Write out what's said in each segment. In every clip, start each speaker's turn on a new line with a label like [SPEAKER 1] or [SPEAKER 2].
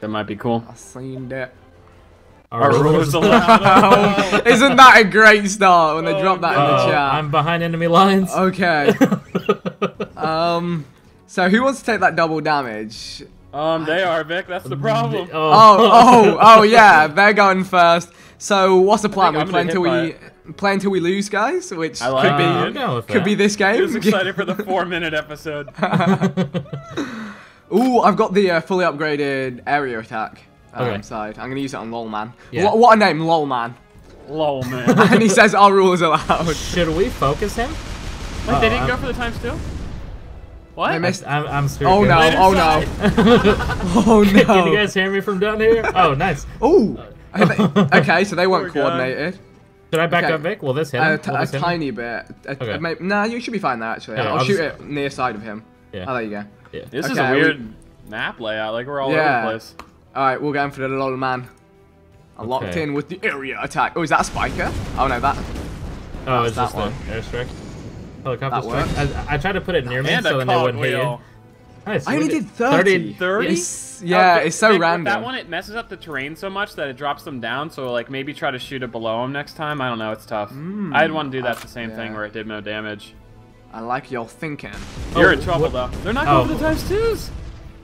[SPEAKER 1] That might be cool.
[SPEAKER 2] I seen that.
[SPEAKER 1] Our rulers allowed.
[SPEAKER 2] Isn't that a great start when they
[SPEAKER 1] Oh,
[SPEAKER 2] drop that in the chat?
[SPEAKER 3] I'm behind enemy lines.
[SPEAKER 2] Okay. um, so who wants to take that double damage?
[SPEAKER 1] um, they are Vic. That's the problem.
[SPEAKER 2] Oh, oh, oh, yeah, they're going first. So what's the plan? We
[SPEAKER 1] I'm
[SPEAKER 2] play until we play until we lose, guys, which
[SPEAKER 1] I like
[SPEAKER 2] could
[SPEAKER 1] it,
[SPEAKER 3] I'm
[SPEAKER 2] be
[SPEAKER 1] dude.
[SPEAKER 3] going with
[SPEAKER 2] could
[SPEAKER 3] that.
[SPEAKER 2] be this
[SPEAKER 1] I
[SPEAKER 2] game.
[SPEAKER 1] was excited for the four-minute episode.
[SPEAKER 2] Ooh, I've got the uh, fully upgraded area attack um,
[SPEAKER 3] Okay.
[SPEAKER 2] side. I'm gonna use it on Lol Man.
[SPEAKER 3] Yeah.
[SPEAKER 2] What, what a name, Lol Man.
[SPEAKER 1] Lol, man.
[SPEAKER 2] and he says our rules allowed.
[SPEAKER 3] Should we focus him?
[SPEAKER 1] Wait, they didn't
[SPEAKER 3] I'm-
[SPEAKER 1] go for the times two? What?
[SPEAKER 2] They missed-
[SPEAKER 3] I'm, I'm screwed.
[SPEAKER 2] Oh no!
[SPEAKER 3] guys.
[SPEAKER 2] Oh no! Oh no!
[SPEAKER 3] Can you guys hear me from down here? Oh, nice.
[SPEAKER 2] Ooh. okay, so they weren't
[SPEAKER 1] Poor guy.
[SPEAKER 2] coordinated.
[SPEAKER 3] Should I back
[SPEAKER 2] Okay.
[SPEAKER 3] up, Vic? Will this hit him?
[SPEAKER 2] A, t-
[SPEAKER 3] Will
[SPEAKER 2] a
[SPEAKER 3] this hit him?
[SPEAKER 2] tiny bit. A,
[SPEAKER 3] Okay.
[SPEAKER 2] a, may- nah, you should be fine there actually.
[SPEAKER 3] Okay,
[SPEAKER 2] I'll,
[SPEAKER 3] I'll
[SPEAKER 2] shoot
[SPEAKER 3] just-
[SPEAKER 2] it near side of him.
[SPEAKER 3] Yeah.
[SPEAKER 2] Oh, there you go.
[SPEAKER 3] Yeah.
[SPEAKER 1] This is
[SPEAKER 2] Okay,
[SPEAKER 1] a
[SPEAKER 2] we-
[SPEAKER 1] weird map layout. Like we're all
[SPEAKER 2] Yeah.
[SPEAKER 1] over the place.
[SPEAKER 2] All right, we're going for the little Man. I'm locked in with the area attack. Oh, is that a spiker? Oh no, that.
[SPEAKER 3] Oh, it's
[SPEAKER 2] that
[SPEAKER 3] just
[SPEAKER 2] one.
[SPEAKER 3] the airstrike. Helicopter
[SPEAKER 2] That
[SPEAKER 3] strike. I, I tried to put it near me so
[SPEAKER 1] a
[SPEAKER 3] then they wouldn't hit you. Nice.
[SPEAKER 2] I only did 30.
[SPEAKER 1] 30?
[SPEAKER 2] It's, yeah,
[SPEAKER 1] Oh,
[SPEAKER 2] it's so
[SPEAKER 1] Vic, with
[SPEAKER 2] random.
[SPEAKER 1] That one, it messes up the terrain so much that it drops them down. So like maybe try to shoot it below them next time. I don't know. It's tough.
[SPEAKER 2] Mm.
[SPEAKER 1] I'd want to do that the same
[SPEAKER 2] Yeah.
[SPEAKER 1] thing where it did no damage.
[SPEAKER 2] I like your thinking.
[SPEAKER 1] You're
[SPEAKER 3] Oh,
[SPEAKER 1] in trouble
[SPEAKER 3] what-
[SPEAKER 1] though. They're not
[SPEAKER 3] Oh.
[SPEAKER 1] going for the times twos.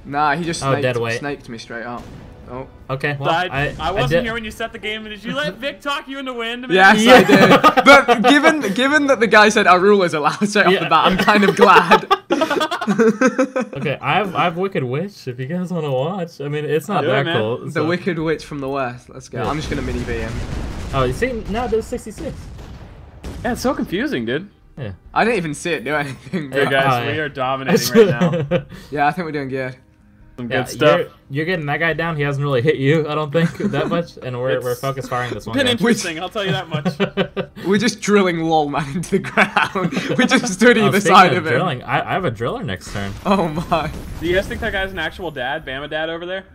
[SPEAKER 2] Nah, he just
[SPEAKER 3] Oh,
[SPEAKER 2] snaked,
[SPEAKER 3] dead weight.
[SPEAKER 2] snaked me straight up. Oh.
[SPEAKER 3] Okay, well,
[SPEAKER 1] I,
[SPEAKER 3] I,
[SPEAKER 1] I, wasn't
[SPEAKER 3] did-
[SPEAKER 1] here when you set the game. Did you let Vic talk you into win?
[SPEAKER 2] Yes,
[SPEAKER 3] Yeah.
[SPEAKER 2] I did. But given given that the guy said our rule is allowed straight off
[SPEAKER 3] Yeah.
[SPEAKER 2] the bat, I'm kind of glad.
[SPEAKER 3] Okay, I have I have Wicked Witch. If you guys want to watch, I mean, it's not
[SPEAKER 1] Do it,
[SPEAKER 3] that
[SPEAKER 1] man.
[SPEAKER 3] cool.
[SPEAKER 2] the Wicked Witch from the West. Let's go.
[SPEAKER 3] Yeah.
[SPEAKER 2] I'm just gonna mini V him.
[SPEAKER 3] Oh, you see, now there's 66.
[SPEAKER 1] Yeah, it's so confusing, dude.
[SPEAKER 3] Yeah.
[SPEAKER 2] I didn't even see it do anything.
[SPEAKER 1] Hey guys,
[SPEAKER 3] Oh,
[SPEAKER 1] we
[SPEAKER 3] yeah.
[SPEAKER 1] are dominating right now.
[SPEAKER 2] Yeah, I think we're doing good.
[SPEAKER 1] Some
[SPEAKER 3] Yeah,
[SPEAKER 1] good stuff.
[SPEAKER 3] You're, you're getting that guy down. He hasn't really hit you, I don't think, that much. And we're, we're focus firing this one
[SPEAKER 1] Been
[SPEAKER 3] guy.
[SPEAKER 1] interesting, I'll tell you that much.
[SPEAKER 2] We're just drilling lol man into the ground. we just stood
[SPEAKER 3] Oh,
[SPEAKER 2] either
[SPEAKER 3] speaking
[SPEAKER 2] side
[SPEAKER 3] of
[SPEAKER 2] of him.
[SPEAKER 3] drilling, I, I have a driller next turn.
[SPEAKER 2] Oh my.
[SPEAKER 1] Do you guys think that guy's an actual dad, Bama dad over there?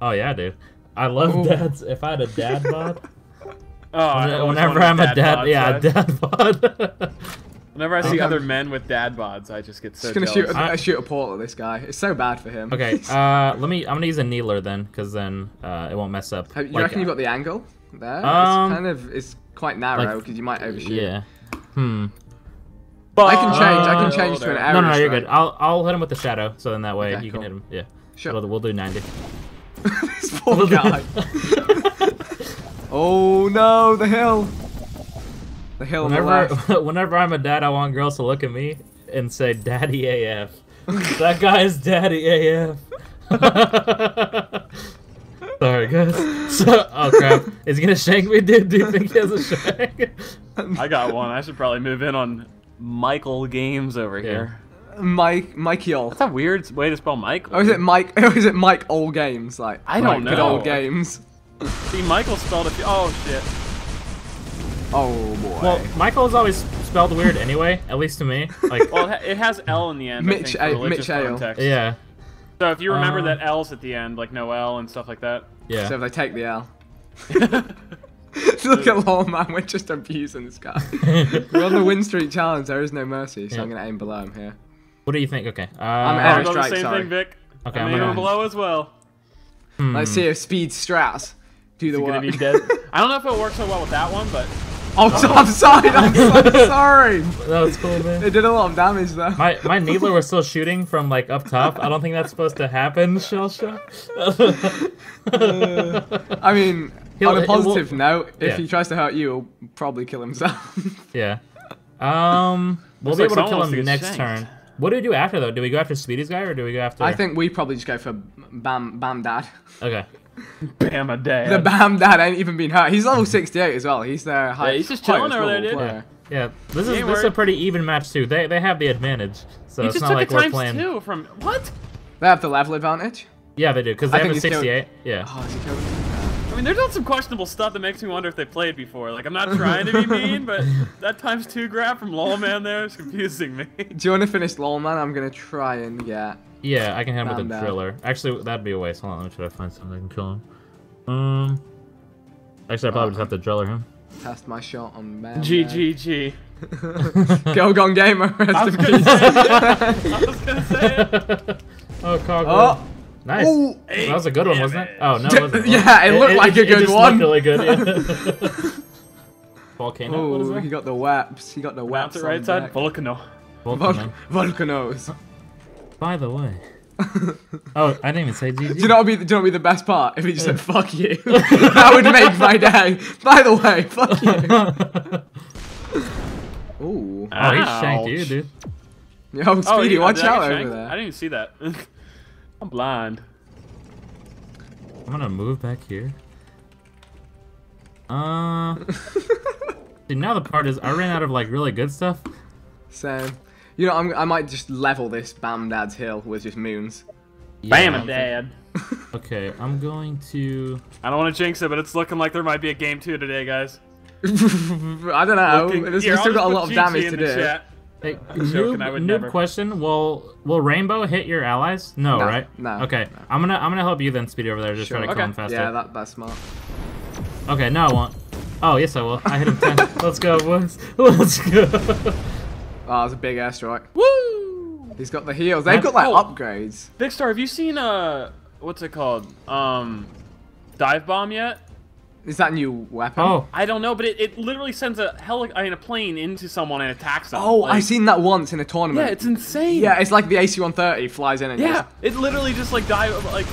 [SPEAKER 3] Oh yeah, dude. I love
[SPEAKER 2] Ooh.
[SPEAKER 3] dads. If I had a dad bod,
[SPEAKER 1] Oh, I
[SPEAKER 3] whenever I'm a dad,
[SPEAKER 1] bods,
[SPEAKER 3] yeah,
[SPEAKER 1] right?
[SPEAKER 3] dad bod.
[SPEAKER 1] Whenever I see
[SPEAKER 2] Okay.
[SPEAKER 1] other men with dad bods, I just get so
[SPEAKER 2] Just gonna
[SPEAKER 1] jealous.
[SPEAKER 2] shoot a,
[SPEAKER 3] I-
[SPEAKER 2] shoot a portal at this guy. It's so bad for him.
[SPEAKER 3] okay, uh, let me. I'm gonna use a needler then, because then uh, it won't mess up.
[SPEAKER 2] Have- you
[SPEAKER 3] Like,
[SPEAKER 2] reckon you got the angle there?
[SPEAKER 3] Um,
[SPEAKER 2] it's kind of it's quite narrow
[SPEAKER 3] like-
[SPEAKER 2] because you might overshoot.
[SPEAKER 3] Yeah. Hmm.
[SPEAKER 2] But I can change. I can
[SPEAKER 3] Uh,
[SPEAKER 2] change to an arrow.
[SPEAKER 3] No, no, no, you're
[SPEAKER 2] strike.
[SPEAKER 3] good. I'll I'll hit him with the shadow, so then that way
[SPEAKER 2] Okay,
[SPEAKER 3] you
[SPEAKER 2] cool.
[SPEAKER 3] can hit him. Yeah.
[SPEAKER 2] Sure.
[SPEAKER 3] We'll, we'll do 90.
[SPEAKER 2] this poor guy. Oh no, the hill. The hill on the
[SPEAKER 3] Whenever
[SPEAKER 2] left.
[SPEAKER 3] whenever I'm a dad, I want girls to look at me and say "Daddy AF." that guy is Daddy AF. Sorry, guys. So, oh crap, is he gonna shank me, dude? Do you think he has a shank?
[SPEAKER 1] I got one. I should probably move in on Michael Games over here.
[SPEAKER 2] Mike, Michael.
[SPEAKER 1] That's a weird way to spell Michael.
[SPEAKER 2] Or is it Mike? Or is it Mike All Games? Like
[SPEAKER 1] I don't
[SPEAKER 2] Mike
[SPEAKER 1] know.
[SPEAKER 2] Old Games.
[SPEAKER 1] See, Michael spelled it. Oh shit.
[SPEAKER 2] Oh boy.
[SPEAKER 3] well, Michael is always spelled weird anyway, at least to me. Like,
[SPEAKER 1] Well, it, has L in the end.
[SPEAKER 2] Mitch
[SPEAKER 1] I think,
[SPEAKER 2] A- Mitch Ale.
[SPEAKER 1] context.
[SPEAKER 3] yeah,
[SPEAKER 1] So if you remember
[SPEAKER 3] Uh,
[SPEAKER 1] that L's at the end, like Noel and stuff like that.
[SPEAKER 3] yeah.
[SPEAKER 2] So if they take the L. Look at Law Man, we're just abusing this guy. we're on the win streak challenge, there is no mercy, so
[SPEAKER 3] Yeah.
[SPEAKER 2] I'm gonna aim below him here.
[SPEAKER 3] What do you think? Okay. Uh,
[SPEAKER 2] I'm
[SPEAKER 1] I'll
[SPEAKER 2] Air
[SPEAKER 1] go the same
[SPEAKER 2] sorry.
[SPEAKER 1] thing, Vic.
[SPEAKER 3] Okay,
[SPEAKER 1] I'm
[SPEAKER 3] I'm
[SPEAKER 1] aiming
[SPEAKER 3] gonna-
[SPEAKER 1] below as well.
[SPEAKER 3] hmm.
[SPEAKER 2] Let's see if Speed Strats do the
[SPEAKER 1] Is gonna be dead? I don't know if it'll work so well with that one, but
[SPEAKER 2] oh, so I'm sorry, I'm so sorry.
[SPEAKER 3] That was cool, man.
[SPEAKER 2] It did a lot of damage though.
[SPEAKER 3] My my needler was still shooting from like up top. I don't think that's supposed to happen, Shell Shock.
[SPEAKER 2] I mean,
[SPEAKER 3] He'll-
[SPEAKER 2] on a
[SPEAKER 3] it will-
[SPEAKER 2] positive note, if
[SPEAKER 3] Yeah.
[SPEAKER 2] he tries to hurt you, he'll probably kill himself.
[SPEAKER 3] yeah. Um, we'll
[SPEAKER 1] Looks
[SPEAKER 3] be
[SPEAKER 1] like
[SPEAKER 3] able to kill him next
[SPEAKER 1] shanked.
[SPEAKER 3] turn. What do we do after though? Do we go after Speedy's guy or do we go after?
[SPEAKER 2] I think we probably just go for Bam Bam Dad.
[SPEAKER 3] Okay.
[SPEAKER 1] Bama Dad.
[SPEAKER 2] The Bam Dad ain't even been hurt. He's level 68 as well. He's their high.
[SPEAKER 1] he's just
[SPEAKER 2] highest
[SPEAKER 1] chilling over there,
[SPEAKER 2] level
[SPEAKER 1] dude.
[SPEAKER 2] player.
[SPEAKER 3] Yeah. This is
[SPEAKER 1] ain't
[SPEAKER 3] this is a pretty even match too. They they have the advantage, so
[SPEAKER 1] he
[SPEAKER 3] it's
[SPEAKER 1] just
[SPEAKER 3] not
[SPEAKER 1] took
[SPEAKER 3] like
[SPEAKER 1] a
[SPEAKER 3] we're playing.
[SPEAKER 1] two from what?
[SPEAKER 2] They have the level advantage.
[SPEAKER 3] Yeah, they do because
[SPEAKER 2] I
[SPEAKER 3] they have a
[SPEAKER 2] think he's still-
[SPEAKER 3] 68. Yeah.
[SPEAKER 2] Oh, is he killed?
[SPEAKER 1] I mean, they're doing some questionable stuff that makes me wonder if they played before. Like, I'm not trying to be mean, but that times two grab from Lawman there is confusing me.
[SPEAKER 2] Do you want to finish LOL, man? I'm gonna try and get.
[SPEAKER 3] Yeah, I can hit him with a
[SPEAKER 2] down.
[SPEAKER 3] driller. Actually, that'd be a waste. Hold on, let me try to find something I can kill him. Um. Actually, I probably just have to driller him.
[SPEAKER 2] Test my shot on Bam.
[SPEAKER 1] GGG.
[SPEAKER 2] Dad. Go Gone Gamer.
[SPEAKER 1] I
[SPEAKER 2] Rest
[SPEAKER 1] was
[SPEAKER 2] in
[SPEAKER 1] gonna
[SPEAKER 2] peace.
[SPEAKER 1] say it. I was gonna say it.
[SPEAKER 3] oh, Cogwheel.
[SPEAKER 2] Oh,
[SPEAKER 3] Nice.
[SPEAKER 2] Oh.
[SPEAKER 3] that was a good one, wasn't it? Oh no, it wasn't.
[SPEAKER 2] Yeah, it looked like a good
[SPEAKER 3] just
[SPEAKER 2] one.
[SPEAKER 3] Looked really good. Yeah. Volcano. what is
[SPEAKER 2] Oh,
[SPEAKER 3] that?
[SPEAKER 2] he got the webs. He got the
[SPEAKER 1] Bounce
[SPEAKER 2] webs.
[SPEAKER 1] it right
[SPEAKER 2] on
[SPEAKER 1] side.
[SPEAKER 2] deck.
[SPEAKER 1] Volcano.
[SPEAKER 3] Volcano.
[SPEAKER 2] Volcanoes.
[SPEAKER 3] By the way. Oh, I didn't even say GG.
[SPEAKER 2] Do you know what would be? Do you know what be the best part? If he just said "fuck you," that would make my day. By the way, fuck you. Ooh.
[SPEAKER 3] Oh, he shanked you, dude.
[SPEAKER 2] Yo,
[SPEAKER 1] Oh,
[SPEAKER 2] Speedy, watch out over
[SPEAKER 1] shanked? I didn't even see that. I'm blind.
[SPEAKER 3] I'm gonna move back here. Uh. See, now the part is I ran out of like really good stuff.
[SPEAKER 2] So, you know, I'm, I might just level this Bam Dad's hill with just moons.
[SPEAKER 1] Bam
[SPEAKER 3] Yeah.
[SPEAKER 1] it, Dad.
[SPEAKER 3] Okay, I'm going to.
[SPEAKER 1] I don't want to jinx it, but it's looking like there might be a game two today, guys.
[SPEAKER 2] I don't know.
[SPEAKER 1] Looking-
[SPEAKER 2] There's-
[SPEAKER 1] Here,
[SPEAKER 2] we've still got a lot of
[SPEAKER 1] GG
[SPEAKER 2] damage
[SPEAKER 1] in
[SPEAKER 2] to
[SPEAKER 1] the
[SPEAKER 2] do.
[SPEAKER 1] chat.
[SPEAKER 3] Hey,
[SPEAKER 1] joking, I
[SPEAKER 3] noob,
[SPEAKER 1] would
[SPEAKER 3] noob
[SPEAKER 1] never.
[SPEAKER 3] question. Will Will Rainbow hit your allies? No,
[SPEAKER 2] No,
[SPEAKER 3] right?
[SPEAKER 2] no,
[SPEAKER 3] Okay,
[SPEAKER 2] no.
[SPEAKER 3] I'm gonna I'm gonna help you then, Speedy over there. Just try to
[SPEAKER 2] Sure.
[SPEAKER 3] kill
[SPEAKER 1] Okay.
[SPEAKER 3] him faster.
[SPEAKER 2] Yeah, that, that's smart.
[SPEAKER 3] Okay, no, I won't. Oh, yes, I will. I hit him 10. Let's go, boys. Let's go.
[SPEAKER 2] Oh, it's a big airstrike.
[SPEAKER 1] Woo!
[SPEAKER 2] He's got the heals. They've got like
[SPEAKER 1] Oh.
[SPEAKER 2] upgrades.
[SPEAKER 1] Vikkstar, have you seen uh, what's it called? Um, dive bomb yet?
[SPEAKER 2] Is that a new weapon?
[SPEAKER 3] Oh,
[SPEAKER 1] I don't know, but it, it literally sends a heli- I mean, a plane into someone and attacks them.
[SPEAKER 2] Oh,
[SPEAKER 1] Like-
[SPEAKER 2] I've seen that once in a tournament.
[SPEAKER 1] Yeah, it's insane.
[SPEAKER 2] Yeah, it's like the AC-130 flies in and
[SPEAKER 1] yeah.
[SPEAKER 2] just-
[SPEAKER 1] It literally just like dive like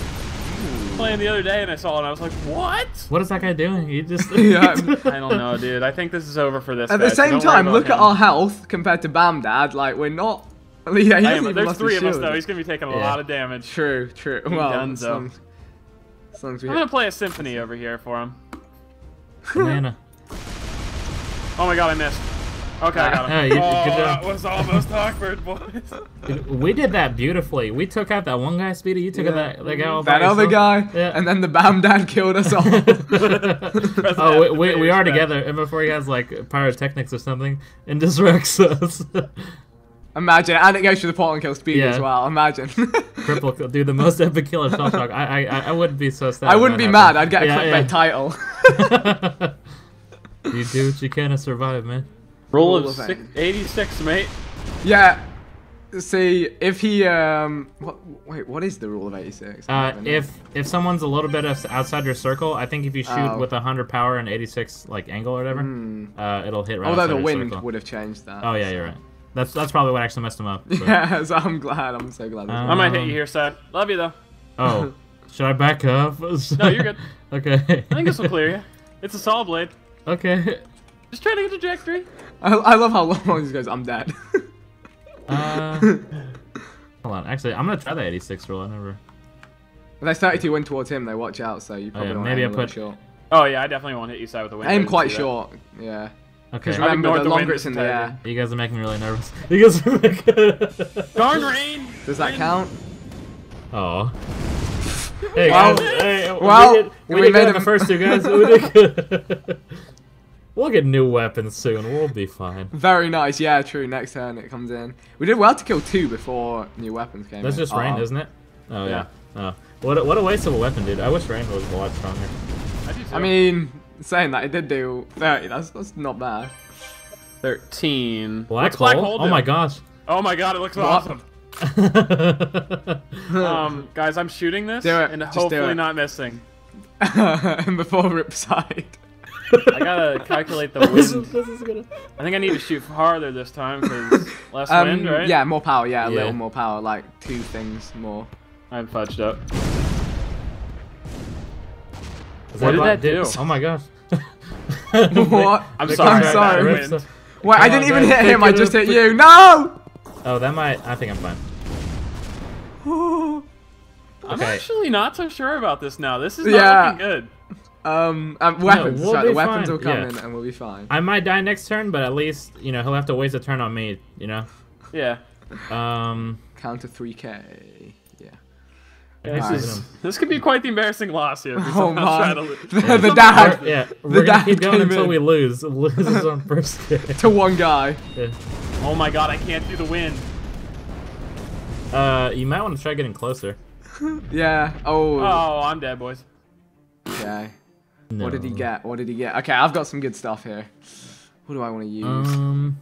[SPEAKER 1] playing the other day, and I saw it, and I was like, what?
[SPEAKER 3] what is that guy doing? He just.
[SPEAKER 2] Yeah.
[SPEAKER 1] I don't know, dude. I think this is over for this.
[SPEAKER 2] At
[SPEAKER 1] guy,
[SPEAKER 2] the same
[SPEAKER 1] don't
[SPEAKER 2] time,
[SPEAKER 1] about
[SPEAKER 2] look at our health compared to Bam Dad. Like we're not. Yeah, he
[SPEAKER 1] I am,
[SPEAKER 2] even
[SPEAKER 1] there's
[SPEAKER 2] lost
[SPEAKER 1] three of us though. He's gonna be taking a
[SPEAKER 3] Yeah.
[SPEAKER 1] lot of damage.
[SPEAKER 2] True, true. Well,
[SPEAKER 1] Dunzo.
[SPEAKER 2] as long, as long as we
[SPEAKER 1] I'm gonna play a symphony over here for him.
[SPEAKER 3] Banana.
[SPEAKER 1] Oh my god, I missed. Okay, I got him.
[SPEAKER 3] Yeah, you
[SPEAKER 1] oh, that was almost awkward, boys.
[SPEAKER 3] We did that beautifully. We took out that one guy, Speedy. You took out that, that guy
[SPEAKER 2] that other
[SPEAKER 3] yourself.
[SPEAKER 2] guy,
[SPEAKER 3] Yeah.
[SPEAKER 2] and then the Bam Dad killed us all.
[SPEAKER 3] oh, we, we, we are together. And before he has like pyrotechnics or something and just wrecks us.
[SPEAKER 2] Imagine, and it goes through the portal and kills Speed
[SPEAKER 3] Yeah.
[SPEAKER 2] as well. Imagine.
[SPEAKER 3] Cripple, kill. Dude, the most epic kill of Shell Shock. I, I, I- I wouldn't be so sad.
[SPEAKER 2] I wouldn't
[SPEAKER 3] that
[SPEAKER 2] be mad. I'd get a
[SPEAKER 3] Yeah,
[SPEAKER 2] clickbait title.
[SPEAKER 3] you do what you can to survive, man.
[SPEAKER 1] Roll
[SPEAKER 2] Rule
[SPEAKER 1] of
[SPEAKER 2] of
[SPEAKER 1] six, 86, mate.
[SPEAKER 2] yeah. See, if he um, what, wait, what is the rule of eighty-six?
[SPEAKER 3] Uh, if if someone's a little bit outside your circle, I think if you shoot
[SPEAKER 2] Oh.
[SPEAKER 3] with 100 power and 86 like angle or whatever, uh, it'll hit right
[SPEAKER 2] although the wind
[SPEAKER 3] circle.
[SPEAKER 2] would have changed that.
[SPEAKER 3] Oh yeah, you're right. That's that's probably what actually messed him up. so-
[SPEAKER 2] Yeah, so I'm glad. I'm so glad.
[SPEAKER 3] Um,
[SPEAKER 1] I might hit you here, Sad. Love you though.
[SPEAKER 3] Oh, should I back up?
[SPEAKER 1] No, you're good.
[SPEAKER 3] okay.
[SPEAKER 1] I think this will clear you. It's a saw blade.
[SPEAKER 3] Okay.
[SPEAKER 1] Just trying to get trajectory.
[SPEAKER 2] I, I love how long this goes. I'm dead.
[SPEAKER 3] Uh, hold on. Actually, I'm gonna try the 86 roll. I never.
[SPEAKER 2] There's 32 wind towards him though. Watch out. So you probably
[SPEAKER 3] Oh, yeah,
[SPEAKER 2] don't
[SPEAKER 3] maybe
[SPEAKER 2] aim
[SPEAKER 3] I
[SPEAKER 2] a little
[SPEAKER 3] put-
[SPEAKER 2] short.
[SPEAKER 1] Oh yeah, I definitely won't hit you side with the wind. I
[SPEAKER 2] Aim quite
[SPEAKER 1] see that.
[SPEAKER 2] short. Yeah.
[SPEAKER 3] Okay.
[SPEAKER 2] Because
[SPEAKER 1] I've
[SPEAKER 2] remember, the
[SPEAKER 1] the
[SPEAKER 2] longer it's in the
[SPEAKER 1] this
[SPEAKER 2] air.
[SPEAKER 3] You guys are making me really nervous. You guys are making.
[SPEAKER 1] Darn rain.
[SPEAKER 2] Does that
[SPEAKER 1] Wind.
[SPEAKER 2] count?
[SPEAKER 3] Oh. Hey
[SPEAKER 2] Well-
[SPEAKER 3] guys. Hey,
[SPEAKER 2] well,
[SPEAKER 3] we did, we
[SPEAKER 2] we
[SPEAKER 3] did
[SPEAKER 2] made
[SPEAKER 3] good
[SPEAKER 2] him-
[SPEAKER 3] the first two guys. We did good. we'll get new weapons soon. We'll be fine.
[SPEAKER 2] Very nice. Yeah, true. Next turn it comes in. We did well to kill two before new weapons came
[SPEAKER 3] That's
[SPEAKER 2] in.
[SPEAKER 3] just rain,
[SPEAKER 2] Oh.
[SPEAKER 3] isn't it? Oh yeah.
[SPEAKER 1] Yeah.
[SPEAKER 3] Oh. What a, what a waste of a weapon, dude. I wish rain was a lot stronger.
[SPEAKER 1] I do too.
[SPEAKER 2] I mean, saying that, it did do 30. That's, that's not bad.
[SPEAKER 1] 13.
[SPEAKER 3] Black
[SPEAKER 1] What's black
[SPEAKER 3] hole?
[SPEAKER 1] hole
[SPEAKER 3] oh my gosh.
[SPEAKER 1] Oh my god, it looks
[SPEAKER 2] What?
[SPEAKER 1] awesome. Um, guys, I'm shooting this
[SPEAKER 2] Do it.
[SPEAKER 1] and
[SPEAKER 2] Just do
[SPEAKER 1] hopefully
[SPEAKER 2] it.
[SPEAKER 1] not missing.
[SPEAKER 2] and before Ripside.
[SPEAKER 1] I gotta calculate the
[SPEAKER 3] this,
[SPEAKER 1] wind.
[SPEAKER 3] is, this is gonna.
[SPEAKER 1] I think I need to shoot farther this time because less
[SPEAKER 2] Um,
[SPEAKER 1] wind, right?
[SPEAKER 2] Yeah, more power. Yeah, a
[SPEAKER 3] Yeah.
[SPEAKER 2] little more power. Like two things more.
[SPEAKER 1] I'm fudged up.
[SPEAKER 3] Is
[SPEAKER 1] What did that do?
[SPEAKER 3] Oh my gosh.
[SPEAKER 2] what?
[SPEAKER 1] I'm sorry.
[SPEAKER 2] I'm sorry.
[SPEAKER 3] that
[SPEAKER 1] Wind.
[SPEAKER 3] rips-
[SPEAKER 2] Wait, I didn't
[SPEAKER 3] on,
[SPEAKER 2] even
[SPEAKER 3] guys,
[SPEAKER 2] hit him. I just hit you. No!
[SPEAKER 3] Oh, that might. I think I'm fine.
[SPEAKER 1] I'm
[SPEAKER 3] Okay.
[SPEAKER 1] actually not so sure about this now. This is
[SPEAKER 2] Yeah.
[SPEAKER 1] not looking good.
[SPEAKER 2] Um, um weapons.
[SPEAKER 3] we'll
[SPEAKER 2] right,
[SPEAKER 3] be
[SPEAKER 2] the weapons
[SPEAKER 3] fine,
[SPEAKER 2] will come
[SPEAKER 3] yeah.
[SPEAKER 2] in and we'll be fine.
[SPEAKER 3] I might die next turn, but at least you know he'll have to waste a turn on me. You know.
[SPEAKER 1] Yeah.
[SPEAKER 3] Um.
[SPEAKER 2] Counter 3k. Yeah.
[SPEAKER 1] This
[SPEAKER 3] guess
[SPEAKER 1] is this could be quite the embarrassing loss here.
[SPEAKER 2] Oh
[SPEAKER 1] somehow try
[SPEAKER 2] my.
[SPEAKER 1] to lo-
[SPEAKER 2] The, the
[SPEAKER 3] We're-
[SPEAKER 2] dad
[SPEAKER 3] yeah, we're gonna
[SPEAKER 2] dad
[SPEAKER 3] keep going until
[SPEAKER 2] in.
[SPEAKER 3] we lose. Loses on first game.
[SPEAKER 2] to one guy.
[SPEAKER 3] Yeah.
[SPEAKER 1] Oh my god, I can't do the wind.
[SPEAKER 3] Uh, you might want to try getting closer.
[SPEAKER 2] Yeah. Oh.
[SPEAKER 1] Oh, I'm dead, boys.
[SPEAKER 2] Okay.
[SPEAKER 3] No.
[SPEAKER 2] What did he get? What did he get? Okay, I've got some good stuff here. What do I want to use?
[SPEAKER 3] Um,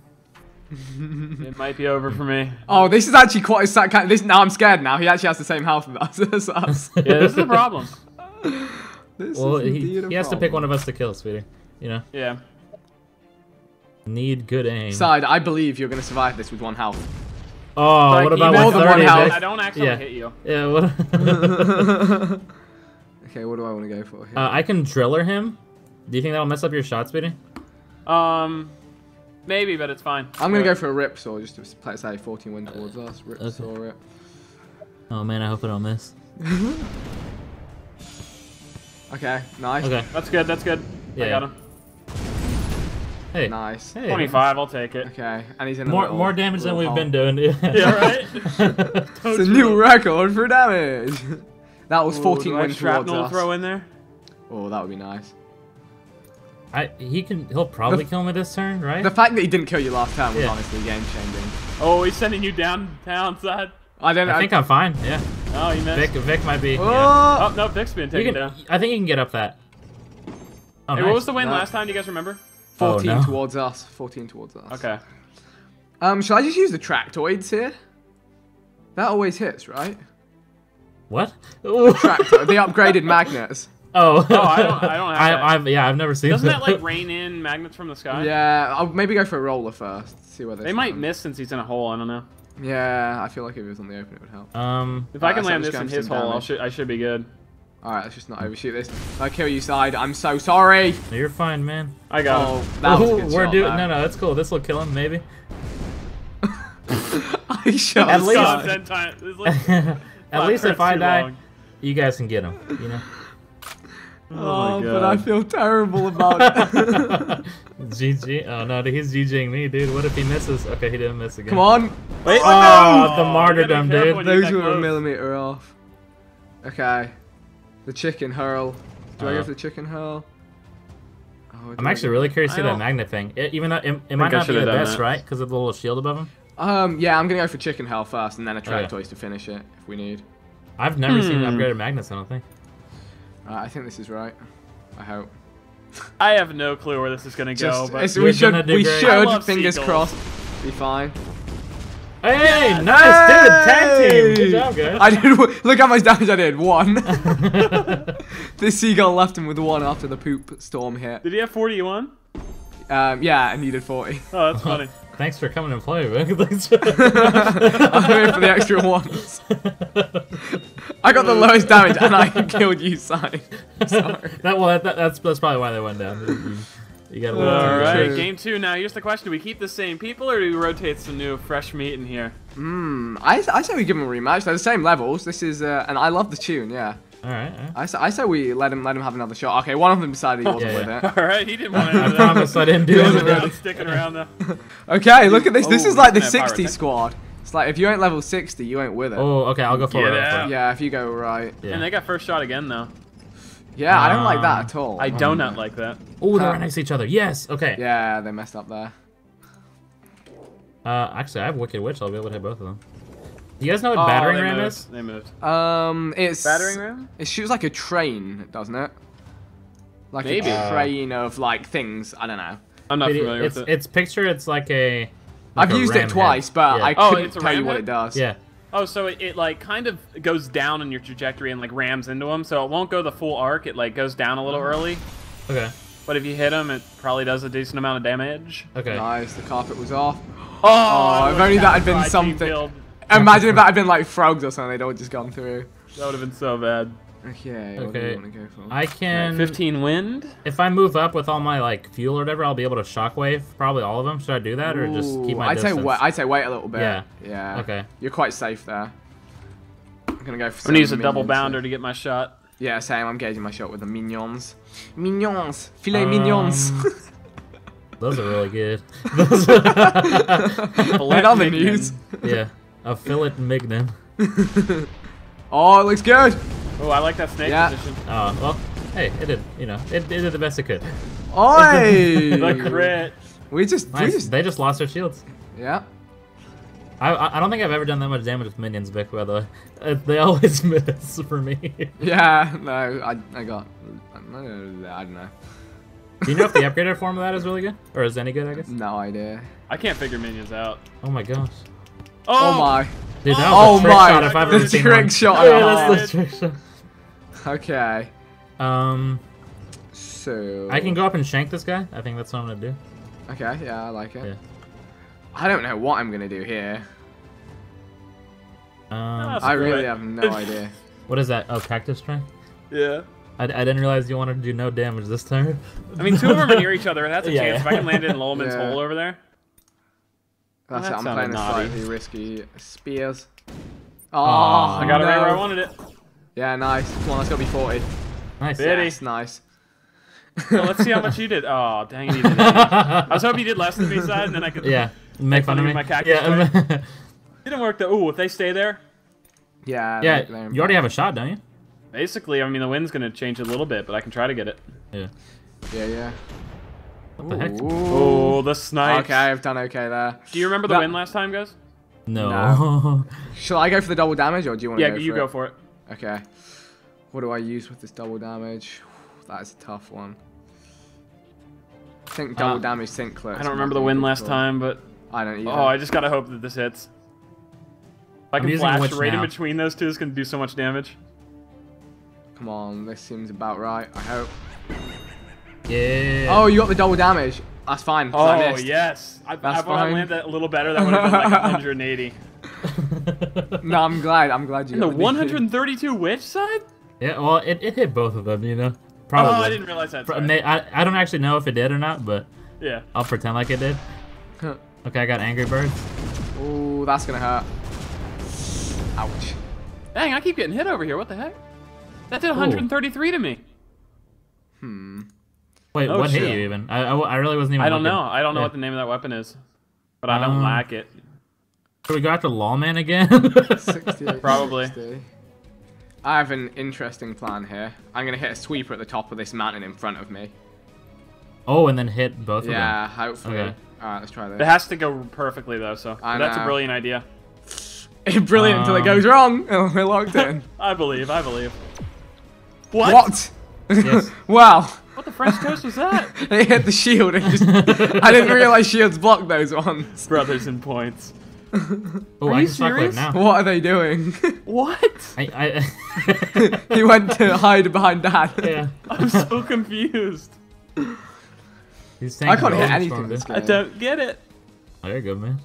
[SPEAKER 1] It might be over for me.
[SPEAKER 2] Oh, this is actually quite a sad kind. This now I'm scared. Now he actually has the same health as us.
[SPEAKER 1] Yeah, this is the problem.
[SPEAKER 2] This
[SPEAKER 3] Well,
[SPEAKER 2] is
[SPEAKER 3] he,
[SPEAKER 2] indeed a
[SPEAKER 3] he has to pick one of us to kill, sweetie. You know,
[SPEAKER 1] Yeah.
[SPEAKER 3] need good aim.
[SPEAKER 2] Side, I believe you're gonna survive this with one health.
[SPEAKER 3] Oh,
[SPEAKER 1] Like,
[SPEAKER 3] what about
[SPEAKER 1] even
[SPEAKER 2] more
[SPEAKER 3] with
[SPEAKER 2] than one health.
[SPEAKER 1] I don't actually
[SPEAKER 3] Yeah.
[SPEAKER 1] hit you.
[SPEAKER 3] Yeah, what?
[SPEAKER 2] Okay, what do I want to go for here?
[SPEAKER 3] uh, I can driller him. Do you think that'll mess up your shot, Speedy?
[SPEAKER 1] Um, maybe, but it's fine.
[SPEAKER 2] I'm gonna
[SPEAKER 1] Uh,
[SPEAKER 2] go for a rip saw just to play say 14 win towards us. Rip
[SPEAKER 3] Okay.
[SPEAKER 2] saw rip.
[SPEAKER 3] Oh man, I hope I don't miss.
[SPEAKER 2] Okay, nice.
[SPEAKER 3] Okay.
[SPEAKER 1] That's good. That's good.
[SPEAKER 3] Yeah.
[SPEAKER 1] I got him.
[SPEAKER 3] Hey.
[SPEAKER 2] Nice.
[SPEAKER 3] Hey.
[SPEAKER 1] 25. I'll take it.
[SPEAKER 2] Okay, and he's in
[SPEAKER 3] More
[SPEAKER 2] little-
[SPEAKER 3] more damage than we've
[SPEAKER 2] hole.
[SPEAKER 3] been doing.
[SPEAKER 1] Yeah, right.
[SPEAKER 2] It's a new record for damage. That was
[SPEAKER 1] Ooh,
[SPEAKER 2] 14
[SPEAKER 1] do I
[SPEAKER 2] win
[SPEAKER 1] have
[SPEAKER 2] towards us.
[SPEAKER 1] throw in there.
[SPEAKER 2] Oh, that would be nice.
[SPEAKER 3] I he can he'll probably
[SPEAKER 2] The-
[SPEAKER 3] kill me this turn, right?
[SPEAKER 2] The fact that he didn't kill you last time was
[SPEAKER 3] Yeah.
[SPEAKER 2] honestly game changing.
[SPEAKER 1] Oh, he's sending you downtown side.
[SPEAKER 2] I don't know.
[SPEAKER 3] I think I'm fine. Yeah.
[SPEAKER 1] Oh, you missed.
[SPEAKER 3] Vic Vic might be. Yeah.
[SPEAKER 2] Oh!
[SPEAKER 1] Oh no, Vic's being
[SPEAKER 3] You
[SPEAKER 1] taken
[SPEAKER 3] can,
[SPEAKER 1] down.
[SPEAKER 3] I think he can get up that. Oh,
[SPEAKER 1] Hey,
[SPEAKER 3] nice.
[SPEAKER 1] what was the win
[SPEAKER 2] No.
[SPEAKER 1] last time? Do you guys remember?
[SPEAKER 2] 14
[SPEAKER 3] Oh, no.
[SPEAKER 2] towards us. 14 towards us.
[SPEAKER 1] Okay.
[SPEAKER 2] Um, shall I just use the tractoids here? That always hits, right?
[SPEAKER 3] What?
[SPEAKER 2] Tractor, the upgraded magnets.
[SPEAKER 3] Oh.
[SPEAKER 1] Oh, I don't- I don't have
[SPEAKER 3] I,
[SPEAKER 1] that.
[SPEAKER 3] I've, yeah, I've never seen.
[SPEAKER 1] Doesn't that like rain in magnets from the sky?
[SPEAKER 2] Yeah, I'll maybe go for a roller first. See where this
[SPEAKER 1] They might miss since he's in a hole. I don't know.
[SPEAKER 2] Yeah, I feel like if it was on the open, it would help.
[SPEAKER 3] Um.
[SPEAKER 1] If I can land this
[SPEAKER 2] just
[SPEAKER 1] in his hole, I'll
[SPEAKER 2] damage.
[SPEAKER 1] should, I should be good.
[SPEAKER 2] Alright, let's just not overshoot this. I kill you, side. I'm so sorry.
[SPEAKER 3] no, You're fine, man.
[SPEAKER 1] I got
[SPEAKER 2] Oh,
[SPEAKER 1] him.
[SPEAKER 2] that was a
[SPEAKER 3] Ooh,
[SPEAKER 2] good
[SPEAKER 3] we're
[SPEAKER 2] shot
[SPEAKER 3] doing. No, no, that's cool. This will kill him, maybe.
[SPEAKER 2] I shot
[SPEAKER 3] At
[SPEAKER 1] It's
[SPEAKER 3] least-
[SPEAKER 1] gone
[SPEAKER 2] side.
[SPEAKER 1] ten times. It's like
[SPEAKER 3] At least if I die,
[SPEAKER 1] long.
[SPEAKER 3] you guys can get him. You know.
[SPEAKER 2] Oh,
[SPEAKER 1] my
[SPEAKER 2] but I feel terrible about it.
[SPEAKER 3] GG. Oh no, he's GGing me, dude. What if he misses? Okay, he didn't miss again.
[SPEAKER 2] Come on.
[SPEAKER 1] Wait,
[SPEAKER 3] Oh, the
[SPEAKER 1] no!
[SPEAKER 3] martyrdom,
[SPEAKER 1] You gotta
[SPEAKER 3] dude.
[SPEAKER 1] careful when you
[SPEAKER 2] Those were
[SPEAKER 1] that
[SPEAKER 2] a millimeter off. Okay. The chicken hurl. Do I
[SPEAKER 3] Uh,
[SPEAKER 2] go for the chicken hurl? Oh,
[SPEAKER 3] I'm actually really curious to see that magnet thing. It, even though it, it might not be the best,
[SPEAKER 1] that.
[SPEAKER 3] right? Because of the little shield above him.
[SPEAKER 2] Um, yeah, I'm gonna go for chicken hurl first, and then a track
[SPEAKER 3] Okay.
[SPEAKER 2] toys to finish it if we need.
[SPEAKER 3] I've never seen
[SPEAKER 1] Hmm.
[SPEAKER 3] upgraded magnets. I don't think.
[SPEAKER 2] Uh, I think this is right. I hope.
[SPEAKER 1] I have no clue where this is gonna go, but
[SPEAKER 2] we should, we
[SPEAKER 3] great.
[SPEAKER 2] Should, fingers
[SPEAKER 1] seagulls.
[SPEAKER 2] crossed, be fine.
[SPEAKER 3] Hey, nice, dude! Tag team. Good job, guys.
[SPEAKER 2] I did. Look how much damage I did. One. this seagull left him with one after the poop storm hit.
[SPEAKER 1] did he have 41?
[SPEAKER 2] Um, yeah, and he did 40.
[SPEAKER 1] Oh, that's funny.
[SPEAKER 3] Thanks for coming and playing, man.
[SPEAKER 2] I'm here for the extra ones. I got the lowest damage and I killed you, side. Sorry.
[SPEAKER 3] that well, that, that's that's probably why they went down. You, you got a little
[SPEAKER 1] All
[SPEAKER 3] too
[SPEAKER 1] right,
[SPEAKER 3] good.
[SPEAKER 2] True.
[SPEAKER 1] game two. Now, here's the question: Do we keep the same people, or do we rotate some new, fresh meat in here?
[SPEAKER 2] Hmm. I, I say we give them a rematch. They're the same levels. This is, uh, and I love the tune. Yeah.
[SPEAKER 3] All right. all right.
[SPEAKER 2] I say, I say we let him let him have another shot. Okay, one of them decided he wasn't
[SPEAKER 3] Yeah,
[SPEAKER 2] with
[SPEAKER 3] yeah.
[SPEAKER 2] it.
[SPEAKER 1] All right, he didn't want to.
[SPEAKER 3] I promise I didn't do
[SPEAKER 2] He
[SPEAKER 1] He
[SPEAKER 2] wasn't
[SPEAKER 3] it.
[SPEAKER 1] sticking around though.
[SPEAKER 2] Okay, look at this. This
[SPEAKER 1] Oh,
[SPEAKER 2] is like the
[SPEAKER 1] he's gonna have
[SPEAKER 2] 60 squad. It's like if you ain't level 60, you ain't with it.
[SPEAKER 3] Oh, okay. I'll go for it.
[SPEAKER 1] out.
[SPEAKER 2] Yeah, if you go right.
[SPEAKER 3] Yeah.
[SPEAKER 1] And they got first shot again though.
[SPEAKER 2] Yeah, I don't like that
[SPEAKER 3] Um,
[SPEAKER 2] at all.
[SPEAKER 1] I do not like that.
[SPEAKER 3] Oh, they're right next to each other. Yes. Okay.
[SPEAKER 2] Yeah, they messed up there.
[SPEAKER 3] Uh, actually, I have Wicked Witch. I'll be able to hit both of them. Do you guys know what
[SPEAKER 1] Oh,
[SPEAKER 3] battering ram
[SPEAKER 1] moved.
[SPEAKER 3] is?
[SPEAKER 1] They moved.
[SPEAKER 2] Um, it's
[SPEAKER 1] Battering ram?
[SPEAKER 2] It shoots like a train, doesn't it? Like
[SPEAKER 1] Maybe.
[SPEAKER 2] a
[SPEAKER 3] Uh,
[SPEAKER 2] train of like things. I don't know.
[SPEAKER 1] I'm not
[SPEAKER 3] It-
[SPEAKER 1] familiar
[SPEAKER 3] it's
[SPEAKER 1] with it.
[SPEAKER 3] it's picture. It's like a. like
[SPEAKER 2] I've
[SPEAKER 3] a
[SPEAKER 2] used it twice,
[SPEAKER 3] head.
[SPEAKER 2] but
[SPEAKER 3] yeah.
[SPEAKER 2] I
[SPEAKER 1] Oh,
[SPEAKER 2] couldn't
[SPEAKER 1] it's a
[SPEAKER 2] tell you what
[SPEAKER 1] head?
[SPEAKER 2] it does.
[SPEAKER 3] Yeah.
[SPEAKER 1] Oh, so it, it like kind of goes down in your trajectory and like rams into them, so it won't go the full arc. It like goes down a little early,
[SPEAKER 3] Okay.
[SPEAKER 1] but if you hit them, it probably does a decent amount of damage.
[SPEAKER 3] Okay.
[SPEAKER 2] Nice. The carpet was off.
[SPEAKER 1] Oh,
[SPEAKER 2] Oh, if only that had been
[SPEAKER 1] tried to
[SPEAKER 2] something.
[SPEAKER 1] Killed.
[SPEAKER 2] Imagine if that had been like frogs or something. They'd all just gone through.
[SPEAKER 1] That would have been so bad.
[SPEAKER 2] Okay.
[SPEAKER 3] Okay.
[SPEAKER 2] you want to go?
[SPEAKER 3] I can.
[SPEAKER 1] 15 wind.
[SPEAKER 3] If I move up with all my like fuel or whatever, I'll be able to shockwave probably all of them. Should I do that or just keep
[SPEAKER 2] Ooh,
[SPEAKER 3] my
[SPEAKER 2] I'd
[SPEAKER 3] distance?
[SPEAKER 2] say wait. I'd say wait a little bit.
[SPEAKER 3] Yeah.
[SPEAKER 2] Yeah.
[SPEAKER 3] Okay.
[SPEAKER 2] You're quite safe there. I'm gonna go for.
[SPEAKER 1] I'm gonna use a double bounder to get my shot.
[SPEAKER 2] Yeah, same. I'm gauging my shot with the minions. Minions. Filet
[SPEAKER 3] Um,
[SPEAKER 2] minions.
[SPEAKER 3] Those are really good. Those
[SPEAKER 2] In
[SPEAKER 1] Fillet
[SPEAKER 2] other
[SPEAKER 1] Mignon.
[SPEAKER 2] news.
[SPEAKER 3] yeah. A fillet mignon.
[SPEAKER 2] Oh, it looks good.
[SPEAKER 1] Oh, I like that snake
[SPEAKER 2] Yeah.
[SPEAKER 1] position.
[SPEAKER 3] Oh, well, hey, it did, you know, it, it did the best it could.
[SPEAKER 2] Oi!
[SPEAKER 1] The crit.
[SPEAKER 2] We just, we just,
[SPEAKER 3] They just lost their shields.
[SPEAKER 2] yeah.
[SPEAKER 3] I, I I don't think I've ever done that much damage with minions, Vic, by the way. Uh, they always miss for me.
[SPEAKER 2] Yeah, no, I, I got, I don't know.
[SPEAKER 3] Do you know if the upgraded form of that is really good? Or is any good, I guess?
[SPEAKER 2] No idea.
[SPEAKER 1] I can't figure minions out.
[SPEAKER 3] Oh my gosh.
[SPEAKER 2] Oh, my.
[SPEAKER 3] Dude, that
[SPEAKER 2] Oh
[SPEAKER 3] was a trick
[SPEAKER 2] my,
[SPEAKER 3] shot if I've
[SPEAKER 2] the
[SPEAKER 3] ever seen
[SPEAKER 2] trick
[SPEAKER 3] one.
[SPEAKER 2] shot.
[SPEAKER 3] Yeah,
[SPEAKER 1] Oh.
[SPEAKER 3] that's the trick shot.
[SPEAKER 2] Okay.
[SPEAKER 3] Um,
[SPEAKER 2] So.
[SPEAKER 3] I can go up and shank this guy. I think that's what I'm gonna do.
[SPEAKER 2] Okay, yeah, I like it.
[SPEAKER 3] Yeah.
[SPEAKER 2] I don't know what I'm gonna do here.
[SPEAKER 3] Um,
[SPEAKER 1] That's
[SPEAKER 2] I really
[SPEAKER 1] right.
[SPEAKER 2] have no idea.
[SPEAKER 3] what is that? Oh, cactus strike.
[SPEAKER 1] Yeah.
[SPEAKER 3] I, I didn't realize you wanted to do no damage this time.
[SPEAKER 1] I mean, two of them are near each other. That's a
[SPEAKER 3] Yeah,
[SPEAKER 1] chance.
[SPEAKER 3] yeah.
[SPEAKER 1] If I can land it in Lolman's
[SPEAKER 2] Yeah.
[SPEAKER 1] hole over there.
[SPEAKER 2] That's
[SPEAKER 1] that
[SPEAKER 2] it. I'm playing a
[SPEAKER 1] naughty.
[SPEAKER 2] slightly risky spears. Oh,
[SPEAKER 3] Aw.
[SPEAKER 1] I got it right where I wanted it.
[SPEAKER 2] Yeah, nice. Come on, that's got to be 40.
[SPEAKER 3] Nice.
[SPEAKER 1] Biddy.
[SPEAKER 2] Yes, nice.
[SPEAKER 1] Well, let's see how much you did. Oh, dang it. you did 80. I was hoping you did less than me side, and then I could.
[SPEAKER 3] yeah. Make fun of
[SPEAKER 1] fun of
[SPEAKER 3] me.
[SPEAKER 1] my cactus
[SPEAKER 3] yeah.
[SPEAKER 1] Didn't work though. Ooh, if they stay there,
[SPEAKER 2] Yeah.
[SPEAKER 3] yeah.
[SPEAKER 2] like, they're-
[SPEAKER 3] You already have a shot, don't you?
[SPEAKER 1] basically, I mean, the wind's gonna change a little bit, but I can try to get it.
[SPEAKER 3] Yeah.
[SPEAKER 2] Yeah, yeah.
[SPEAKER 3] What the heck?
[SPEAKER 2] Ooh.
[SPEAKER 1] Oh, the snipe.
[SPEAKER 2] Okay, I've done okay there.
[SPEAKER 1] Do you remember the
[SPEAKER 2] That-
[SPEAKER 1] win last time, guys?
[SPEAKER 3] No.
[SPEAKER 2] Shall I go for the double damage or do you want to
[SPEAKER 1] Yeah,
[SPEAKER 2] go
[SPEAKER 1] you
[SPEAKER 2] for
[SPEAKER 1] go
[SPEAKER 2] it?
[SPEAKER 1] for it.
[SPEAKER 2] Okay. What do I use with this double damage? That is a tough one. I think double
[SPEAKER 1] Uh,
[SPEAKER 2] damage sync clicks.
[SPEAKER 1] I don't remember the win
[SPEAKER 2] good
[SPEAKER 1] last
[SPEAKER 2] call.
[SPEAKER 1] time, but
[SPEAKER 2] I don't either.
[SPEAKER 1] oh, I just gotta hope that this hits. If I can flash right
[SPEAKER 3] now.
[SPEAKER 1] in between those two, it's gonna do so much damage.
[SPEAKER 2] Come on, this seems about right. I hope.
[SPEAKER 3] Yeah.
[SPEAKER 2] Oh, you got the double damage. That's fine. 'cause I
[SPEAKER 1] Oh
[SPEAKER 2] missed.
[SPEAKER 1] yes, I,
[SPEAKER 2] That's
[SPEAKER 1] I thought I
[SPEAKER 2] fine.
[SPEAKER 1] landed that a little better. That would have been like 180.
[SPEAKER 2] No, I'm glad. I'm glad you
[SPEAKER 1] And the 132 witch side?
[SPEAKER 3] yeah. Well, it, it hit both of them. You know. Probably.
[SPEAKER 1] Oh, I didn't realize that. Sorry.
[SPEAKER 3] I, I don't actually know if it did or not, but
[SPEAKER 1] Yeah.
[SPEAKER 3] I'll pretend like it did. Okay, I got Angry Birds.
[SPEAKER 2] Ooh, that's gonna hurt. Ouch.
[SPEAKER 1] Dang, I keep getting hit over here. What the heck? That did 133 to me.
[SPEAKER 2] Hmm.
[SPEAKER 3] Wait,
[SPEAKER 1] Oh,
[SPEAKER 3] what hit you even? I, I, I really wasn't even
[SPEAKER 1] I don't
[SPEAKER 3] looking.
[SPEAKER 1] know. I don't know
[SPEAKER 3] Yeah.
[SPEAKER 1] what the name of that weapon is, but I don't
[SPEAKER 3] Um,
[SPEAKER 1] like it.
[SPEAKER 3] Should we go after Lawman again?
[SPEAKER 2] 68,
[SPEAKER 1] Probably.
[SPEAKER 2] 60. I have an interesting plan here. I'm gonna hit a sweeper at the top of this mountain in front of me.
[SPEAKER 3] oh, and then hit both
[SPEAKER 2] Yeah,
[SPEAKER 3] of them.
[SPEAKER 2] Yeah, hopefully.
[SPEAKER 3] Okay.
[SPEAKER 2] Alright, let's try
[SPEAKER 1] that.
[SPEAKER 2] It
[SPEAKER 1] has to go perfectly though, so
[SPEAKER 2] I
[SPEAKER 1] that's a brilliant idea.
[SPEAKER 2] Brilliant until it
[SPEAKER 3] Um,
[SPEAKER 2] goes wrong. Oh, we're locked in.
[SPEAKER 1] I believe. I believe. What?
[SPEAKER 2] what?
[SPEAKER 3] Yes.
[SPEAKER 2] wow.
[SPEAKER 1] What the French toast was that?
[SPEAKER 2] They hit the shield and just. I didn't realize shields blocked those ones.
[SPEAKER 1] Brothers in points.
[SPEAKER 3] Oh,
[SPEAKER 1] Are
[SPEAKER 3] I
[SPEAKER 1] you
[SPEAKER 3] can
[SPEAKER 1] serious?
[SPEAKER 3] now.
[SPEAKER 2] What are they doing?
[SPEAKER 1] What?
[SPEAKER 3] I, I
[SPEAKER 2] he went to hide behind dad.
[SPEAKER 3] yeah.
[SPEAKER 1] I'm so confused.
[SPEAKER 3] He's
[SPEAKER 2] I can't
[SPEAKER 3] tanking
[SPEAKER 2] hit anything this
[SPEAKER 3] dude.
[SPEAKER 1] I don't get it.
[SPEAKER 3] Oh, you're good, man.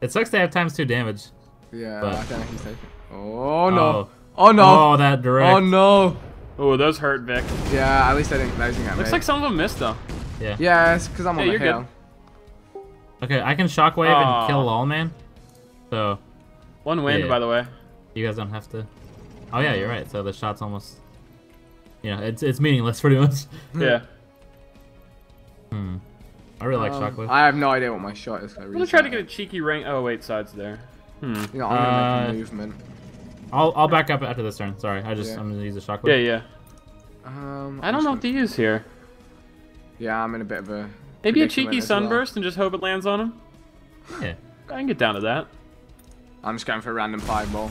[SPEAKER 3] It sucks they have times two damage.
[SPEAKER 2] Yeah,
[SPEAKER 3] But-
[SPEAKER 2] I don't know he's taking. Oh no.
[SPEAKER 3] Oh.
[SPEAKER 2] Oh, no.
[SPEAKER 3] Oh, that direct.
[SPEAKER 2] Oh no.
[SPEAKER 1] Oh, those hurt, Vic.
[SPEAKER 2] Yeah, at least I didn't. Those didn't
[SPEAKER 1] Looks
[SPEAKER 2] me.
[SPEAKER 1] like some of them missed though.
[SPEAKER 3] Yeah.
[SPEAKER 2] Yeah, it's because I'm
[SPEAKER 1] Yeah,
[SPEAKER 2] on the
[SPEAKER 1] you're good.
[SPEAKER 2] hill.
[SPEAKER 3] Okay, I can shockwave
[SPEAKER 1] Aw.
[SPEAKER 3] and kill Lawman. So
[SPEAKER 1] One wind,
[SPEAKER 3] Yeah.
[SPEAKER 1] by the way.
[SPEAKER 3] you guys don't have to. Oh yeah, you're right. So the shot's almost. You know, it's it's meaningless pretty much.
[SPEAKER 1] Yeah.
[SPEAKER 3] Hmm. I really like
[SPEAKER 2] Um,
[SPEAKER 3] shockwave.
[SPEAKER 2] I have no idea what my shot is.
[SPEAKER 1] I'm gonna try to get a cheeky ring. Oh wait, sides there. Hmm.
[SPEAKER 2] You know, I'm gonna
[SPEAKER 3] Uh,
[SPEAKER 2] make a movement.
[SPEAKER 3] I'll I'll back up after this turn. Sorry, I just
[SPEAKER 2] Yeah.
[SPEAKER 3] I'm gonna use a shockwave.
[SPEAKER 1] Yeah, yeah.
[SPEAKER 2] Um,
[SPEAKER 1] I don't know what to use here.
[SPEAKER 2] Yeah, I'm in a bit of a.
[SPEAKER 1] Maybe a cheeky
[SPEAKER 2] as well.
[SPEAKER 1] sunburst and just hope it lands on him.
[SPEAKER 3] Yeah.
[SPEAKER 1] I can get down to that.
[SPEAKER 2] I'm just going for a random fireball.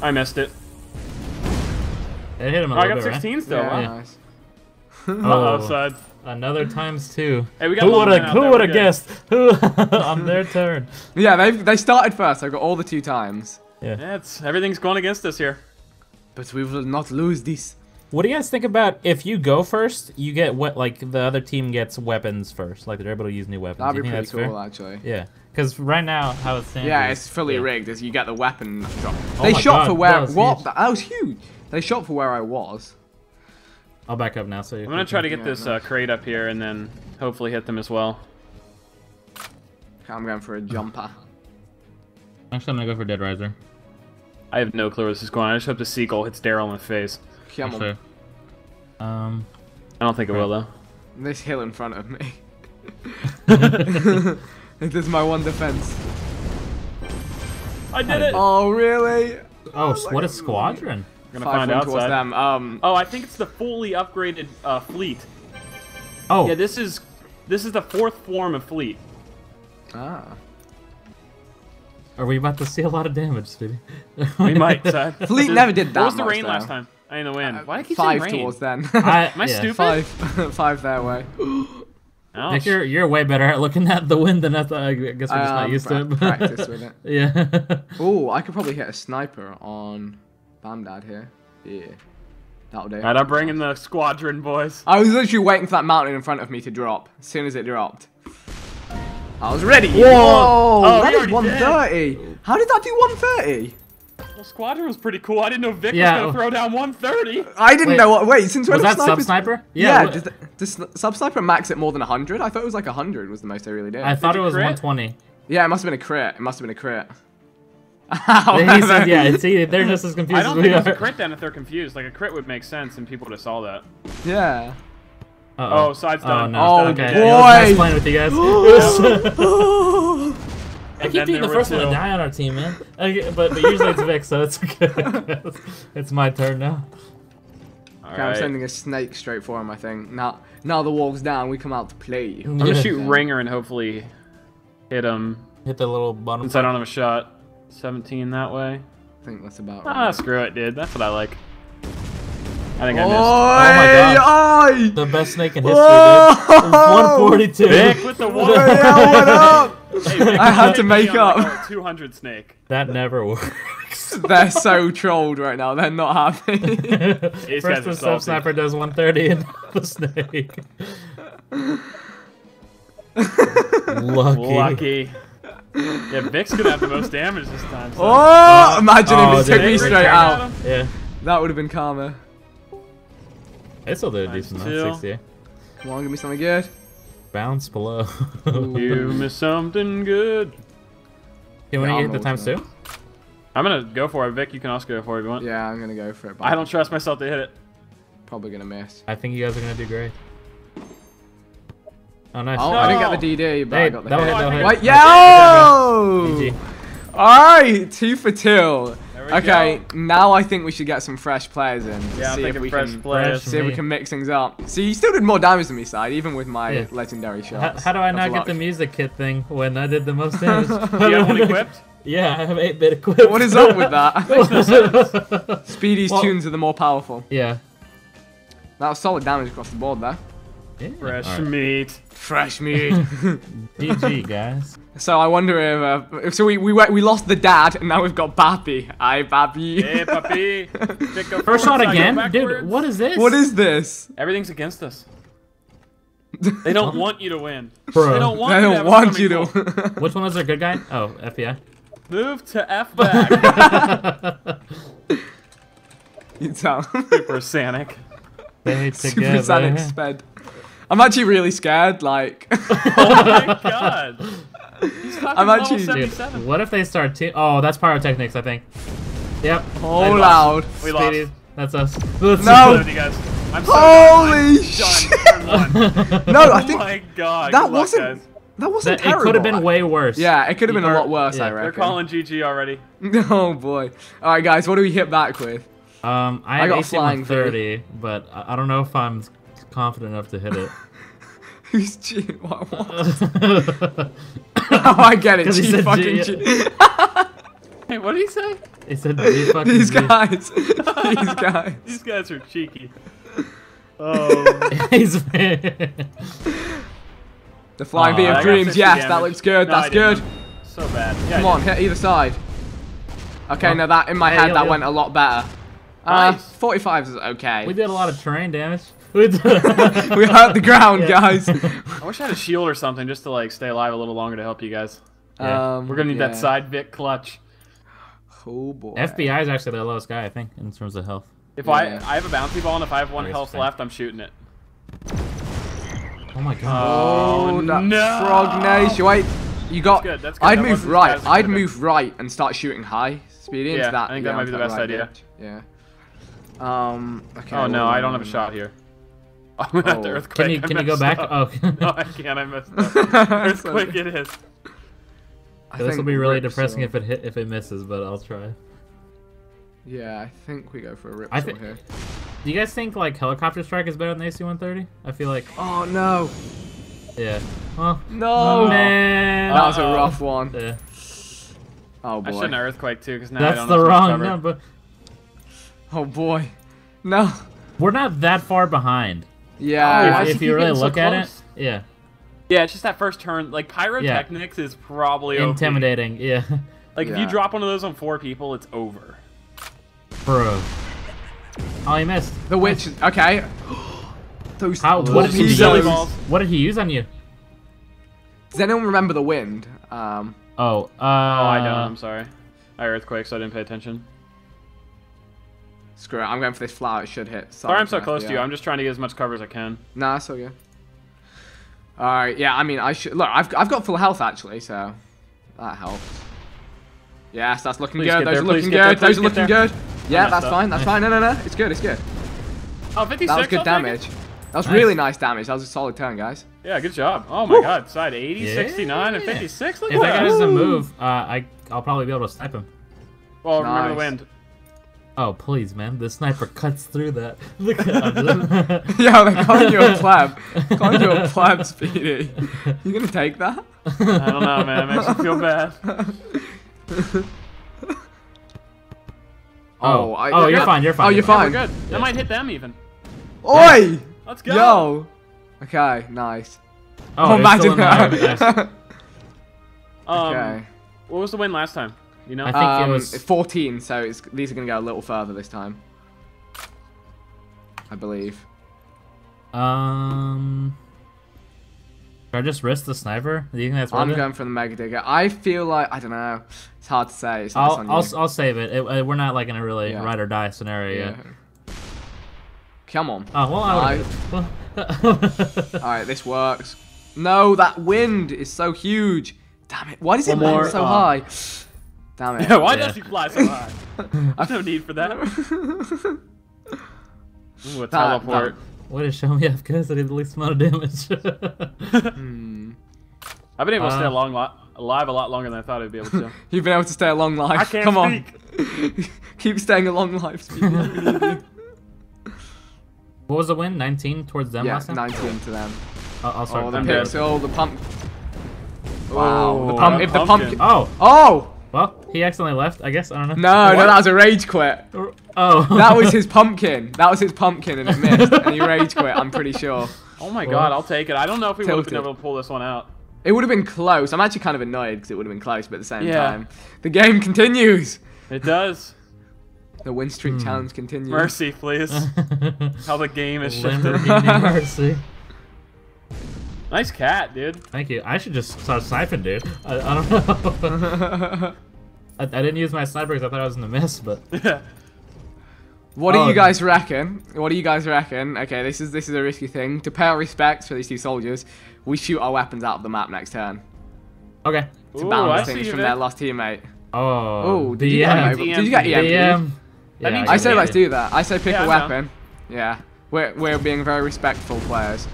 [SPEAKER 1] I missed it.
[SPEAKER 3] It hit him a
[SPEAKER 1] Oh, I got
[SPEAKER 3] bit, right?
[SPEAKER 1] 16 still.
[SPEAKER 2] yeah,
[SPEAKER 3] Yeah.
[SPEAKER 2] nice.
[SPEAKER 1] Uh-oh, side.
[SPEAKER 3] Another times two.
[SPEAKER 1] Hey, we got
[SPEAKER 3] who
[SPEAKER 1] Lawman
[SPEAKER 3] would
[SPEAKER 1] out
[SPEAKER 3] have who
[SPEAKER 1] there,
[SPEAKER 3] would
[SPEAKER 1] we're
[SPEAKER 3] have guessed? Who on their turn?
[SPEAKER 2] Yeah, they they started first. I got all the two times.
[SPEAKER 1] Yeah, it's everything's going against us here.
[SPEAKER 2] But we will not lose this.
[SPEAKER 3] What do you guys think about if you go first, you get what like the other team gets weapons first, like they're able to use new weapons.
[SPEAKER 2] That'd be pretty
[SPEAKER 3] that's
[SPEAKER 2] cool,
[SPEAKER 3] fair?
[SPEAKER 2] actually.
[SPEAKER 3] Yeah, because right now how it stands.
[SPEAKER 2] Yeah, it's fully
[SPEAKER 3] yeah.
[SPEAKER 2] rigged. As you get the weapon drop.
[SPEAKER 3] Oh
[SPEAKER 2] they shot
[SPEAKER 3] God,
[SPEAKER 2] for where?
[SPEAKER 3] that
[SPEAKER 2] what?
[SPEAKER 3] huge.
[SPEAKER 2] That was huge. They shot for where I was.
[SPEAKER 3] I'll back up now. So
[SPEAKER 1] I'm gonna try to get
[SPEAKER 2] Yeah,
[SPEAKER 1] this
[SPEAKER 2] no.
[SPEAKER 1] uh, crate up here and then hopefully hit them as well.
[SPEAKER 2] Okay, I'm going for a jumper.
[SPEAKER 3] Actually, I'm gonna go for Dead Riser.
[SPEAKER 1] I have no clue where this is going. I just hope the seagull hits Daryl in the face.
[SPEAKER 2] Come on.
[SPEAKER 3] Actually, um,
[SPEAKER 1] I don't think it will though.
[SPEAKER 2] This hill in front of me. it is my one defense.
[SPEAKER 1] I did it.
[SPEAKER 2] Oh really?
[SPEAKER 3] oh, s- a Squadron?
[SPEAKER 1] We're gonna
[SPEAKER 2] Five
[SPEAKER 1] find
[SPEAKER 2] one
[SPEAKER 1] out.
[SPEAKER 2] towards them. Um,
[SPEAKER 1] Oh, I think it's the fully upgraded uh, fleet.
[SPEAKER 3] Oh,
[SPEAKER 1] Yeah, this is this is the fourth form of fleet.
[SPEAKER 2] ah.
[SPEAKER 3] Are we about to see a lot of damage, Speedy?
[SPEAKER 1] We might. Side.
[SPEAKER 2] Fleet never did that
[SPEAKER 1] What was the
[SPEAKER 2] much,
[SPEAKER 1] rain last time? I mean the wind. Why do I keep saying
[SPEAKER 2] Five
[SPEAKER 1] rain?
[SPEAKER 2] towards then.
[SPEAKER 3] I,
[SPEAKER 1] Am I
[SPEAKER 3] yeah.
[SPEAKER 1] stupid?
[SPEAKER 2] five, five their way.
[SPEAKER 1] Ouch.
[SPEAKER 3] Nick, you're you're way better at looking at the wind than I thought. I guess we're just not
[SPEAKER 2] Um,
[SPEAKER 3] used to it.
[SPEAKER 2] pra- practice with it.
[SPEAKER 3] yeah.
[SPEAKER 2] Oh, I could probably hit a sniper on Bamdad here. Yeah, that'll do.
[SPEAKER 1] Alright, I'm bringing the squadron, boys.
[SPEAKER 2] I was literally waiting for that mountain in front of me to drop. As soon as it dropped, I was ready.
[SPEAKER 1] Whoa!
[SPEAKER 2] Whoa!
[SPEAKER 1] Oh, oh
[SPEAKER 2] that
[SPEAKER 1] we
[SPEAKER 2] is
[SPEAKER 1] did.
[SPEAKER 2] 130. How did that do 130?
[SPEAKER 1] Well, squadron was pretty cool. I didn't know Vic
[SPEAKER 3] Yeah.
[SPEAKER 1] was gonna throw down 130.
[SPEAKER 2] I didn't
[SPEAKER 3] Wait,
[SPEAKER 2] know what. Wait, since when
[SPEAKER 3] Was
[SPEAKER 2] have
[SPEAKER 3] that sub
[SPEAKER 2] snipers-
[SPEAKER 3] sniper?
[SPEAKER 2] Yeah,
[SPEAKER 3] what-
[SPEAKER 2] does, the, does sub sniper max at more than 100? I thought it was like 100 was the most they really did.
[SPEAKER 3] I thought it was
[SPEAKER 1] crit?
[SPEAKER 3] 120.
[SPEAKER 2] yeah, it must have been a crit. It must have been a crit.
[SPEAKER 3] he said, yeah. See, they're just as confused
[SPEAKER 1] I don't
[SPEAKER 3] as
[SPEAKER 1] think
[SPEAKER 3] we
[SPEAKER 1] it's a crit then if they're confused. Like a crit would make sense and people would have saw that.
[SPEAKER 2] Yeah.
[SPEAKER 1] Oh, side's
[SPEAKER 3] Oh
[SPEAKER 1] done.
[SPEAKER 3] no.
[SPEAKER 2] Oh,
[SPEAKER 3] okay.
[SPEAKER 2] boy.
[SPEAKER 3] It was nice playing with you guys. I keep being the
[SPEAKER 1] there were
[SPEAKER 3] first one to die on our team, man. Okay, but, but usually it's Vic, so it's okay. it's my turn now.
[SPEAKER 2] Okay, I'm sending a snake straight for him, I think. Now, now the wall's down, we come out to play.
[SPEAKER 1] I'm gonna shoot Ringer and hopefully hit him
[SPEAKER 3] Hit the little bottom.
[SPEAKER 1] since I don't have a shot. 17 that way.
[SPEAKER 2] I think that's about
[SPEAKER 1] Ah, screw it, dude. That's what I like. I think I missed.
[SPEAKER 3] Oh my
[SPEAKER 2] oi!
[SPEAKER 3] The best snake in history,
[SPEAKER 2] Whoa!
[SPEAKER 3] dude. 142.
[SPEAKER 1] Vic with the one.
[SPEAKER 2] Yeah, what up?
[SPEAKER 1] Hey, Vic,
[SPEAKER 2] I had to make
[SPEAKER 1] me on, like,
[SPEAKER 2] up.
[SPEAKER 1] 200 snake.
[SPEAKER 3] That never works.
[SPEAKER 2] They're so trolled right now. They're not happy.
[SPEAKER 1] These guys
[SPEAKER 3] First the sub
[SPEAKER 1] salty.
[SPEAKER 3] sniper does 130 and the snake. Lucky.
[SPEAKER 1] Lucky. Yeah, Vic's gonna have the most damage this time. So.
[SPEAKER 2] oh, imagine
[SPEAKER 3] Oh,
[SPEAKER 2] if he took me straight out.
[SPEAKER 3] Yeah.
[SPEAKER 2] That would have been karma.
[SPEAKER 3] They still did a
[SPEAKER 1] Times
[SPEAKER 3] decent
[SPEAKER 1] two.
[SPEAKER 3] amount. 60.
[SPEAKER 2] Come on, give me something good.
[SPEAKER 3] Bounce below.
[SPEAKER 1] You miss something good.
[SPEAKER 3] You want to
[SPEAKER 2] Yeah,
[SPEAKER 3] hit the
[SPEAKER 2] I'm
[SPEAKER 3] times
[SPEAKER 2] ultimate.
[SPEAKER 3] two?
[SPEAKER 1] I'm gonna go for it. Vic, you can also go for it if you want.
[SPEAKER 2] Yeah, I'm gonna go for it. But
[SPEAKER 1] I don't trust myself to hit it.
[SPEAKER 2] Probably gonna miss.
[SPEAKER 3] I think you guys are gonna do great. Oh, nice.
[SPEAKER 2] Oh,
[SPEAKER 1] No.
[SPEAKER 2] I didn't get the DD, but
[SPEAKER 3] Hey,
[SPEAKER 2] I got the
[SPEAKER 3] that'll
[SPEAKER 2] hit.
[SPEAKER 3] hit, hit.
[SPEAKER 2] Wait,
[SPEAKER 3] Okay,
[SPEAKER 2] yo! Alright, two for two.
[SPEAKER 1] There we
[SPEAKER 2] Okay,
[SPEAKER 1] go.
[SPEAKER 2] now I think we should get some fresh players in. To
[SPEAKER 1] Yeah,
[SPEAKER 2] see if
[SPEAKER 1] thinking
[SPEAKER 2] we
[SPEAKER 1] fresh
[SPEAKER 2] can
[SPEAKER 1] players.
[SPEAKER 2] see if we can mix things up. See, you still did more damage than me, side, even with my
[SPEAKER 3] Yeah.
[SPEAKER 2] legendary
[SPEAKER 3] How,
[SPEAKER 2] shots.
[SPEAKER 3] how do I not get the music kit thing when I did the most damage?
[SPEAKER 1] Do you have one equipped?
[SPEAKER 3] Yeah, I have 8 bit equipped.
[SPEAKER 2] What is up with that?
[SPEAKER 3] that?
[SPEAKER 2] Speedy's
[SPEAKER 3] Well-
[SPEAKER 2] tunes are the more powerful.
[SPEAKER 3] yeah.
[SPEAKER 2] That was solid damage across the board there.
[SPEAKER 3] yeah.
[SPEAKER 1] Fresh
[SPEAKER 3] alright.
[SPEAKER 1] meat.
[SPEAKER 2] Fresh meat.
[SPEAKER 3] GG, guys.
[SPEAKER 2] So I wonder if uh, so we we we lost the dad and now we've got Bappy. Aye, Bappy.
[SPEAKER 1] Hey, puppy. Vic, go
[SPEAKER 3] First shot again? Dude, what is this?
[SPEAKER 2] what is this?
[SPEAKER 1] Everything's against us. They don't want you to win.
[SPEAKER 3] Bro.
[SPEAKER 1] They don't want
[SPEAKER 2] I
[SPEAKER 1] you to
[SPEAKER 2] don't
[SPEAKER 1] have
[SPEAKER 2] want you
[SPEAKER 1] cool.
[SPEAKER 2] to.
[SPEAKER 3] Which one is a good guy? Oh, FBI.
[SPEAKER 1] Move to F back.
[SPEAKER 2] you tell.
[SPEAKER 1] Super Sanic.
[SPEAKER 3] Stay
[SPEAKER 2] Super
[SPEAKER 3] together.
[SPEAKER 2] Sonic sped. I'm actually really scared. Like,
[SPEAKER 1] Oh my god. He's talking
[SPEAKER 2] I'm
[SPEAKER 1] level
[SPEAKER 2] actually-
[SPEAKER 3] Dude, what if they start team? Oh, that's pyrotechnics, I think. Yep.
[SPEAKER 2] oh loud.
[SPEAKER 1] We lost.
[SPEAKER 3] Speedy, That's us. Let's
[SPEAKER 2] No.
[SPEAKER 1] Guys. I'm so
[SPEAKER 2] Holy
[SPEAKER 1] done.
[SPEAKER 2] shit!
[SPEAKER 1] I'm done.
[SPEAKER 2] No, I
[SPEAKER 1] oh
[SPEAKER 2] think
[SPEAKER 1] my god.
[SPEAKER 2] that
[SPEAKER 1] Good
[SPEAKER 2] wasn't-
[SPEAKER 1] guys.
[SPEAKER 2] that wasn't
[SPEAKER 3] That, it could have been way worse.
[SPEAKER 2] Yeah, it could have been a lot worse.
[SPEAKER 3] yeah.
[SPEAKER 2] I
[SPEAKER 3] They're
[SPEAKER 1] They're calling GG already.
[SPEAKER 2] Oh boy. All right, guys. What do we hit back with?
[SPEAKER 3] Um, I,
[SPEAKER 2] I got
[SPEAKER 3] AC
[SPEAKER 2] flying
[SPEAKER 3] 130, but I I don't know if I'm confident enough to hit it.
[SPEAKER 2] Who's G? What? what? oh, I get it.
[SPEAKER 3] 'Cause he
[SPEAKER 2] G
[SPEAKER 3] said
[SPEAKER 2] fucking
[SPEAKER 3] G.
[SPEAKER 2] G.
[SPEAKER 1] Hey, what did he say?
[SPEAKER 3] he said, "G fucking
[SPEAKER 2] These guys. These guys.
[SPEAKER 1] These guys are cheeky. Oh.
[SPEAKER 3] He's
[SPEAKER 2] The flying
[SPEAKER 1] Aw,
[SPEAKER 2] bee of
[SPEAKER 1] got
[SPEAKER 2] dreams.
[SPEAKER 1] 50
[SPEAKER 2] Yes, that looks good.
[SPEAKER 1] No,
[SPEAKER 2] That's good.
[SPEAKER 1] So bad. Yeah,
[SPEAKER 2] Come on, hit either side. Okay,
[SPEAKER 3] Oh.
[SPEAKER 2] now that in my
[SPEAKER 3] Yeah,
[SPEAKER 2] head
[SPEAKER 3] yeah,
[SPEAKER 2] that
[SPEAKER 3] yeah.
[SPEAKER 2] went a lot better. Uh,
[SPEAKER 1] Nice.
[SPEAKER 2] 45 is okay.
[SPEAKER 3] we did a lot of terrain damage. We did-
[SPEAKER 2] we hurt the ground,
[SPEAKER 3] Yeah.
[SPEAKER 2] guys.
[SPEAKER 1] I wish I had a shield or something just to like stay alive a little longer to help you guys.
[SPEAKER 3] Yeah.
[SPEAKER 2] Um,
[SPEAKER 1] We're gonna need
[SPEAKER 2] yeah.
[SPEAKER 1] that side Vic clutch.
[SPEAKER 2] Oh boy.
[SPEAKER 3] FBI is actually the lowest guy, I think, in terms of health.
[SPEAKER 1] If
[SPEAKER 2] Yeah.
[SPEAKER 1] I I have a bouncy ball and if I have one
[SPEAKER 3] Nice
[SPEAKER 1] health left, I'm shooting it.
[SPEAKER 3] Oh my god.
[SPEAKER 1] Oh,
[SPEAKER 2] Oh, that
[SPEAKER 1] no!
[SPEAKER 2] frog nation. Wait, you got.
[SPEAKER 1] That's good, that's good.
[SPEAKER 2] I'd
[SPEAKER 1] That
[SPEAKER 2] move right.
[SPEAKER 1] bad as it
[SPEAKER 2] I'd
[SPEAKER 1] could've been.
[SPEAKER 2] move right and start shooting high. Speedy into
[SPEAKER 1] Yeah,
[SPEAKER 2] that.
[SPEAKER 1] I think that might be the best
[SPEAKER 2] right
[SPEAKER 1] idea.
[SPEAKER 2] edge. Yeah. Um. Okay.
[SPEAKER 1] Oh no, I don't have a
[SPEAKER 2] um,
[SPEAKER 1] shot here. I'm gonna have to
[SPEAKER 2] Oh.
[SPEAKER 1] earthquake.
[SPEAKER 3] can you can you go back?
[SPEAKER 1] up.
[SPEAKER 3] Oh,
[SPEAKER 1] No, I can't. I messed up. Earthquake it is.
[SPEAKER 2] I
[SPEAKER 3] this will be really depressing if it hit if it misses, but I'll try.
[SPEAKER 2] Yeah, I think we go for a rip
[SPEAKER 3] I
[SPEAKER 2] here.
[SPEAKER 3] Do you guys think like helicopter strike is better than AC-130? I feel like
[SPEAKER 2] Oh no!
[SPEAKER 3] yeah. Well,
[SPEAKER 2] No!
[SPEAKER 3] Oh, man.
[SPEAKER 2] That was a
[SPEAKER 1] Uh-oh.
[SPEAKER 2] rough one.
[SPEAKER 3] Yeah.
[SPEAKER 2] Oh boy.
[SPEAKER 1] I shouldn't have earthquake too, because now I
[SPEAKER 3] That's
[SPEAKER 1] don't
[SPEAKER 3] the
[SPEAKER 1] have so much
[SPEAKER 3] wrong
[SPEAKER 1] cover.
[SPEAKER 3] number.
[SPEAKER 2] Oh boy. No.
[SPEAKER 3] We're not that far behind.
[SPEAKER 2] Yeah.
[SPEAKER 1] Oh,
[SPEAKER 3] if if you really
[SPEAKER 1] getting so
[SPEAKER 3] look at it, yeah,
[SPEAKER 1] Yeah, it's just that first turn. Like pyrotechnics is probably OP.
[SPEAKER 3] intimidating. Yeah,
[SPEAKER 1] Like if you drop one of those on four people, it's over.
[SPEAKER 3] bro. Oh, he missed.
[SPEAKER 2] the witch. Okay. Those
[SPEAKER 3] How? What did he use?
[SPEAKER 1] Balls.
[SPEAKER 3] What did he use on you?
[SPEAKER 2] Does anyone remember the wind? Um.
[SPEAKER 3] Oh, uh,
[SPEAKER 1] Oh, I don't. I'm sorry. I earthquake, so I didn't pay attention.
[SPEAKER 2] Screw it. I'm going for this flower. It should hit.
[SPEAKER 1] Sorry, I'm so close to you. I'm just trying to get as much cover as I can.
[SPEAKER 2] Nah, it's all good. Alright, yeah, I mean, I should. Look, I've, I've got full health actually, so that helps. Yes, that's looking
[SPEAKER 1] Please
[SPEAKER 2] good. Those
[SPEAKER 1] there,
[SPEAKER 2] are looking
[SPEAKER 1] get there,
[SPEAKER 2] good. Those are looking
[SPEAKER 1] there.
[SPEAKER 2] good. Yeah, that's
[SPEAKER 1] up.
[SPEAKER 2] fine. That's fine. No, no, no. It's good. It's good.
[SPEAKER 1] Oh, 56.
[SPEAKER 2] That was good
[SPEAKER 1] I'll
[SPEAKER 2] damage. That was
[SPEAKER 3] Nice.
[SPEAKER 2] really nice damage. That was a solid turn, guys.
[SPEAKER 1] Yeah, good job. Oh my god, side 80,
[SPEAKER 3] Yeah.
[SPEAKER 1] 69, and 56. Look
[SPEAKER 3] if
[SPEAKER 1] at
[SPEAKER 3] that guy
[SPEAKER 1] that.
[SPEAKER 3] doesn't move, uh, I I'll probably be able to snipe him.
[SPEAKER 1] Well, remember the wind.
[SPEAKER 3] Oh please, man! The sniper cuts through that. Look at
[SPEAKER 2] yeah, they're calling you a pleb. calling you a pleb, Speedy. You gonna take that?
[SPEAKER 1] I don't know, man. It makes me feel bad.
[SPEAKER 3] Oh,
[SPEAKER 2] I-
[SPEAKER 3] oh, you're
[SPEAKER 2] yeah.
[SPEAKER 3] fine. You're fine.
[SPEAKER 2] Oh, you're
[SPEAKER 3] fine.
[SPEAKER 2] fine.
[SPEAKER 1] We're good. That might hit them even.
[SPEAKER 2] Oi!
[SPEAKER 1] Let's go.
[SPEAKER 2] Yo! Okay, nice.
[SPEAKER 3] Oh,
[SPEAKER 2] Oh, imagine
[SPEAKER 3] in the air. Nice.
[SPEAKER 2] that.
[SPEAKER 1] Um,
[SPEAKER 2] okay.
[SPEAKER 1] What was the win last time? You know?
[SPEAKER 3] I think it
[SPEAKER 2] Um,
[SPEAKER 3] was-
[SPEAKER 2] 14, so it's, these are going to go a little further this time. I believe.
[SPEAKER 3] Um, should I just risk the sniper? Do you think that's worth
[SPEAKER 2] I'm
[SPEAKER 3] it?
[SPEAKER 2] going for the Mega Digger. I feel like, I don't know. It's hard to say. It's
[SPEAKER 3] I'll, I'll. I'll save it. It- uh, We're not like in a really
[SPEAKER 2] Yeah.
[SPEAKER 3] ride or die scenario yet.
[SPEAKER 2] Come on.
[SPEAKER 3] Oh well, I would.
[SPEAKER 2] Alright, this works. No, that wind is so huge. Damn it. Why does it land so
[SPEAKER 1] Oh.
[SPEAKER 2] high? Damn it.
[SPEAKER 1] Yeah, why
[SPEAKER 3] Yeah.
[SPEAKER 1] does he fly so high? There's no need for that. Ooh, a
[SPEAKER 2] That-
[SPEAKER 1] teleport.
[SPEAKER 3] Way to show me off, guys. I did the least amount of damage.
[SPEAKER 2] Hmm.
[SPEAKER 1] I've been able to stay
[SPEAKER 3] Uh,
[SPEAKER 1] long, lo- alive a lot longer than I thought I'd be able to.
[SPEAKER 2] You've been able to stay a long life.
[SPEAKER 1] I can't
[SPEAKER 2] Come on. Keep staying a long life,
[SPEAKER 3] what was the win? 19 towards them
[SPEAKER 2] yeah,
[SPEAKER 3] last time.
[SPEAKER 2] 19 to them.
[SPEAKER 3] I'll, I'll start.
[SPEAKER 2] Oh, the
[SPEAKER 1] I'm
[SPEAKER 3] counting.
[SPEAKER 1] dead.
[SPEAKER 2] pixel, the pump. Wow. The
[SPEAKER 1] Oh,
[SPEAKER 2] pump. If the
[SPEAKER 1] pumpkin.
[SPEAKER 2] pumpkin.
[SPEAKER 3] Oh,
[SPEAKER 2] Oh!
[SPEAKER 3] Well, he accidentally left. I guess I don't know.
[SPEAKER 2] No, no, that was a rage quit.
[SPEAKER 3] Oh,
[SPEAKER 2] That was his pumpkin. That was his pumpkin and it missed. and he rage quit, I'm pretty sure.
[SPEAKER 1] Oh my god, I'll take it. I don't know if we would have been
[SPEAKER 2] Tilted.
[SPEAKER 1] able to pull this one out.
[SPEAKER 2] It would have been close. I'm actually kind of annoyed because it would have been close, but at the same
[SPEAKER 1] Yeah.
[SPEAKER 2] time, the game continues.
[SPEAKER 1] It does.
[SPEAKER 2] The win streak hmm. challenge continues.
[SPEAKER 1] Mercy, please. How the game is shifted.
[SPEAKER 3] Mercy.
[SPEAKER 1] Nice cat, dude.
[SPEAKER 3] Thank you. I should just start sniping, dude. I, I don't know. I, I didn't use my sniper because I thought I was in the miss, but
[SPEAKER 1] Yeah.
[SPEAKER 2] What do
[SPEAKER 3] Oh.
[SPEAKER 2] you guys reckon? What do you guys reckon? Okay, this is this is a risky thing. To pay our respects for these two soldiers, we shoot our weapons out of the map next turn
[SPEAKER 3] okay.
[SPEAKER 2] to
[SPEAKER 1] Ooh,
[SPEAKER 2] balance
[SPEAKER 1] see
[SPEAKER 2] things from
[SPEAKER 1] Vic.
[SPEAKER 2] their lost teammate.
[SPEAKER 3] Oh.
[SPEAKER 2] Oh, did you get
[SPEAKER 3] DM.
[SPEAKER 2] him over- Did you get
[SPEAKER 1] DM.
[SPEAKER 2] EMP?
[SPEAKER 3] DM.
[SPEAKER 1] That means
[SPEAKER 2] I say let's do that. I say pick
[SPEAKER 1] Yeah,
[SPEAKER 2] a
[SPEAKER 1] I'm down.
[SPEAKER 2] weapon. Yeah, we're we're being very respectful players.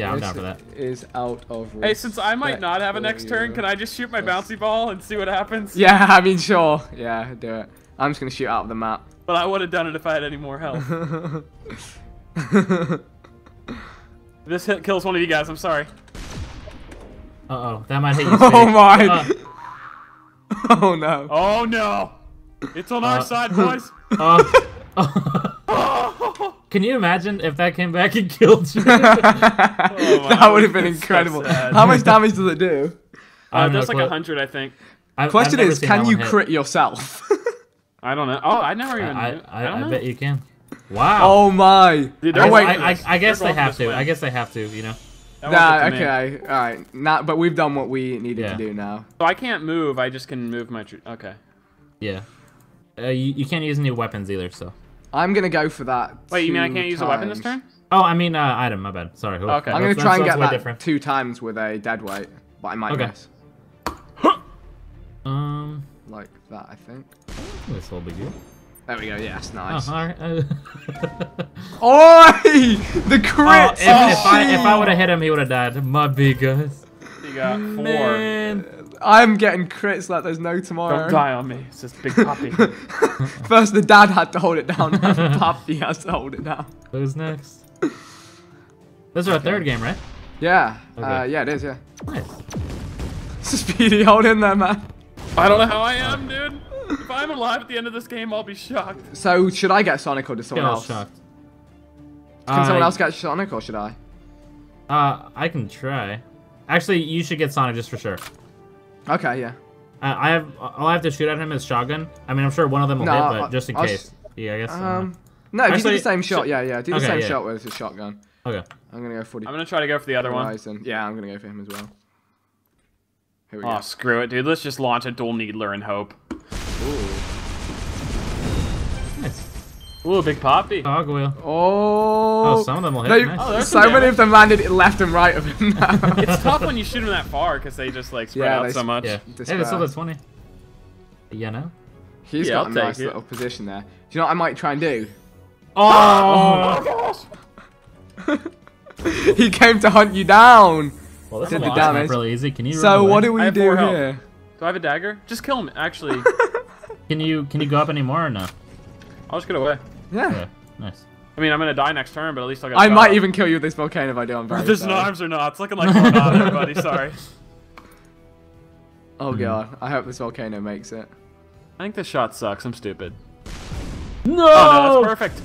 [SPEAKER 3] Yeah, I'm down for that.
[SPEAKER 2] Is out of.
[SPEAKER 1] Hey, since I might
[SPEAKER 2] respect
[SPEAKER 1] not have a
[SPEAKER 2] for
[SPEAKER 1] next turn, can I just shoot my bouncy ball and see what happens?
[SPEAKER 2] Yeah, I mean sure. Yeah, do it. I'm just gonna shoot out of the map.
[SPEAKER 1] But I would have done it if I had any more health. This hit kills one of you guys, I'm sorry.
[SPEAKER 3] Uh oh, that might hit you.
[SPEAKER 2] oh my!
[SPEAKER 3] Uh,
[SPEAKER 2] oh no!
[SPEAKER 1] Oh no! It's on our
[SPEAKER 3] Uh,
[SPEAKER 1] side, boys.
[SPEAKER 3] uh, Can you imagine if that came back and killed you?
[SPEAKER 2] that would have been
[SPEAKER 1] that's so
[SPEAKER 2] incredible.
[SPEAKER 1] sad.
[SPEAKER 2] How much damage does it do?
[SPEAKER 3] I
[SPEAKER 1] Uh,
[SPEAKER 3] have no
[SPEAKER 1] that's like a hundred, I think.
[SPEAKER 3] I've- I've
[SPEAKER 2] Question is, can you
[SPEAKER 3] one hit.
[SPEAKER 2] crit yourself?
[SPEAKER 1] I don't know. Oh, I never even.
[SPEAKER 3] I,
[SPEAKER 1] knew.
[SPEAKER 3] I,
[SPEAKER 1] I, don't
[SPEAKER 3] I bet you can. Wow.
[SPEAKER 2] oh my!
[SPEAKER 1] Dude,
[SPEAKER 3] I
[SPEAKER 2] oh wait,
[SPEAKER 3] I, I, I guess
[SPEAKER 1] they're
[SPEAKER 3] they have to.
[SPEAKER 1] way.
[SPEAKER 3] I guess they have to. You know.
[SPEAKER 1] That
[SPEAKER 2] Nah,
[SPEAKER 1] wasn't to me.
[SPEAKER 2] okay, all right. Not. but we've done what we needed
[SPEAKER 3] Yeah.
[SPEAKER 2] to do now.
[SPEAKER 1] So I can't move. I just can move my. Tr- okay.
[SPEAKER 3] Yeah. Uh, you, you can't use any weapons either. So.
[SPEAKER 2] I'm gonna go for that.
[SPEAKER 1] Wait, you mean I can't use a weapon this
[SPEAKER 2] times.
[SPEAKER 1] turn?
[SPEAKER 3] Oh, I mean uh, item. My bad. Sorry.
[SPEAKER 1] Okay.
[SPEAKER 2] I'm gonna
[SPEAKER 3] That's-
[SPEAKER 2] try and get
[SPEAKER 3] that's
[SPEAKER 2] that
[SPEAKER 3] different.
[SPEAKER 2] two times with a dead weight, but I might
[SPEAKER 3] Okay.
[SPEAKER 2] miss.
[SPEAKER 3] Um.
[SPEAKER 2] Like that, I think.
[SPEAKER 3] This will be good.
[SPEAKER 2] There we go. Yes,
[SPEAKER 3] Oh,
[SPEAKER 2] nice.
[SPEAKER 3] all right.
[SPEAKER 2] Oi! The
[SPEAKER 3] oh,
[SPEAKER 2] crit!
[SPEAKER 3] if, if I if I would have hit him, he would have died. My big guys.
[SPEAKER 1] You got four.
[SPEAKER 3] Man.
[SPEAKER 2] I'm getting crits like there's no tomorrow.
[SPEAKER 1] Don't die on me. It's this big puppy.
[SPEAKER 2] First, the dad had to hold it down. Now the puppy has to hold it down.
[SPEAKER 3] Who's next? This is our third game, right?
[SPEAKER 2] Yeah. Uh, yeah, it is. Yeah.
[SPEAKER 3] Nice.
[SPEAKER 2] Speedy, hold in there, man.
[SPEAKER 1] I don't know how I am, dude. If I'm alive at the end of this game, I'll be shocked.
[SPEAKER 2] So, should I get Sonic or does someone
[SPEAKER 3] Yeah, I was
[SPEAKER 2] else?
[SPEAKER 3] shocked.
[SPEAKER 2] Can someone
[SPEAKER 3] Uh,
[SPEAKER 2] else get Sonic or should I?
[SPEAKER 3] Uh, I can try. Actually, you should get Sonic just for sure.
[SPEAKER 2] Okay, yeah.
[SPEAKER 3] Uh, I have all I have to shoot at him is shotgun. I mean, I'm sure one of them will
[SPEAKER 2] No,
[SPEAKER 3] hit,
[SPEAKER 2] I-
[SPEAKER 3] but just in
[SPEAKER 2] I was-
[SPEAKER 3] case. Yeah, I guess.
[SPEAKER 2] Um, no, if you do the same shot, yeah, yeah. Do the
[SPEAKER 3] Okay,
[SPEAKER 2] same
[SPEAKER 3] yeah.
[SPEAKER 2] shot with a shotgun.
[SPEAKER 3] okay.
[SPEAKER 2] I'm gonna go for the
[SPEAKER 1] I'm gonna try to go for the other one.
[SPEAKER 2] Horizon. Yeah, I'm gonna go for him as well. Here we
[SPEAKER 1] Oh,
[SPEAKER 2] go.
[SPEAKER 1] screw it, dude. Let's just launch a dual needler and hope.
[SPEAKER 2] Ooh.
[SPEAKER 3] Nice.
[SPEAKER 1] Ooh, big poppy.
[SPEAKER 3] Cogwheel.
[SPEAKER 2] Oh.
[SPEAKER 3] Oh, some of them will hit.
[SPEAKER 2] They-
[SPEAKER 3] Nice.
[SPEAKER 1] Oh, there's
[SPEAKER 2] so
[SPEAKER 1] some
[SPEAKER 2] many
[SPEAKER 1] damage.
[SPEAKER 2] of them landed left and right of him now.
[SPEAKER 1] It's tough when you shoot them that far because they just like spread
[SPEAKER 2] Yeah,
[SPEAKER 1] out so much.
[SPEAKER 3] Yeah.
[SPEAKER 2] Disperse.
[SPEAKER 3] Hey, that's still the 20. Yeah, no?
[SPEAKER 2] He's
[SPEAKER 1] Yeah,
[SPEAKER 2] got
[SPEAKER 1] I'll
[SPEAKER 2] a nice
[SPEAKER 1] it.
[SPEAKER 2] little position there. Do you know what I might try and do?
[SPEAKER 3] Oh! oh my gosh.
[SPEAKER 2] He came to hunt you down.
[SPEAKER 3] Well, this
[SPEAKER 2] Did the damage.
[SPEAKER 3] really easy. Can you
[SPEAKER 2] So what do we do
[SPEAKER 1] four health.
[SPEAKER 2] here?
[SPEAKER 1] Do I have a dagger? Just kill him. Actually,
[SPEAKER 3] Can you can you go up anymore or no?
[SPEAKER 1] I'll just get away.
[SPEAKER 2] Yeah.
[SPEAKER 3] Okay, nice.
[SPEAKER 1] I mean, I'm gonna die next turn, but at least I'll get.
[SPEAKER 2] I might
[SPEAKER 1] up.
[SPEAKER 2] even kill you with this volcano if I do. I'm very
[SPEAKER 1] There's no arms or not. It's looking like we're not, everybody. Sorry.
[SPEAKER 2] Oh god, I hope this volcano makes it.
[SPEAKER 1] I think this shot sucks. I'm stupid.
[SPEAKER 3] No!
[SPEAKER 1] Oh no, that's perfect.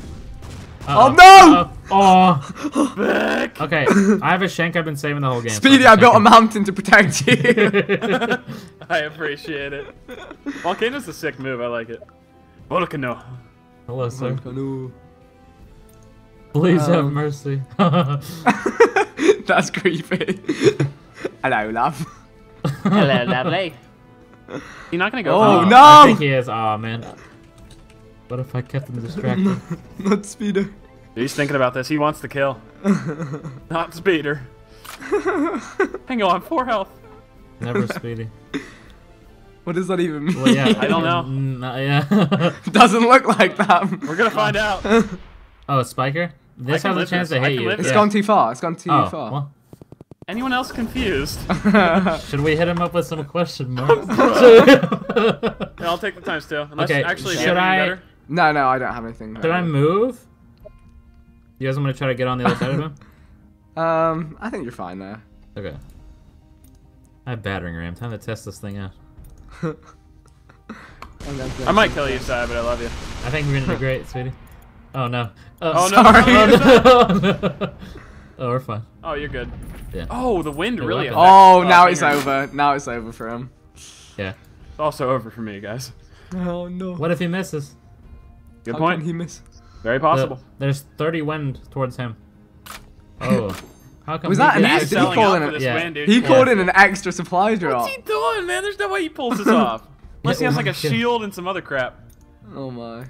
[SPEAKER 2] Oh, no!
[SPEAKER 3] Uh-oh. Oh.
[SPEAKER 1] Vic!
[SPEAKER 3] Okay, I have a shank I've been saving the whole game.
[SPEAKER 2] Speedy,
[SPEAKER 3] I'm
[SPEAKER 2] I built a mountain to protect you.
[SPEAKER 1] I appreciate it. Volcano's a sick move. I like it. Volcano.
[SPEAKER 3] Hello, sir.
[SPEAKER 2] No.
[SPEAKER 3] Please have
[SPEAKER 2] Um,
[SPEAKER 3] mercy.
[SPEAKER 2] That's creepy. Hello, love.
[SPEAKER 1] Hello, lovely. You're not gonna go.
[SPEAKER 2] Oh,
[SPEAKER 1] for me.
[SPEAKER 2] no!
[SPEAKER 3] I think he is. Oh man. What if I kept him distracted?
[SPEAKER 2] Not Speeder.
[SPEAKER 1] He's thinking about this. He wants to kill. Not Speeder. Hang on, four health.
[SPEAKER 3] Never speedy.
[SPEAKER 2] What does that even mean?
[SPEAKER 3] Well, yeah.
[SPEAKER 1] I don't know.
[SPEAKER 3] Mm, uh, yeah.
[SPEAKER 2] Doesn't look like that.
[SPEAKER 1] We're gonna find out.
[SPEAKER 3] oh, Spiker. This has a chance
[SPEAKER 1] this.
[SPEAKER 3] to
[SPEAKER 1] I
[SPEAKER 3] hit you.
[SPEAKER 1] live
[SPEAKER 2] It's
[SPEAKER 1] Yeah.
[SPEAKER 2] gone too far. It's gone too
[SPEAKER 3] Oh,
[SPEAKER 2] far.
[SPEAKER 3] well.
[SPEAKER 1] Anyone else confused?
[SPEAKER 3] Should we hit him up with some question marks?
[SPEAKER 1] Yeah, I'll take the time two. Unless,
[SPEAKER 3] Okay,
[SPEAKER 1] actually,
[SPEAKER 3] should
[SPEAKER 1] you have anything
[SPEAKER 3] I-
[SPEAKER 1] better?
[SPEAKER 2] No, no, I don't have anything.
[SPEAKER 3] Should I move? You guys want me to try to get on the other side of him?
[SPEAKER 2] Um, I think you're fine there.
[SPEAKER 3] Okay. I have battering ram. Time to test this thing out.
[SPEAKER 2] I'm going for
[SPEAKER 1] I might kill you, Sai, but I love you.
[SPEAKER 3] I think we're gonna do great, sweetie. Oh no.
[SPEAKER 1] Oh, oh no.
[SPEAKER 2] Sorry.
[SPEAKER 3] Oh, no. oh, we're fine.
[SPEAKER 1] Oh, you're good.
[SPEAKER 3] Yeah.
[SPEAKER 1] Oh, the wind
[SPEAKER 3] Good
[SPEAKER 1] really.
[SPEAKER 3] weapon.
[SPEAKER 2] Oh, now it's
[SPEAKER 1] fingers.
[SPEAKER 2] over. Now it's over for him.
[SPEAKER 3] Yeah.
[SPEAKER 1] It's also over for me, guys.
[SPEAKER 2] Oh no.
[SPEAKER 3] What if he misses?
[SPEAKER 1] Good
[SPEAKER 2] How
[SPEAKER 1] point.
[SPEAKER 2] can he miss?
[SPEAKER 1] Very
[SPEAKER 3] The-
[SPEAKER 1] possible.
[SPEAKER 3] there's 30 wind towards him. Oh. How come
[SPEAKER 2] Was
[SPEAKER 3] he
[SPEAKER 2] that an
[SPEAKER 3] didn't-
[SPEAKER 2] act-
[SPEAKER 1] He's
[SPEAKER 2] did he
[SPEAKER 1] selling
[SPEAKER 2] call
[SPEAKER 1] out
[SPEAKER 2] in
[SPEAKER 1] for
[SPEAKER 2] a-
[SPEAKER 1] this
[SPEAKER 3] Yeah.
[SPEAKER 1] win.
[SPEAKER 2] He
[SPEAKER 3] Yeah.
[SPEAKER 2] called in an extra supply drop.
[SPEAKER 1] What's he doing, man? There's no way he pulls this off. Unless he has
[SPEAKER 3] oh
[SPEAKER 1] like a shield and some other crap.
[SPEAKER 2] Oh my.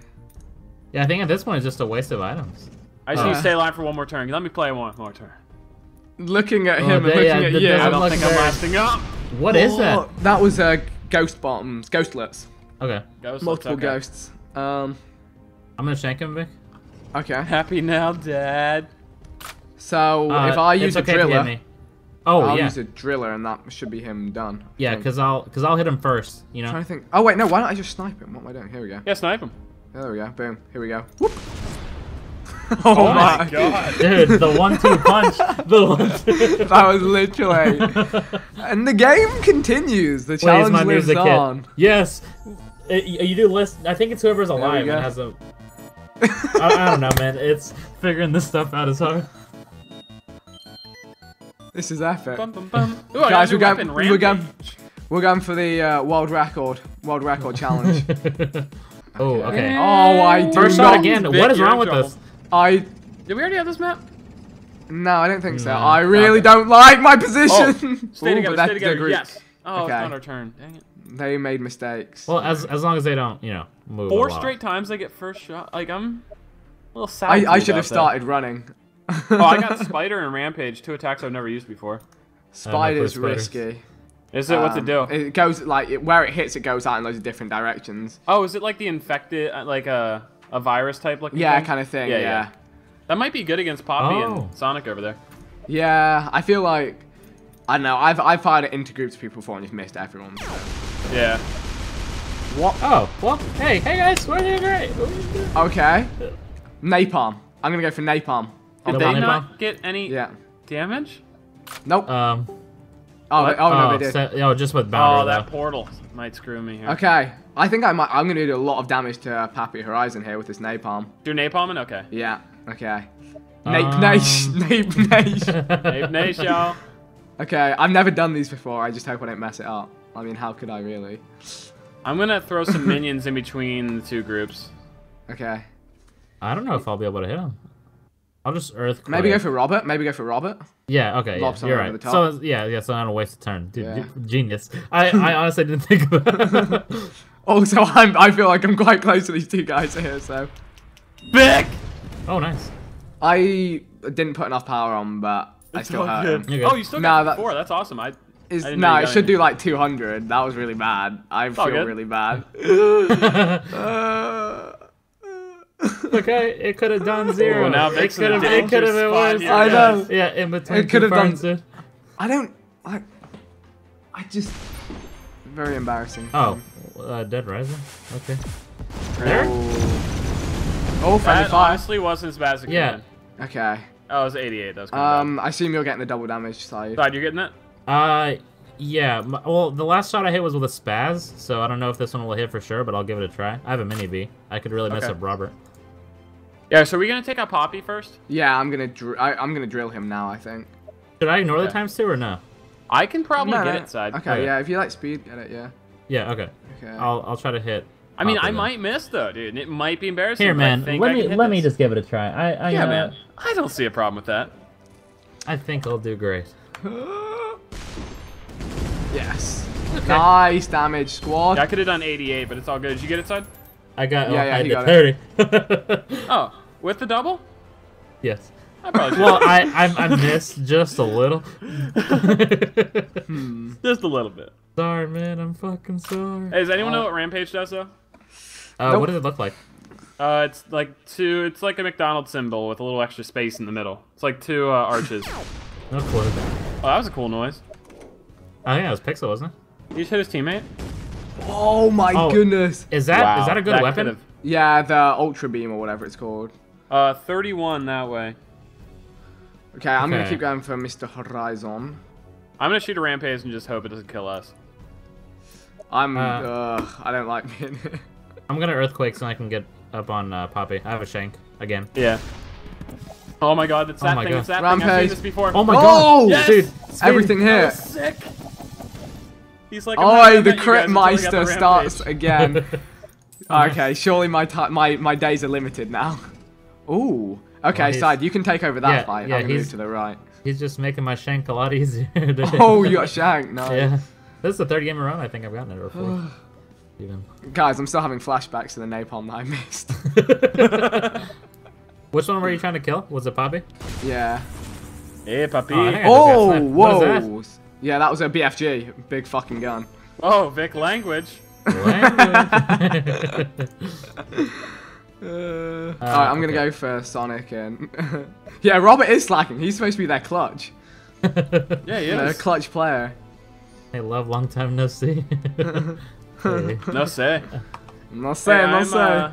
[SPEAKER 3] Yeah, I think at this point it's just a waste of items.
[SPEAKER 1] I just
[SPEAKER 3] Uh.
[SPEAKER 1] need to stay alive for one more turn. Let me play one more turn.
[SPEAKER 2] Looking at
[SPEAKER 3] Oh,
[SPEAKER 2] him and looking
[SPEAKER 3] yeah,
[SPEAKER 2] at
[SPEAKER 3] that
[SPEAKER 2] you.
[SPEAKER 1] I
[SPEAKER 3] doesn't
[SPEAKER 1] don't
[SPEAKER 3] look
[SPEAKER 1] think I'm lasting up.
[SPEAKER 3] What is that?
[SPEAKER 2] Oh, That was uh, ghost bombs, ghostlets,
[SPEAKER 3] Okay.
[SPEAKER 1] Ghost,
[SPEAKER 2] multiple
[SPEAKER 1] okay.
[SPEAKER 2] ghosts. Um,
[SPEAKER 3] I'm gonna shank him, Vic.
[SPEAKER 2] okay.
[SPEAKER 1] I'm happy now, Dad.
[SPEAKER 2] So
[SPEAKER 3] Uh,
[SPEAKER 2] if I use a
[SPEAKER 3] okay if you hit
[SPEAKER 2] driller,
[SPEAKER 3] me. Oh
[SPEAKER 2] I'll
[SPEAKER 3] yeah.
[SPEAKER 2] use a driller, and that should be him done. I
[SPEAKER 3] Yeah,
[SPEAKER 2] think.
[SPEAKER 3] cause I'll cause I'll hit him first. You
[SPEAKER 2] I'm
[SPEAKER 3] know.
[SPEAKER 2] trying to think. Oh wait, no. Why don't I just snipe him? What am I doing? Here we go.
[SPEAKER 1] Yeah, snipe him.
[SPEAKER 2] There we go. Boom. Here we go. Whoop. oh,
[SPEAKER 1] Oh
[SPEAKER 2] my.
[SPEAKER 1] my god.
[SPEAKER 3] Dude, the one-two punch. The one-two.
[SPEAKER 2] That was literally. and the game continues. The
[SPEAKER 3] Wait,
[SPEAKER 2] challenge
[SPEAKER 3] my
[SPEAKER 2] lives
[SPEAKER 3] music
[SPEAKER 2] on.
[SPEAKER 3] hit? Yes. It- you you do list. I think it's whoever's alive
[SPEAKER 2] go.
[SPEAKER 3] and has a. I, I don't know, man. It's figuring this stuff out is hard.
[SPEAKER 2] This is epic.
[SPEAKER 1] Bum, bum, bum. Ooh,
[SPEAKER 2] Guys, we're going- we're going- We're going for the uh, world record. World record challenge.
[SPEAKER 3] oh, okay.
[SPEAKER 2] Oh, I do
[SPEAKER 3] First
[SPEAKER 2] not.
[SPEAKER 3] shot again. What is wrong with
[SPEAKER 1] trouble.
[SPEAKER 3] this?
[SPEAKER 2] I
[SPEAKER 1] Did we already have this map?
[SPEAKER 2] no, I don't think so.
[SPEAKER 3] No.
[SPEAKER 2] I really
[SPEAKER 1] Okay.
[SPEAKER 2] don't like my position.
[SPEAKER 1] Stay
[SPEAKER 2] Ooh,
[SPEAKER 1] together, stay together.
[SPEAKER 2] the group.
[SPEAKER 1] Yes. Oh,
[SPEAKER 2] Okay.
[SPEAKER 1] it's not our turn. Dang it.
[SPEAKER 2] They made mistakes.
[SPEAKER 3] Well, as as long as they don't, you know, move.
[SPEAKER 1] Four
[SPEAKER 3] a lot.
[SPEAKER 1] straight times I get first shot. Like, I'm a little sad.
[SPEAKER 2] I, I should have started running.
[SPEAKER 1] Oh, I got Spider and Rampage, two attacks I've never used before.
[SPEAKER 2] Spider's
[SPEAKER 3] spiders.
[SPEAKER 2] risky.
[SPEAKER 1] Is it? What's it
[SPEAKER 2] Um,
[SPEAKER 1] do?
[SPEAKER 2] It goes like it, where it hits, it goes out in loads of different directions.
[SPEAKER 1] Oh, is it like the infected, uh, like a a virus type looking
[SPEAKER 2] Yeah,
[SPEAKER 1] thing?
[SPEAKER 2] kind of thing.
[SPEAKER 1] Yeah,
[SPEAKER 2] Yeah,
[SPEAKER 1] yeah.
[SPEAKER 2] yeah.
[SPEAKER 1] That might be good against Poppy
[SPEAKER 3] Oh.
[SPEAKER 1] and Sonic over there.
[SPEAKER 2] Yeah, I feel like I don't know. I've I've fired it into groups of people before and just missed everyone. so.
[SPEAKER 1] Yeah.
[SPEAKER 2] What?
[SPEAKER 3] Oh, well, hey, hey guys, we're doing great. We're doing good.
[SPEAKER 2] Okay. Napalm. I'm gonna go for napalm.
[SPEAKER 1] Did
[SPEAKER 3] Oh,
[SPEAKER 1] they not get any
[SPEAKER 2] Yeah.
[SPEAKER 1] damage?
[SPEAKER 2] Nope.
[SPEAKER 3] Um.
[SPEAKER 2] oh,
[SPEAKER 1] what?
[SPEAKER 2] they- oh no,
[SPEAKER 3] oh,
[SPEAKER 2] they did.
[SPEAKER 3] se- oh, just with boundary
[SPEAKER 1] Oh, that
[SPEAKER 3] though.
[SPEAKER 1] portal might screw me here.
[SPEAKER 2] Okay. I think I might. I'm gonna do a lot of damage to uh, Pappy Horizon here with this napalm.
[SPEAKER 1] Do napalm and Okay.
[SPEAKER 2] Yeah. Okay. Nape
[SPEAKER 3] Um,
[SPEAKER 2] Nash. Nape Nash.
[SPEAKER 1] Ape Nash, y'all.
[SPEAKER 2] Okay, I've never done these before. I just hope I don't mess it up. I mean, how could I really?
[SPEAKER 1] I'm gonna throw some minions in between the two groups.
[SPEAKER 2] Okay.
[SPEAKER 3] I don't know if I'll be able to hit him. I'll just earthquake.
[SPEAKER 2] Maybe go for Robert. Maybe go for Robert.
[SPEAKER 3] Yeah, okay,
[SPEAKER 2] Lob
[SPEAKER 3] yeah, you're
[SPEAKER 2] over
[SPEAKER 3] right.
[SPEAKER 2] the
[SPEAKER 3] So yeah, yeah, so I don't waste a turn. Dude,
[SPEAKER 2] Yeah.
[SPEAKER 3] genius. I, I honestly didn't think of that.
[SPEAKER 2] Also, I'm, I feel like I'm quite close to these two guys here, so.
[SPEAKER 1] Vic!
[SPEAKER 3] oh, nice.
[SPEAKER 2] I didn't put enough power on, but I still
[SPEAKER 1] all
[SPEAKER 2] hurt him.
[SPEAKER 1] Oh, you still
[SPEAKER 2] Nah,
[SPEAKER 1] got
[SPEAKER 2] that-
[SPEAKER 1] four. That's awesome. I.
[SPEAKER 2] Is,
[SPEAKER 1] I
[SPEAKER 2] no, it should
[SPEAKER 1] any.
[SPEAKER 2] do like 200. That was really bad. I
[SPEAKER 1] all
[SPEAKER 2] feel really bad. Uh,
[SPEAKER 3] okay, it could have done zero.
[SPEAKER 1] Ooh, now
[SPEAKER 3] it could have. It could have
[SPEAKER 1] dangerous
[SPEAKER 3] been
[SPEAKER 1] spot
[SPEAKER 3] worse.
[SPEAKER 1] here,
[SPEAKER 2] I know.
[SPEAKER 1] guys.
[SPEAKER 3] Yeah, in between.
[SPEAKER 2] It could have done-
[SPEAKER 3] ferns, dude.
[SPEAKER 2] I don't. I, I just. Very embarrassing.
[SPEAKER 3] Oh, uh, Dead Rising. Okay.
[SPEAKER 1] There?
[SPEAKER 2] Oh, friendly
[SPEAKER 1] That
[SPEAKER 2] fire.
[SPEAKER 1] honestly wasn't as bad as it
[SPEAKER 3] Yeah.
[SPEAKER 1] could.
[SPEAKER 2] Okay.
[SPEAKER 1] Oh, it was 88. That was kind
[SPEAKER 2] Um, I assume you're getting the double damage side.
[SPEAKER 1] of bad. Side, you're getting it.
[SPEAKER 3] Uh, yeah. m well, the last shot I hit was with a spaz, so I don't know if this one will hit for sure, but I'll give it a try. I have a mini B. I could really mess up Robert.
[SPEAKER 1] Yeah. So are we gonna take out Poppy first?
[SPEAKER 2] Yeah, I'm gonna. Dr- I, I'm gonna drill him now. I think.
[SPEAKER 3] Should I ignore the
[SPEAKER 1] Okay.
[SPEAKER 3] times two or no?
[SPEAKER 1] I can probably
[SPEAKER 2] No,
[SPEAKER 1] get
[SPEAKER 2] no.
[SPEAKER 1] it side.
[SPEAKER 2] Okay,
[SPEAKER 3] Okay.
[SPEAKER 2] yeah. If you like speed, get it. Yeah.
[SPEAKER 3] Yeah. Okay.
[SPEAKER 2] Okay.
[SPEAKER 3] I'll I'll try to hit.
[SPEAKER 1] I mean, I
[SPEAKER 3] then.
[SPEAKER 1] might miss though, dude. and It might be embarrassing.
[SPEAKER 3] Here,
[SPEAKER 1] but I
[SPEAKER 3] man.
[SPEAKER 1] think
[SPEAKER 3] Let
[SPEAKER 1] I
[SPEAKER 3] me
[SPEAKER 1] can hit
[SPEAKER 3] let me just give it a try. I I
[SPEAKER 1] Yeah,
[SPEAKER 3] uh,
[SPEAKER 1] man. I don't see a problem with that.
[SPEAKER 3] I think I'll do great.
[SPEAKER 2] yes. Nice damage, squad.
[SPEAKER 1] Yeah, I could have done 88, but it's all good. Did you get it side?
[SPEAKER 3] I got.
[SPEAKER 2] Yeah,
[SPEAKER 3] oh,
[SPEAKER 2] yeah,
[SPEAKER 3] I
[SPEAKER 2] he
[SPEAKER 3] did
[SPEAKER 2] got
[SPEAKER 3] thirty.
[SPEAKER 1] Oh, with the double?
[SPEAKER 3] yes.
[SPEAKER 1] I probably
[SPEAKER 3] Well, I I, I missed just a little.
[SPEAKER 1] just a little bit.
[SPEAKER 3] sorry, man. I'm fucking sorry.
[SPEAKER 1] Hey, does anyone know what Rampage does though?
[SPEAKER 3] Uh,
[SPEAKER 2] Nope.
[SPEAKER 3] What does it look like?
[SPEAKER 1] Uh, it's like two. It's like a McDonald's symbol with a little extra space in the middle. It's like two uh, arches. oh,
[SPEAKER 3] No clue.
[SPEAKER 1] Oh, that was a cool noise.
[SPEAKER 3] Oh yeah, it was Pixel, wasn't it?
[SPEAKER 1] You just hit his teammate.
[SPEAKER 2] Oh my
[SPEAKER 3] Oh.
[SPEAKER 2] goodness.
[SPEAKER 3] Is that is
[SPEAKER 1] Wow,
[SPEAKER 3] that a good weapon?
[SPEAKER 1] could've-
[SPEAKER 2] Yeah, the ultra beam or whatever it's called.
[SPEAKER 1] Uh, 31 that way.
[SPEAKER 2] Okay, I'm gonna keep going for Mr. Horizon.
[SPEAKER 1] I'm gonna shoot a rampage and just hope it doesn't kill us.
[SPEAKER 2] I'm.
[SPEAKER 3] Uh,
[SPEAKER 2] Uh, I don't like being.
[SPEAKER 3] I'm gonna earthquake so I can get up on uh, Poppy. I have a shank again.
[SPEAKER 1] Yeah. Oh my god, it's
[SPEAKER 3] Oh
[SPEAKER 1] that
[SPEAKER 3] my
[SPEAKER 1] thing,
[SPEAKER 3] God.
[SPEAKER 1] it's that thing. I've seen this before.
[SPEAKER 3] Oh my
[SPEAKER 2] Oh!
[SPEAKER 3] god,
[SPEAKER 1] Yes!
[SPEAKER 3] dude!
[SPEAKER 2] Everything here.
[SPEAKER 1] sick. He's like, I'm not
[SPEAKER 2] Oi,
[SPEAKER 1] gonna
[SPEAKER 2] the
[SPEAKER 1] bet
[SPEAKER 2] crit
[SPEAKER 1] guys until I got
[SPEAKER 2] meister
[SPEAKER 1] the
[SPEAKER 2] starts again. okay, surely my my my days are limited now. Ooh. Okay,
[SPEAKER 3] Well,
[SPEAKER 2] side, you can take over that
[SPEAKER 3] Yeah,
[SPEAKER 2] fight.
[SPEAKER 3] yeah,
[SPEAKER 2] I'm gonna move
[SPEAKER 3] he's-
[SPEAKER 2] to the right.
[SPEAKER 3] He's just making my shank a lot easier.
[SPEAKER 2] Oh, you got shanked. No.
[SPEAKER 3] Yeah. This is the third game in a row I think I've gotten it or fourth. Even.
[SPEAKER 2] Guys, I'm still having flashbacks to the napalm that I missed.
[SPEAKER 3] Which one were you trying to kill? Was it Poppy?
[SPEAKER 2] yeah.
[SPEAKER 1] Hey, puppy.
[SPEAKER 3] Oh, I I-
[SPEAKER 2] Oh,
[SPEAKER 3] just got oh, sniped. What is
[SPEAKER 2] whoa. Yeah, that was a BFG. Big fucking gun.
[SPEAKER 1] Oh, Vic language.
[SPEAKER 3] Language.
[SPEAKER 2] Uh, Alright, I'm gonna
[SPEAKER 3] okay.
[SPEAKER 2] go for Sonic and. yeah, Robert is slacking. He's supposed to be their clutch.
[SPEAKER 1] Yeah, he
[SPEAKER 2] Their
[SPEAKER 1] is.
[SPEAKER 2] clutch player.
[SPEAKER 3] hey, love, long time no see. hey.
[SPEAKER 1] No say.
[SPEAKER 2] No
[SPEAKER 1] Hey,
[SPEAKER 2] say, no
[SPEAKER 1] I'm,
[SPEAKER 2] say.
[SPEAKER 1] uh,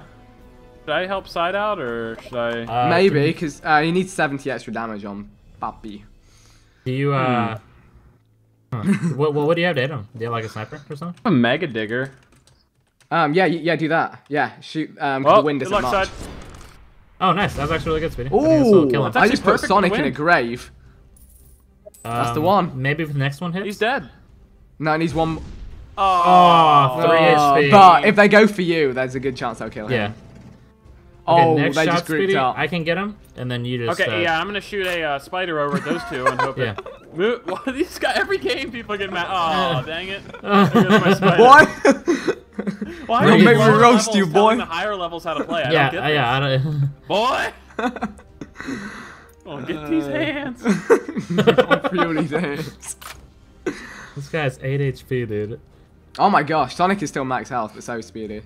[SPEAKER 1] should I help side out or should I?
[SPEAKER 3] Uh,
[SPEAKER 2] Maybe,
[SPEAKER 3] can-
[SPEAKER 2] because uh, he needs 70 extra damage on Papi.
[SPEAKER 3] Do you, uh.
[SPEAKER 2] Hmm.
[SPEAKER 3] Huh. what, what, what do you have to hit him? Do you have like a sniper or something?
[SPEAKER 1] a mega digger.
[SPEAKER 2] Um, yeah, yeah, do that. Yeah, shoot. Um, 'cause
[SPEAKER 1] Well,
[SPEAKER 2] the wind
[SPEAKER 1] good
[SPEAKER 2] isn't
[SPEAKER 1] luck,
[SPEAKER 2] much.
[SPEAKER 1] side.
[SPEAKER 3] Oh, nice. That was actually really good, Speedy. I think this will
[SPEAKER 2] Ooh,
[SPEAKER 3] kill
[SPEAKER 2] I just put Sonic in a
[SPEAKER 1] win.
[SPEAKER 2] grave. that's the
[SPEAKER 3] Um,
[SPEAKER 2] one.
[SPEAKER 3] Maybe if the next one hits?
[SPEAKER 1] He's dead.
[SPEAKER 2] No, it needs one.
[SPEAKER 1] Oh,
[SPEAKER 3] Oh, three HP.
[SPEAKER 2] but if they go for you, there's a good chance they'll kill him.
[SPEAKER 3] Yeah.
[SPEAKER 2] Oh,
[SPEAKER 3] next
[SPEAKER 2] they
[SPEAKER 3] shot,
[SPEAKER 2] just grouped
[SPEAKER 3] Speedy,
[SPEAKER 2] up.
[SPEAKER 3] I can get him, and then you just.
[SPEAKER 1] Okay,
[SPEAKER 3] uh,
[SPEAKER 1] yeah, I'm gonna shoot a uh, spider over at those two and hope
[SPEAKER 3] Yeah.
[SPEAKER 1] it. Mo- What, these guys, every game people get mad. Oh, dang it. There goes my spider.
[SPEAKER 2] What?
[SPEAKER 1] Why
[SPEAKER 3] Don't
[SPEAKER 1] are these
[SPEAKER 3] make me
[SPEAKER 2] roast you,
[SPEAKER 1] telling
[SPEAKER 2] boy.
[SPEAKER 1] the higher levels how to play. I
[SPEAKER 3] yeah,
[SPEAKER 1] don't get
[SPEAKER 3] yeah, I don't.
[SPEAKER 1] Boy! Oh, get these
[SPEAKER 2] Uh,
[SPEAKER 1] hands.
[SPEAKER 2] Really dance.
[SPEAKER 3] this guy's 8 HP, dude.
[SPEAKER 2] Oh my gosh, Sonic is still max health, but so is Speedy.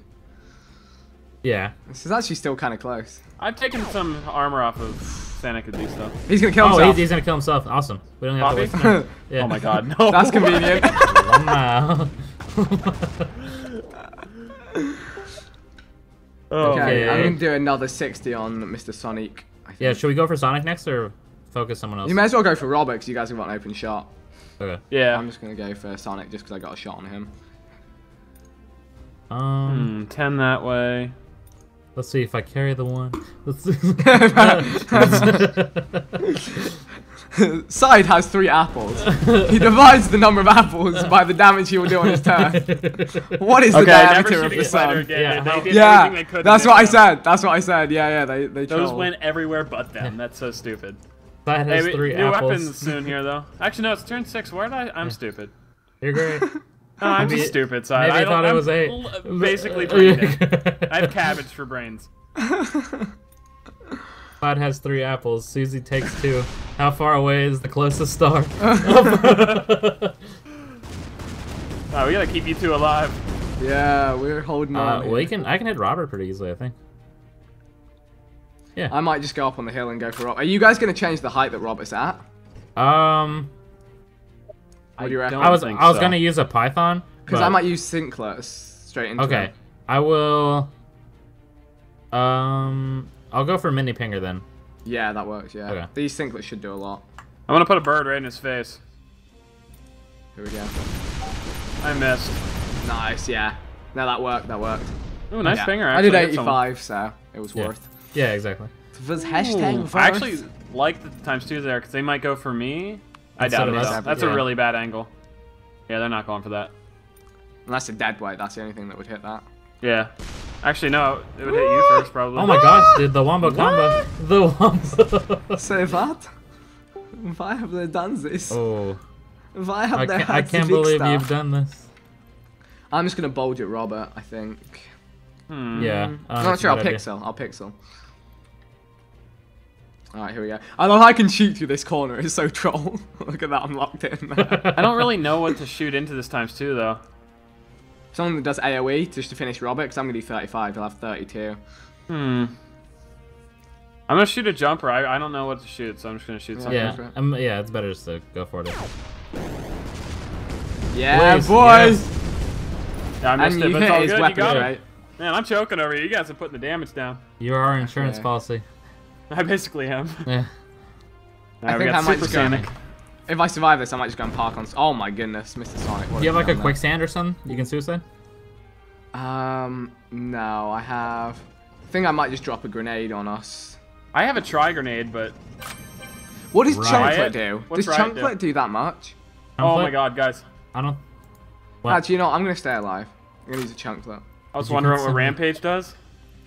[SPEAKER 3] Yeah.
[SPEAKER 2] This is actually still kind of close.
[SPEAKER 1] I've taken some armor off of Sonic and stuff.
[SPEAKER 2] He's gonna kill
[SPEAKER 3] Oh,
[SPEAKER 2] himself.
[SPEAKER 3] he's, he's gonna kill himself. Awesome. We don't have to
[SPEAKER 1] Poppy?
[SPEAKER 3] waste time. Yeah.
[SPEAKER 1] Oh my god, no.
[SPEAKER 2] That's convenient.
[SPEAKER 1] Oh,
[SPEAKER 2] okay,
[SPEAKER 3] Okay.
[SPEAKER 2] I'm gonna do another 60 on Mr. Sonic. I think.
[SPEAKER 3] yeah, should we go for Sonic next or focus someone else?
[SPEAKER 2] You may as well go for Robert because you guys have got an open shot.
[SPEAKER 3] Okay.
[SPEAKER 1] Yeah.
[SPEAKER 2] I'm just gonna go for Sonic just because I got a shot on him.
[SPEAKER 3] Um.
[SPEAKER 1] Hmm, 10 that way.
[SPEAKER 3] Let's see if I carry the one. Let's
[SPEAKER 2] Side has three apples. He divides the number of apples by the damage he will do on his turn. What is the
[SPEAKER 1] Okay, never
[SPEAKER 2] diameter of the
[SPEAKER 1] a
[SPEAKER 2] sun?
[SPEAKER 1] again.
[SPEAKER 3] Yeah,
[SPEAKER 1] They did
[SPEAKER 2] Yeah,
[SPEAKER 1] they could
[SPEAKER 2] that's what I
[SPEAKER 1] them.
[SPEAKER 2] said. That's what I said. Yeah, yeah, they they
[SPEAKER 1] Those
[SPEAKER 2] trolled.
[SPEAKER 1] went everywhere but them. That's so stupid.
[SPEAKER 3] Side has
[SPEAKER 1] we-
[SPEAKER 3] three
[SPEAKER 1] new
[SPEAKER 3] apples.
[SPEAKER 1] weapons soon here, though. Actually, no, it's turn six. Where did I? I'm stupid.
[SPEAKER 3] You're great.
[SPEAKER 1] No, I'm just stupid. Side.
[SPEAKER 3] Maybe I
[SPEAKER 1] don't-
[SPEAKER 3] thought it
[SPEAKER 1] I'm
[SPEAKER 3] was eight.
[SPEAKER 1] Basically, brain dead. I have cabbage for brains.
[SPEAKER 3] Pod has three apples. Susie takes two. How far away is the closest star?
[SPEAKER 1] Oh, we gotta keep you two alive.
[SPEAKER 2] Yeah, we're holding
[SPEAKER 3] uh,
[SPEAKER 2] on. Well,
[SPEAKER 3] we can. I can hit Robert pretty easily. I think. Yeah.
[SPEAKER 2] I might just go up on the hill and go for Rob. Are you guys gonna change the height that Robert's at?
[SPEAKER 3] Um.
[SPEAKER 2] What do you reckon?
[SPEAKER 3] I was. I was
[SPEAKER 1] so.
[SPEAKER 3] gonna use a Python.
[SPEAKER 2] Because
[SPEAKER 3] but-
[SPEAKER 2] I might use Sinclair s- straight into
[SPEAKER 3] Okay.
[SPEAKER 2] him.
[SPEAKER 3] I will. Um. I'll go for mini pinger then.
[SPEAKER 2] Yeah, that works. Yeah,
[SPEAKER 3] Okay.
[SPEAKER 2] these Sinklets should do a lot.
[SPEAKER 1] I'm gonna put a bird right in his face.
[SPEAKER 2] Here we go.
[SPEAKER 1] I missed.
[SPEAKER 2] Nice. Yeah. No, that worked. That worked.
[SPEAKER 1] Ooh, nice
[SPEAKER 2] Yeah.
[SPEAKER 1] finger.
[SPEAKER 2] I did
[SPEAKER 1] actually hit someone.
[SPEAKER 2] 85, so it was
[SPEAKER 3] Yeah.
[SPEAKER 2] worth.
[SPEAKER 3] Yeah. Exactly.
[SPEAKER 2] It was
[SPEAKER 1] Ooh,
[SPEAKER 2] hashtag
[SPEAKER 1] I actually like the times two there because they might go for me. I doubt it.
[SPEAKER 3] us.
[SPEAKER 1] That's
[SPEAKER 3] yeah.
[SPEAKER 1] a really bad angle. Yeah, they're not going for that.
[SPEAKER 2] Unless a dead weight, that's the only thing that would hit that.
[SPEAKER 1] Yeah. Actually, no. It would hit you first, probably.
[SPEAKER 3] Oh my gosh, dude! The wombo combo. The wombo.
[SPEAKER 2] Say that? Why have they done this?
[SPEAKER 3] oh.
[SPEAKER 2] Why have
[SPEAKER 3] I
[SPEAKER 2] they
[SPEAKER 3] can't, I can't believe
[SPEAKER 2] stuff?
[SPEAKER 3] you've done this.
[SPEAKER 2] I'm just gonna bulge it, Robert, I think.
[SPEAKER 1] Hmm.
[SPEAKER 3] Yeah.
[SPEAKER 2] I'm
[SPEAKER 3] uh,
[SPEAKER 2] not sure, I'll
[SPEAKER 3] good idea.
[SPEAKER 2] pixel. I'll pixel. Alright, here we go. I love how I can shoot through this corner. It's so troll. Look at that, I'm locked in.
[SPEAKER 1] I don't really know what to shoot into this times two, though.
[SPEAKER 2] Someone that does AoE just to finish Robert, because I'm gonna do 35. He'll have 32.
[SPEAKER 1] Hmm. I'm gonna shoot a jumper. I, I don't know what to shoot, so I'm just gonna shoot something.
[SPEAKER 3] Yeah.
[SPEAKER 2] Right.
[SPEAKER 3] Um, yeah. It's better just to go for it.
[SPEAKER 2] Yeah,
[SPEAKER 3] Please,
[SPEAKER 2] boys!
[SPEAKER 1] Yeah, I missed
[SPEAKER 2] And
[SPEAKER 1] it, but it's all
[SPEAKER 2] his
[SPEAKER 1] good. You
[SPEAKER 2] weapon,
[SPEAKER 1] got it.
[SPEAKER 2] right?
[SPEAKER 1] Man, I'm choking over here. You guys are putting the damage down.
[SPEAKER 3] You're our insurance
[SPEAKER 2] Okay.
[SPEAKER 3] policy.
[SPEAKER 1] I basically am.
[SPEAKER 3] Yeah.
[SPEAKER 1] Alright, we
[SPEAKER 2] think
[SPEAKER 1] got
[SPEAKER 2] I might just go-
[SPEAKER 1] Supersonic.
[SPEAKER 2] If I survive this, I might just go and park on. Oh my goodness, Mr. Sonic.
[SPEAKER 3] Do you have like a
[SPEAKER 2] done
[SPEAKER 3] quicksand or something? You can suicide?
[SPEAKER 2] there. Um, no, I have. I think I might just drop a grenade on us.
[SPEAKER 1] I have a tri grenade, but
[SPEAKER 2] What does
[SPEAKER 3] Riot?
[SPEAKER 2] Chunklet do?
[SPEAKER 1] What's
[SPEAKER 2] does
[SPEAKER 1] Riot
[SPEAKER 2] Chunklet
[SPEAKER 1] do?
[SPEAKER 2] do that much?
[SPEAKER 1] oh my god, guys.
[SPEAKER 3] I don't. What?
[SPEAKER 2] Actually, you know, what? I'm gonna stay alive. I'm gonna use a Chunklet.
[SPEAKER 1] I was
[SPEAKER 3] you
[SPEAKER 1] wondering what
[SPEAKER 3] consider-
[SPEAKER 1] Rampage does.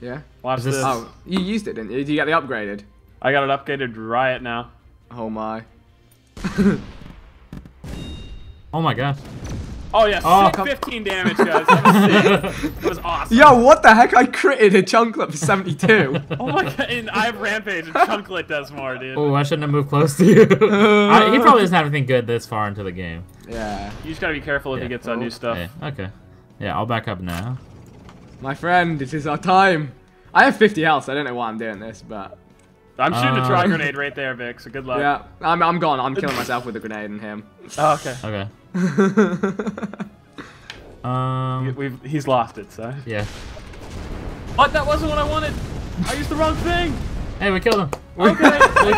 [SPEAKER 2] Yeah.
[SPEAKER 1] Watch
[SPEAKER 3] Is this-
[SPEAKER 1] this.
[SPEAKER 2] Oh, you used it, didn't you? Did you get the upgraded?
[SPEAKER 1] I got it upgraded to Riot now.
[SPEAKER 2] Oh my.
[SPEAKER 3] Oh my gosh.
[SPEAKER 1] Oh yeah,
[SPEAKER 3] Oh,
[SPEAKER 1] sick 15 damage, guys. That was sick. That was awesome.
[SPEAKER 2] Yo, what the heck? I critted a Chunklet for 72.
[SPEAKER 1] Oh my god, and I have Rampage and Chunklet does more, dude.
[SPEAKER 3] Oh, I shouldn't have moved close to you. I, he probably doesn't have anything good this far into the game.
[SPEAKER 2] yeah.
[SPEAKER 1] You just gotta be careful if
[SPEAKER 3] Yeah.
[SPEAKER 1] he gets uh, new stuff.
[SPEAKER 3] Yeah, okay. Yeah, I'll back up now.
[SPEAKER 2] My friend, it is our time. I have 50 health, so I don't know why I'm doing this, but
[SPEAKER 1] I'm shooting a
[SPEAKER 3] Uh,
[SPEAKER 1] tri grenade right there, Vic, so good luck.
[SPEAKER 2] yeah, I'm, I'm gone. I'm killing myself with a grenade and him.
[SPEAKER 1] Oh, okay.
[SPEAKER 3] Okay. Um.
[SPEAKER 1] We've, he's lost it, so.
[SPEAKER 3] Yeah.
[SPEAKER 1] What? That wasn't what I wanted! I used the wrong thing!
[SPEAKER 3] Hey, we killed him.
[SPEAKER 1] Okay,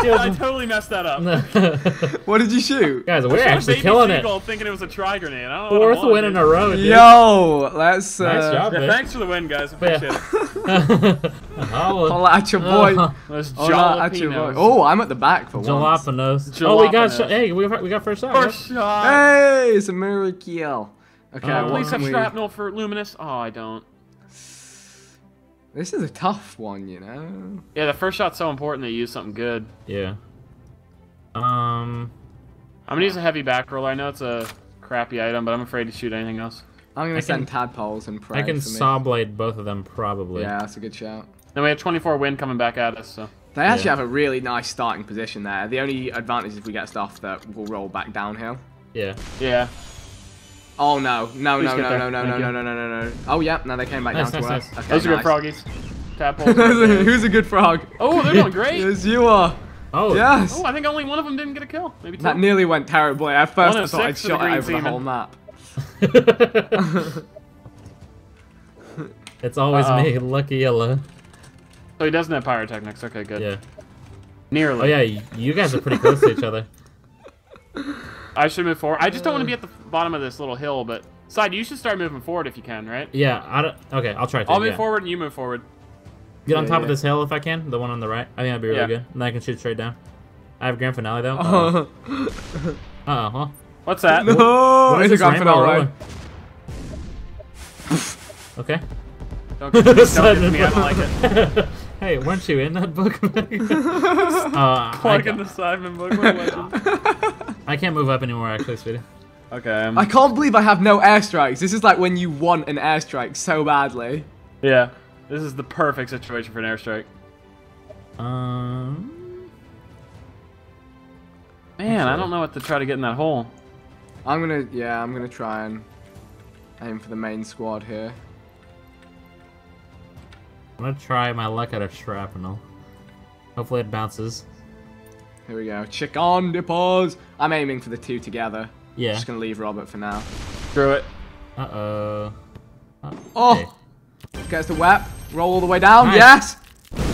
[SPEAKER 3] killed
[SPEAKER 1] I
[SPEAKER 3] him.
[SPEAKER 1] totally messed that up.
[SPEAKER 2] what did you shoot?
[SPEAKER 3] Guys,
[SPEAKER 1] I
[SPEAKER 3] we're
[SPEAKER 1] shot a
[SPEAKER 3] actually
[SPEAKER 1] baby
[SPEAKER 3] killing it.
[SPEAKER 1] seagull thinking it was a tri grenade. I don't know
[SPEAKER 3] Fourth
[SPEAKER 1] I
[SPEAKER 3] win in a row, dude.
[SPEAKER 2] Yo, let's uh,
[SPEAKER 3] Nice job.
[SPEAKER 1] Yeah, thanks for the win, guys. Appreciate
[SPEAKER 3] yeah.
[SPEAKER 1] it.
[SPEAKER 3] Holla.
[SPEAKER 2] Holla at your boy.
[SPEAKER 3] Uh,
[SPEAKER 1] Those
[SPEAKER 2] Holla at your boy. Oh, I'm at the back for once.
[SPEAKER 3] Jalapenos. Oh, we got.
[SPEAKER 1] Jalapenos.
[SPEAKER 3] Hey, we we got first shot.
[SPEAKER 1] First shot!
[SPEAKER 2] Hey, it's a miracle. Okay,
[SPEAKER 3] Uh,
[SPEAKER 1] At
[SPEAKER 2] what
[SPEAKER 1] least have
[SPEAKER 2] we...
[SPEAKER 1] shrapnel for Luminous. Oh, I don't.
[SPEAKER 2] This is a tough one, you know.
[SPEAKER 1] Yeah, the first shot's so important that you use something good.
[SPEAKER 3] Yeah. Um.
[SPEAKER 1] I'm gonna use a heavy back roller. I know it's a crappy item, but I'm afraid to shoot anything else.
[SPEAKER 2] I'm gonna
[SPEAKER 3] I
[SPEAKER 2] send
[SPEAKER 3] can-
[SPEAKER 2] tadpoles and pray
[SPEAKER 3] I can
[SPEAKER 2] for me.
[SPEAKER 3] saw blade both of them probably.
[SPEAKER 2] Yeah, that's a good shout.
[SPEAKER 1] Then we have 24 wind coming back at us, so.
[SPEAKER 2] They actually
[SPEAKER 3] Yeah.
[SPEAKER 2] have a really nice starting position there. The only advantage is we get stuff that will roll back downhill.
[SPEAKER 3] Yeah.
[SPEAKER 1] Yeah.
[SPEAKER 2] Oh no, no,
[SPEAKER 1] Please
[SPEAKER 2] no, no, no, no, no, no, no, no, no, no. Oh yeah, no, they came back
[SPEAKER 3] Nice,
[SPEAKER 2] down to
[SPEAKER 3] nice,
[SPEAKER 2] us. Okay,
[SPEAKER 1] Those are good froggies. Tadpoles.
[SPEAKER 2] Who's a good frog?
[SPEAKER 1] oh, they're doing great.
[SPEAKER 2] Yes, you are.
[SPEAKER 3] Oh.
[SPEAKER 2] Yes.
[SPEAKER 1] Oh, I think only one of them didn't get a kill.Maybe two.
[SPEAKER 2] That nearly went terribly. At first, I thought I'd
[SPEAKER 1] six for the
[SPEAKER 2] shot it
[SPEAKER 1] green
[SPEAKER 2] over the whole map.
[SPEAKER 3] it's always
[SPEAKER 1] Uh-oh.
[SPEAKER 3] me, lucky yellow.
[SPEAKER 1] So he doesn't have pyrotechnics. Okay, good.
[SPEAKER 3] Yeah.
[SPEAKER 1] Nearly.
[SPEAKER 3] Oh yeah, you guys are pretty close to each other.
[SPEAKER 1] I should move forward. I just don't want to be at the bottom of this little hill, but side, you should start moving forward if you can, right?
[SPEAKER 3] Yeah. I don't. Okay, I'll try to.
[SPEAKER 1] I'll move
[SPEAKER 3] yeah.
[SPEAKER 1] forward and you move forward.
[SPEAKER 3] Get on
[SPEAKER 2] Yeah,
[SPEAKER 3] top
[SPEAKER 2] yeah.
[SPEAKER 3] of this hill if I can. The one on the right. I think that'd be really
[SPEAKER 1] Yeah.
[SPEAKER 3] good. And then I can shoot straight down. I have grand finale though.
[SPEAKER 2] Oh,
[SPEAKER 3] Uh uh huh.
[SPEAKER 1] What's that?
[SPEAKER 2] no!
[SPEAKER 3] What is
[SPEAKER 2] it's a grand finale.
[SPEAKER 3] rolling? okay.
[SPEAKER 1] Don't get, don't get me. I don't like it.
[SPEAKER 3] hey, weren't you in that book? uh, I,
[SPEAKER 1] Plug in the Simon book. What a legend.
[SPEAKER 3] I can't move up anymore, actually, sweetie.
[SPEAKER 1] Okay. um,
[SPEAKER 2] I can't believe I have no airstrikes. This is like when you want an airstrike so badly.
[SPEAKER 1] Yeah. This is the perfect situation for an airstrike.
[SPEAKER 3] Um,
[SPEAKER 1] Man, I don't know what to try to get in that hole.
[SPEAKER 2] I'm gonna, yeah, I'm gonna try and aim for the main squad here.
[SPEAKER 3] I'm gonna try my luck at a shrapnel. Hopefully it bounces.
[SPEAKER 2] Here we go. Chick on dippers. I'm aiming for the two together.
[SPEAKER 3] Yeah.
[SPEAKER 2] Just gonna leave Robert for now.
[SPEAKER 1] Screw it.
[SPEAKER 3] Uh oh.
[SPEAKER 2] Oh, gets the web. Roll all the way down.
[SPEAKER 3] Nice.
[SPEAKER 2] Yes.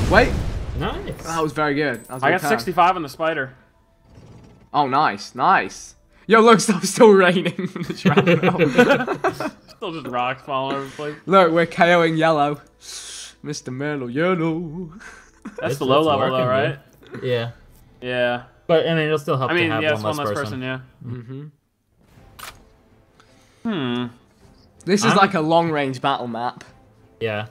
[SPEAKER 2] Wait,
[SPEAKER 3] Nice.
[SPEAKER 2] that was very good. That was
[SPEAKER 1] I
[SPEAKER 2] a
[SPEAKER 1] got
[SPEAKER 2] good time.
[SPEAKER 1] 65 on the spider.
[SPEAKER 2] Oh, nice, nice. Yo, look, it's still raining from the shrapnel.
[SPEAKER 1] Still just rocks falling over the place.
[SPEAKER 2] look, we're KOing yellow. Mr. Mellow Yellow.
[SPEAKER 1] That's
[SPEAKER 3] It's-
[SPEAKER 1] the low
[SPEAKER 3] it's
[SPEAKER 1] level though,
[SPEAKER 3] working,
[SPEAKER 1] right?
[SPEAKER 3] Yeah.
[SPEAKER 1] Yeah.
[SPEAKER 3] But I mean, it'll still help
[SPEAKER 1] I mean,
[SPEAKER 3] to have
[SPEAKER 1] yeah,
[SPEAKER 3] one,
[SPEAKER 1] it's
[SPEAKER 3] less,
[SPEAKER 1] one less
[SPEAKER 3] person.
[SPEAKER 1] person, yeah.
[SPEAKER 2] Mm-hmm.
[SPEAKER 1] Hmm.
[SPEAKER 2] This is
[SPEAKER 3] I'm-
[SPEAKER 2] like a long range battle map.
[SPEAKER 3] Yeah.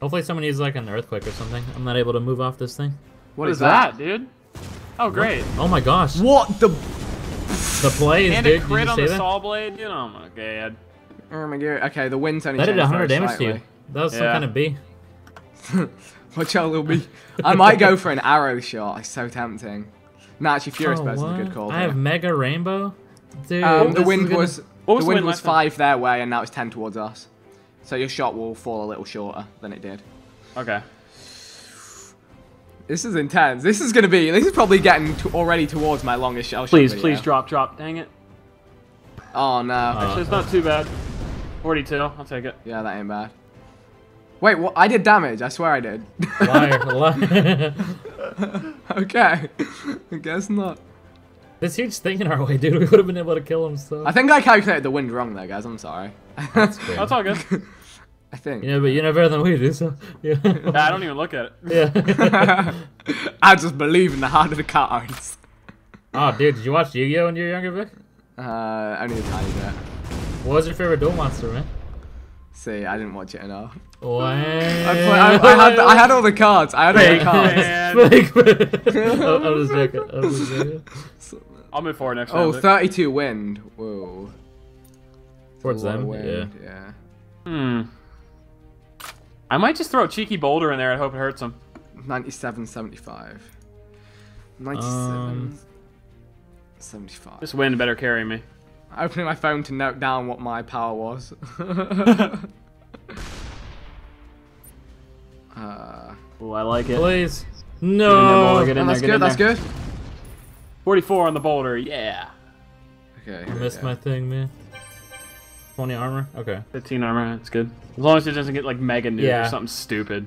[SPEAKER 3] Hopefully someone needs like an earthquake or something. I'm not able to move off this thing.
[SPEAKER 1] what is that, dude? Oh, great.
[SPEAKER 3] Oh my gosh.
[SPEAKER 2] What the?
[SPEAKER 3] The plays,
[SPEAKER 1] And
[SPEAKER 3] dude.
[SPEAKER 1] a crit on the
[SPEAKER 3] that?
[SPEAKER 1] saw blade? You know, my god.
[SPEAKER 2] Oh my god. Okay, the wind's only
[SPEAKER 3] That did
[SPEAKER 2] changed
[SPEAKER 3] 100
[SPEAKER 2] very
[SPEAKER 3] damage to you. That was some kind of B.
[SPEAKER 2] Watch out, little B. I might go for an arrow shot. It's so tempting. No, actually, Furious
[SPEAKER 3] Oh,
[SPEAKER 2] Burst is a good call.
[SPEAKER 3] I have Mega Rainbow. Dude,
[SPEAKER 2] Um, the wind
[SPEAKER 3] gonna-
[SPEAKER 2] was
[SPEAKER 1] What was
[SPEAKER 2] the
[SPEAKER 1] the
[SPEAKER 2] wind
[SPEAKER 1] wind
[SPEAKER 2] was
[SPEAKER 1] last time?
[SPEAKER 2] five their way, and now it's ten towards us. So your shot will fall a little shorter than it did.
[SPEAKER 1] Okay.
[SPEAKER 2] This is intense. This is gonna be. This is probably getting to, already towards my longest Shell Shock
[SPEAKER 1] Please,
[SPEAKER 2] video.
[SPEAKER 1] please drop, drop. Dang it.
[SPEAKER 2] Oh no.
[SPEAKER 1] Actually, it's not too bad. 42. I'll take it.
[SPEAKER 2] yeah, that ain't bad. Wait, what? I did damage. I swear I did.
[SPEAKER 3] Liar, liar.
[SPEAKER 2] okay. I guess not.
[SPEAKER 3] this huge thing in our way, dude. We would have been able to kill him so.
[SPEAKER 2] I think I calculated the wind wrong there, guys. I'm sorry.
[SPEAKER 3] That's great.
[SPEAKER 1] That's all good.
[SPEAKER 2] I think.
[SPEAKER 3] You know, but you know better than we do, so. Yeah.
[SPEAKER 1] I don't even look at it.
[SPEAKER 3] yeah.
[SPEAKER 2] I just believe in the heart of the cards.
[SPEAKER 3] oh, dude, did you watch Yu-Gi-Oh when you were younger, Vic?
[SPEAKER 2] Uh, only a tiny bit.
[SPEAKER 3] What was your favorite duel monster, man?
[SPEAKER 2] See, I didn't watch it enough.
[SPEAKER 3] What?
[SPEAKER 2] I, play, I, I had, I had all the cards. I had all the cards.
[SPEAKER 3] I'm, I'm just joking. I'm just joking.
[SPEAKER 1] I'll move forward next
[SPEAKER 2] Oh, 32 wind. Whoa.
[SPEAKER 3] Towards
[SPEAKER 2] A lot
[SPEAKER 3] them,
[SPEAKER 2] wind, Yeah.
[SPEAKER 1] Hmm. I might just throw a cheeky boulder in there and hope it hurts him.
[SPEAKER 2] 97, 75. 97,
[SPEAKER 3] Um,
[SPEAKER 2] 75.
[SPEAKER 1] This wind better carry me.
[SPEAKER 2] Opening my phone to note down what my power was. uh,
[SPEAKER 1] Oh, I like it.
[SPEAKER 3] Please.
[SPEAKER 1] Get in there,
[SPEAKER 3] No.
[SPEAKER 1] get in
[SPEAKER 2] oh, that's
[SPEAKER 1] get
[SPEAKER 2] good,
[SPEAKER 1] in
[SPEAKER 2] that's
[SPEAKER 1] there.
[SPEAKER 2] good.
[SPEAKER 1] 44 on the boulder, yeah.
[SPEAKER 2] Okay.
[SPEAKER 3] I missed my thing, man. 20 armor? Okay.
[SPEAKER 1] 15 armor, that's good. As long as it doesn't get like mega nuke
[SPEAKER 3] Yeah.
[SPEAKER 1] or something stupid.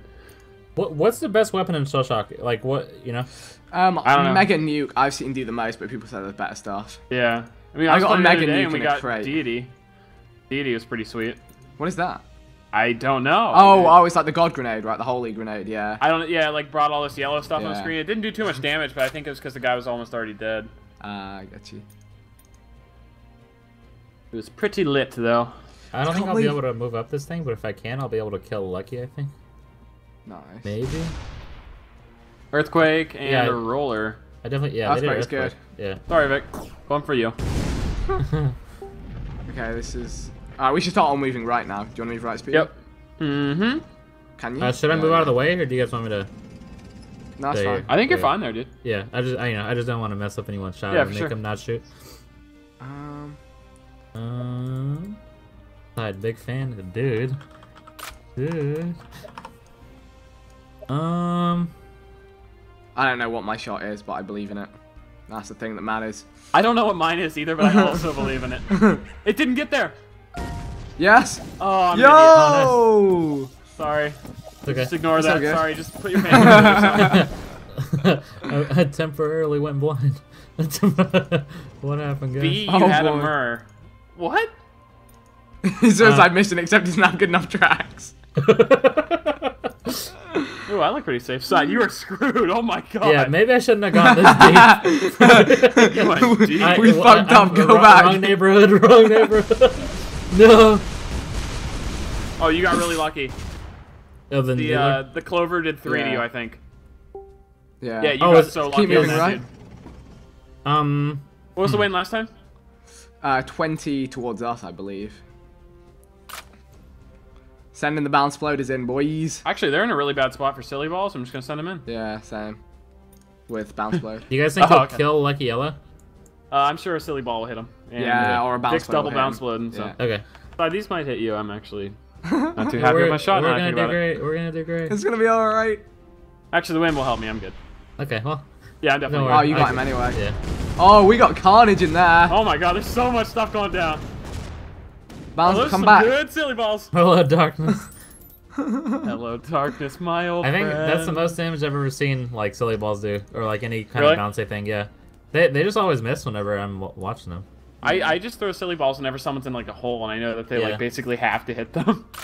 [SPEAKER 3] What What's the best weapon in Shell Shock? Like, what, you know?
[SPEAKER 2] Um,
[SPEAKER 1] I don't know.
[SPEAKER 2] Mega Nuke, I've seen do the most, but people say there's better stuff.
[SPEAKER 1] Yeah. I mean,
[SPEAKER 2] I
[SPEAKER 1] I,
[SPEAKER 2] got a
[SPEAKER 1] playing
[SPEAKER 2] Mega
[SPEAKER 1] day
[SPEAKER 2] Nuke
[SPEAKER 1] and we
[SPEAKER 2] in a
[SPEAKER 1] got
[SPEAKER 2] crate.
[SPEAKER 1] Deity. Deity was pretty sweet.
[SPEAKER 2] What is that?
[SPEAKER 1] I don't know.
[SPEAKER 2] Oh, oh, it's like the God Grenade, right? The Holy Grenade, yeah.
[SPEAKER 1] I don't. Yeah, it, like brought all this yellow stuff on the screen. It didn't do too much damage, but I think it was because the guy was almost already dead.
[SPEAKER 2] Ah, I got you.
[SPEAKER 1] It was pretty lit though.
[SPEAKER 3] I don't think I'll be able to move up this thing, but if I can, I'll be able to kill Lucky, I think.
[SPEAKER 2] Nice.
[SPEAKER 3] Maybe?
[SPEAKER 1] Earthquake and
[SPEAKER 3] Yeah.
[SPEAKER 1] a roller.
[SPEAKER 3] I definitely, yeah, they did
[SPEAKER 2] good.
[SPEAKER 3] Yeah.
[SPEAKER 1] Sorry, Vic. Going for you.
[SPEAKER 2] Okay, this is. Alright, we should start on moving right now. Do you want to move right speed?
[SPEAKER 1] Yep. Mm-hmm.
[SPEAKER 2] Can you?
[SPEAKER 3] Uh, should I
[SPEAKER 2] Yeah,
[SPEAKER 3] move out of the way, or do you guys want me to?
[SPEAKER 2] No, that's
[SPEAKER 3] There you
[SPEAKER 2] fine.
[SPEAKER 1] I think you're
[SPEAKER 3] Yeah.
[SPEAKER 1] fine there, dude.
[SPEAKER 3] Yeah, I just, I, you know, I just don't want to mess up anyone's shot
[SPEAKER 1] Yeah,
[SPEAKER 3] and make
[SPEAKER 1] sure.
[SPEAKER 3] them not shoot.
[SPEAKER 2] Um,
[SPEAKER 3] Um, side big fan of the dude. Dude. Um,
[SPEAKER 2] I don't know what my shot is, but I believe in it. That's the thing that matters.
[SPEAKER 1] I don't know what mine is either, but I also believe in it. It didn't get there.
[SPEAKER 2] Yes.
[SPEAKER 1] Oh, I'm an
[SPEAKER 2] Yo.
[SPEAKER 1] Sorry.
[SPEAKER 3] it's okay.
[SPEAKER 1] Just ignore
[SPEAKER 2] It's all
[SPEAKER 1] that.
[SPEAKER 2] good.
[SPEAKER 1] Sorry, just put your hand on
[SPEAKER 3] I, I temporarily went blind. what happened, guys?
[SPEAKER 1] B, you
[SPEAKER 2] Oh,
[SPEAKER 1] had a
[SPEAKER 2] boy.
[SPEAKER 1] mur. What?
[SPEAKER 2] It's a
[SPEAKER 3] Uh,
[SPEAKER 2] mission, except it's not good enough tracks.
[SPEAKER 1] Ooh, I look pretty safe side. You are screwed. Oh my god.
[SPEAKER 3] Yeah, maybe I shouldn't have gone this deep.
[SPEAKER 1] You went deep.
[SPEAKER 3] I-
[SPEAKER 2] We
[SPEAKER 3] well,
[SPEAKER 2] fucked
[SPEAKER 3] I'm-
[SPEAKER 2] up, go
[SPEAKER 3] wrong,
[SPEAKER 2] back.
[SPEAKER 3] Wrong neighborhood, wrong neighborhood. no.
[SPEAKER 1] Oh, you got really lucky.
[SPEAKER 3] Oh, the
[SPEAKER 1] The uh, the clover did three to you, I think.
[SPEAKER 2] Yeah.
[SPEAKER 1] Yeah, you
[SPEAKER 3] Oh,
[SPEAKER 1] got
[SPEAKER 3] it's-
[SPEAKER 1] so
[SPEAKER 2] keep
[SPEAKER 1] lucky on
[SPEAKER 2] moving, right?
[SPEAKER 1] dude.
[SPEAKER 3] Um,
[SPEAKER 1] What was the win last time?
[SPEAKER 2] Uh, 20 towards us, I believe. Sending the bounce floaters in, boys.
[SPEAKER 1] Actually, they're in a really bad spot for silly balls. I'm just gonna send them in.
[SPEAKER 2] Yeah, same. With bounce float.
[SPEAKER 3] you guys think
[SPEAKER 1] Oh,
[SPEAKER 3] he'll
[SPEAKER 1] okay.
[SPEAKER 3] kill Lucky Yellow?
[SPEAKER 1] Uh, I'm sure a silly ball will hit him. And,
[SPEAKER 2] Yeah, or a bounce
[SPEAKER 1] Dick's
[SPEAKER 2] float
[SPEAKER 1] double bounce
[SPEAKER 2] him.
[SPEAKER 1] So,
[SPEAKER 2] Yeah.
[SPEAKER 3] Okay.
[SPEAKER 1] Uh, these might hit you. I'm actually not too happy with my shot.
[SPEAKER 3] We're gonna do
[SPEAKER 1] about it.
[SPEAKER 3] great. We're gonna do great.
[SPEAKER 2] It's gonna be alright.
[SPEAKER 1] Actually, the wind will help me. I'm good.
[SPEAKER 3] Okay, well,
[SPEAKER 1] Yeah, I'm definitely.
[SPEAKER 3] Don't
[SPEAKER 2] Oh, you got
[SPEAKER 3] I-
[SPEAKER 2] him anyway.
[SPEAKER 3] yeah.
[SPEAKER 2] Oh, we got carnage in there.
[SPEAKER 1] Oh my god, there's so much stuff going down.
[SPEAKER 2] Bounce,
[SPEAKER 1] Oh,
[SPEAKER 2] come back.
[SPEAKER 1] good silly balls.
[SPEAKER 3] Hello, darkness.
[SPEAKER 1] Hello, darkness, my old
[SPEAKER 3] I think
[SPEAKER 1] friend.
[SPEAKER 3] that's the most damage I've ever seen like silly balls do, or like any kind
[SPEAKER 1] Really?
[SPEAKER 3] of bouncy thing. Yeah, they they just always miss whenever I'm w- watching them.
[SPEAKER 1] I, I just throw silly balls whenever someone's in like a hole, and I know that they
[SPEAKER 3] Yeah.
[SPEAKER 1] like basically have to hit them.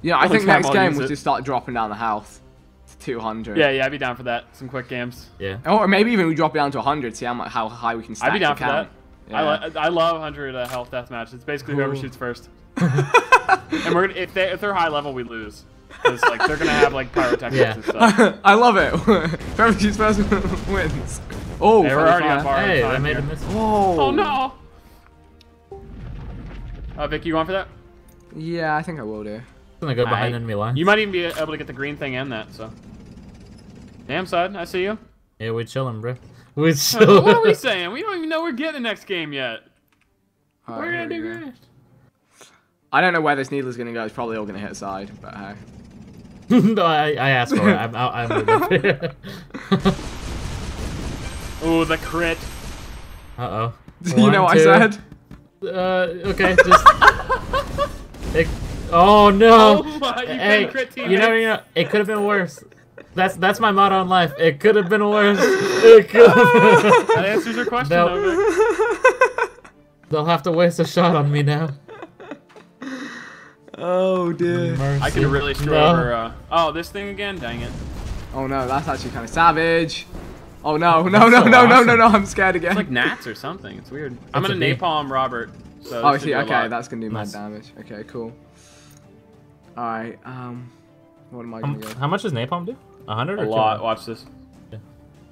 [SPEAKER 2] Yeah, I
[SPEAKER 1] Only
[SPEAKER 2] think next
[SPEAKER 1] I'll
[SPEAKER 2] game we'll just start dropping down the house to 200.
[SPEAKER 1] yeah, yeah, I'd be down for that. Some quick games.
[SPEAKER 3] Yeah.
[SPEAKER 2] Or maybe even we drop it down to 100, see how much, how high we can stack
[SPEAKER 1] I'd be down
[SPEAKER 2] the
[SPEAKER 1] for that.
[SPEAKER 2] Count.
[SPEAKER 1] I,
[SPEAKER 2] Yeah.
[SPEAKER 1] li- I love 100 uh, health deathmatch. It's basically whoever
[SPEAKER 2] Cool.
[SPEAKER 1] shoots first. and we're gonna, if they if they're high level, we lose. Because like they're gonna have like pyrotechnics
[SPEAKER 3] Yeah.
[SPEAKER 1] and stuff.
[SPEAKER 2] I love it. Whoever shoots first wins. Oh,
[SPEAKER 1] Hey, we're
[SPEAKER 2] friendly
[SPEAKER 1] already on
[SPEAKER 2] fire.
[SPEAKER 1] bar.
[SPEAKER 3] Hey, I made
[SPEAKER 1] here.
[SPEAKER 3] a miss.
[SPEAKER 2] Whoa.
[SPEAKER 1] Oh no! Uh, Vic, you going for that?
[SPEAKER 2] Yeah, I think I will do.
[SPEAKER 3] I'm gonna go behind
[SPEAKER 1] Aight.
[SPEAKER 3] enemy lines.
[SPEAKER 1] You might even be able to get the green thing and that. So. Damn, son, I see you.
[SPEAKER 3] Yeah, we chillin', bro. We
[SPEAKER 1] what are we saying? We don't even know we're getting the next game yet.
[SPEAKER 2] Alright,
[SPEAKER 3] We're
[SPEAKER 2] here
[SPEAKER 3] gonna do
[SPEAKER 2] go.
[SPEAKER 3] great.
[SPEAKER 2] I don't know where this needle's gonna go. It's probably all gonna hit side, but hey.
[SPEAKER 3] no, I, I asked for it. I'm out. I'm moving.
[SPEAKER 1] Ooh, the crit.
[SPEAKER 3] uh oh.
[SPEAKER 2] you know what I said?
[SPEAKER 3] Uh, okay, just. it, oh no!
[SPEAKER 1] Oh my, you
[SPEAKER 3] hey,
[SPEAKER 1] couldn't
[SPEAKER 3] you know, you know, it could have been worse. That's that's my motto in life. It could have been worse. It could.
[SPEAKER 1] That answers your question,
[SPEAKER 3] No.
[SPEAKER 1] though, Vic.
[SPEAKER 3] They'll have to waste a shot on me now.
[SPEAKER 2] Oh dear.
[SPEAKER 1] I could really screw
[SPEAKER 3] No.
[SPEAKER 1] over. Uh... Oh, this thing again? Dang it.
[SPEAKER 2] Oh no, that's actually kind of savage. Oh no, no,
[SPEAKER 3] That's
[SPEAKER 2] no,
[SPEAKER 3] so
[SPEAKER 2] no, no,
[SPEAKER 3] awesome.
[SPEAKER 2] no, no, I'm scared again.
[SPEAKER 1] It's like gnats or something. It's weird. I'm gonna
[SPEAKER 3] a bee.
[SPEAKER 1] napalm Robert. So
[SPEAKER 2] oh,
[SPEAKER 1] this
[SPEAKER 2] see, okay, that's gonna do
[SPEAKER 3] Nice.
[SPEAKER 2] mad damage. Okay, cool. Alright, um, what am I
[SPEAKER 3] Um,
[SPEAKER 2] gonna go?
[SPEAKER 3] how much does napalm do? A hundred
[SPEAKER 1] a
[SPEAKER 3] or
[SPEAKER 1] lot.
[SPEAKER 3] 200?
[SPEAKER 1] Watch this.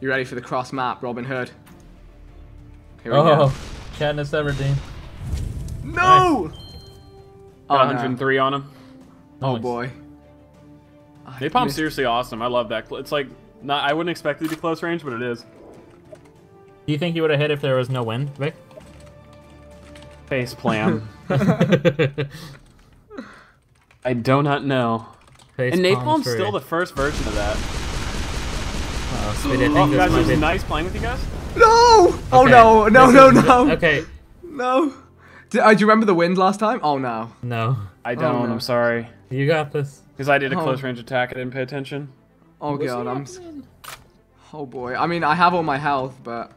[SPEAKER 2] You ready for the cross map, Robin Hood? Here we
[SPEAKER 3] Oh,
[SPEAKER 2] go.
[SPEAKER 3] Katniss Everdeen.
[SPEAKER 2] No!
[SPEAKER 1] Got
[SPEAKER 2] Oh, no.
[SPEAKER 1] 103 on him.
[SPEAKER 2] Oh
[SPEAKER 3] Nice.
[SPEAKER 2] boy. I
[SPEAKER 1] Napalm's
[SPEAKER 2] missed-
[SPEAKER 1] seriously awesome. I love that. It's like not. I wouldn't expect it to be close range, but it is.
[SPEAKER 3] Do you think you would have hit if there was no wind, Vic?
[SPEAKER 1] Face plan. I do not know.
[SPEAKER 3] Face
[SPEAKER 1] And Napalm's
[SPEAKER 3] free.
[SPEAKER 1] still the first version of that.
[SPEAKER 3] Uh-oh, Speedy, I think
[SPEAKER 1] Oh, guys, it was
[SPEAKER 3] be...
[SPEAKER 1] nice playing with you guys.
[SPEAKER 2] No! Oh no, no, no, no!
[SPEAKER 3] Okay,
[SPEAKER 2] No! Did, uh, do you remember the wind last time? Oh no.
[SPEAKER 3] no.
[SPEAKER 1] I don't.
[SPEAKER 2] no.
[SPEAKER 1] I'm sorry.
[SPEAKER 3] You got this.
[SPEAKER 1] Because I did a
[SPEAKER 2] Oh.
[SPEAKER 1] close range attack. I didn't pay attention.
[SPEAKER 2] Oh god, I'm. s- Oh boy. I mean, I have all my health, but.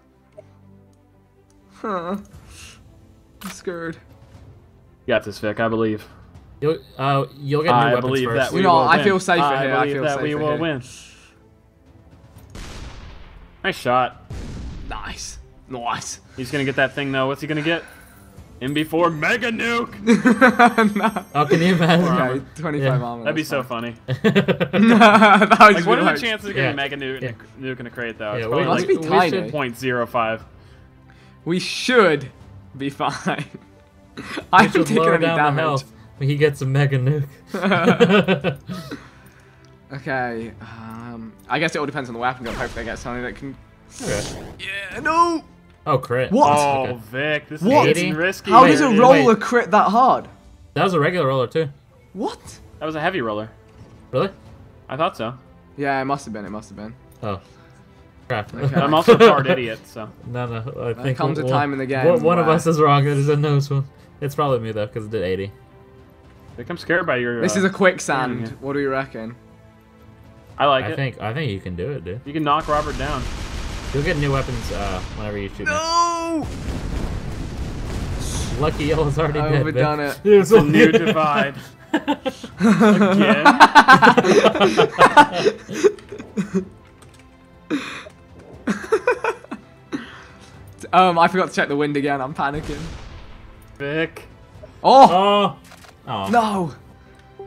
[SPEAKER 2] Huh. I'm scared.
[SPEAKER 1] You got this, Vic. I believe.
[SPEAKER 3] You'll, uh, you'll get new
[SPEAKER 1] I
[SPEAKER 3] weapons
[SPEAKER 1] believe
[SPEAKER 3] first.
[SPEAKER 1] that we
[SPEAKER 2] You know,
[SPEAKER 1] will
[SPEAKER 2] I
[SPEAKER 1] win.
[SPEAKER 2] feel safer
[SPEAKER 1] I
[SPEAKER 2] here, I
[SPEAKER 1] believe
[SPEAKER 2] feel
[SPEAKER 1] that we
[SPEAKER 2] safer
[SPEAKER 1] will
[SPEAKER 2] here.
[SPEAKER 1] win. Nice shot.
[SPEAKER 2] Nice. Nice.
[SPEAKER 1] He's gonna get that thing though. What's he gonna get? MB4 Mega Nuke.
[SPEAKER 2] no.
[SPEAKER 3] Oh, can you imagine?
[SPEAKER 2] Okay, 25
[SPEAKER 3] Yeah.
[SPEAKER 2] armor.
[SPEAKER 1] That'd be
[SPEAKER 2] that's
[SPEAKER 1] so
[SPEAKER 2] fine.
[SPEAKER 1] funny.
[SPEAKER 2] that was
[SPEAKER 1] Like, what are the chances of
[SPEAKER 3] Yeah.
[SPEAKER 1] getting Mega Nuke,
[SPEAKER 3] Yeah.
[SPEAKER 1] nuke in a crate though? It's
[SPEAKER 3] Yeah,
[SPEAKER 1] probably
[SPEAKER 3] we-
[SPEAKER 2] must
[SPEAKER 1] like
[SPEAKER 2] be
[SPEAKER 3] we
[SPEAKER 2] tiny.
[SPEAKER 3] should-
[SPEAKER 1] 0.05.
[SPEAKER 2] We should be fine. I
[SPEAKER 3] We
[SPEAKER 2] haven't
[SPEAKER 3] should
[SPEAKER 2] taken
[SPEAKER 3] lower
[SPEAKER 2] any
[SPEAKER 3] down the
[SPEAKER 2] damage.
[SPEAKER 3] Health. He gets a mega nuke.
[SPEAKER 2] Okay, um, I guess it all depends on the weapon gun. Hopefully, I get something that can.
[SPEAKER 3] okay.
[SPEAKER 2] Yeah, no.
[SPEAKER 3] Oh, crit.
[SPEAKER 2] What?
[SPEAKER 1] Oh,
[SPEAKER 3] Okay.
[SPEAKER 1] Vic, this
[SPEAKER 2] What?
[SPEAKER 1] is getting risky.
[SPEAKER 2] How
[SPEAKER 1] here,
[SPEAKER 2] does a roller
[SPEAKER 3] Wait.
[SPEAKER 2] crit that hard?
[SPEAKER 3] That was a regular roller, too.
[SPEAKER 2] What?
[SPEAKER 1] That was a heavy roller.
[SPEAKER 3] Really?
[SPEAKER 1] I thought so.
[SPEAKER 2] Yeah, it must have been. It must have been.
[SPEAKER 3] Oh. Crap.
[SPEAKER 2] Okay.
[SPEAKER 1] I'm also a hard idiot, so.
[SPEAKER 3] no, no. I
[SPEAKER 2] There
[SPEAKER 3] think
[SPEAKER 2] comes a
[SPEAKER 3] one-
[SPEAKER 2] time in the game
[SPEAKER 3] One, one of us is wrong. It is a nose one. It's probably me, though, because it did 80.
[SPEAKER 1] Vic, I'm scared by your.
[SPEAKER 2] This
[SPEAKER 1] uh,
[SPEAKER 2] is a quicksand.
[SPEAKER 1] yeah.
[SPEAKER 2] What do you reckon?
[SPEAKER 1] I like
[SPEAKER 3] I
[SPEAKER 1] it.
[SPEAKER 3] think I think you can do it, dude.
[SPEAKER 1] You can knock Robert down.
[SPEAKER 3] You'll get new weapons uh, whenever you shoot. next.
[SPEAKER 2] No!
[SPEAKER 3] Lucky Yellow's already
[SPEAKER 2] I
[SPEAKER 3] dead.
[SPEAKER 2] overdone
[SPEAKER 3] Vic.
[SPEAKER 2] it.
[SPEAKER 3] It's
[SPEAKER 1] a new divide. Again?
[SPEAKER 2] Um, I forgot to check the wind again. I'm panicking.
[SPEAKER 1] Vic.
[SPEAKER 2] Oh
[SPEAKER 3] Oh. Oh.
[SPEAKER 2] no!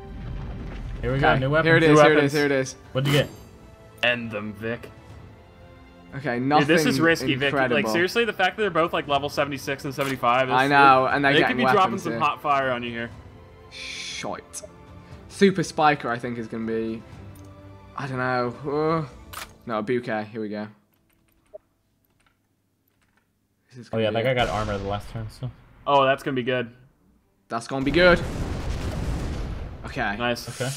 [SPEAKER 3] Here we go. New weapon.
[SPEAKER 2] here it is, New. Here it
[SPEAKER 1] weapons.
[SPEAKER 2] is. Here it is.
[SPEAKER 3] What'd you get?
[SPEAKER 1] End them, Vic.
[SPEAKER 2] Okay,
[SPEAKER 1] Dude,
[SPEAKER 2] nothing.
[SPEAKER 1] this is risky, Vic. Like seriously, the fact that they're both like level 76 and 75 is
[SPEAKER 2] I know, and they're
[SPEAKER 1] they could be dropping
[SPEAKER 2] weapons
[SPEAKER 1] some
[SPEAKER 2] here.
[SPEAKER 1] hot fire on you here.
[SPEAKER 2] Shite. Super Spiker, I think, is going to be. I don't know. Uh, no, a bouquet. Here we go. This is
[SPEAKER 3] Oh yeah,
[SPEAKER 2] be
[SPEAKER 3] that guy got armor the last turn. So.
[SPEAKER 1] Oh, that's gonna be good.
[SPEAKER 2] That's going to be good. Okay.
[SPEAKER 1] Nice.
[SPEAKER 3] Okay.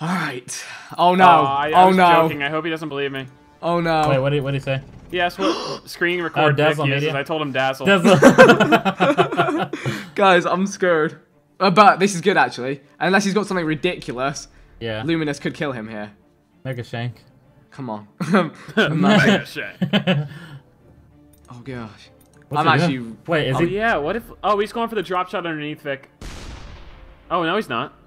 [SPEAKER 2] All right. Oh no.
[SPEAKER 1] Oh, I, I
[SPEAKER 2] oh
[SPEAKER 1] was
[SPEAKER 2] no.
[SPEAKER 1] joking. I hope he doesn't believe me.
[SPEAKER 2] Oh no.
[SPEAKER 3] Wait, what did what did he say?
[SPEAKER 1] He asked what screen record Vic
[SPEAKER 3] Dazzle
[SPEAKER 1] uses. I told him Dazzle. Dazzle.
[SPEAKER 2] Guys, I'm scared. Uh, but this is good actually. Unless he's got something ridiculous,
[SPEAKER 3] yeah.
[SPEAKER 2] Luminous could kill him here.
[SPEAKER 3] Mega Shank.
[SPEAKER 2] Come on.
[SPEAKER 1] Mega shit.
[SPEAKER 2] oh gosh.
[SPEAKER 3] What's
[SPEAKER 2] I'm actually.
[SPEAKER 3] doing? Wait, is
[SPEAKER 1] Oh
[SPEAKER 3] he?
[SPEAKER 1] yeah, what if? Oh, he's going for the drop shot underneath Vic. Oh no, he's not.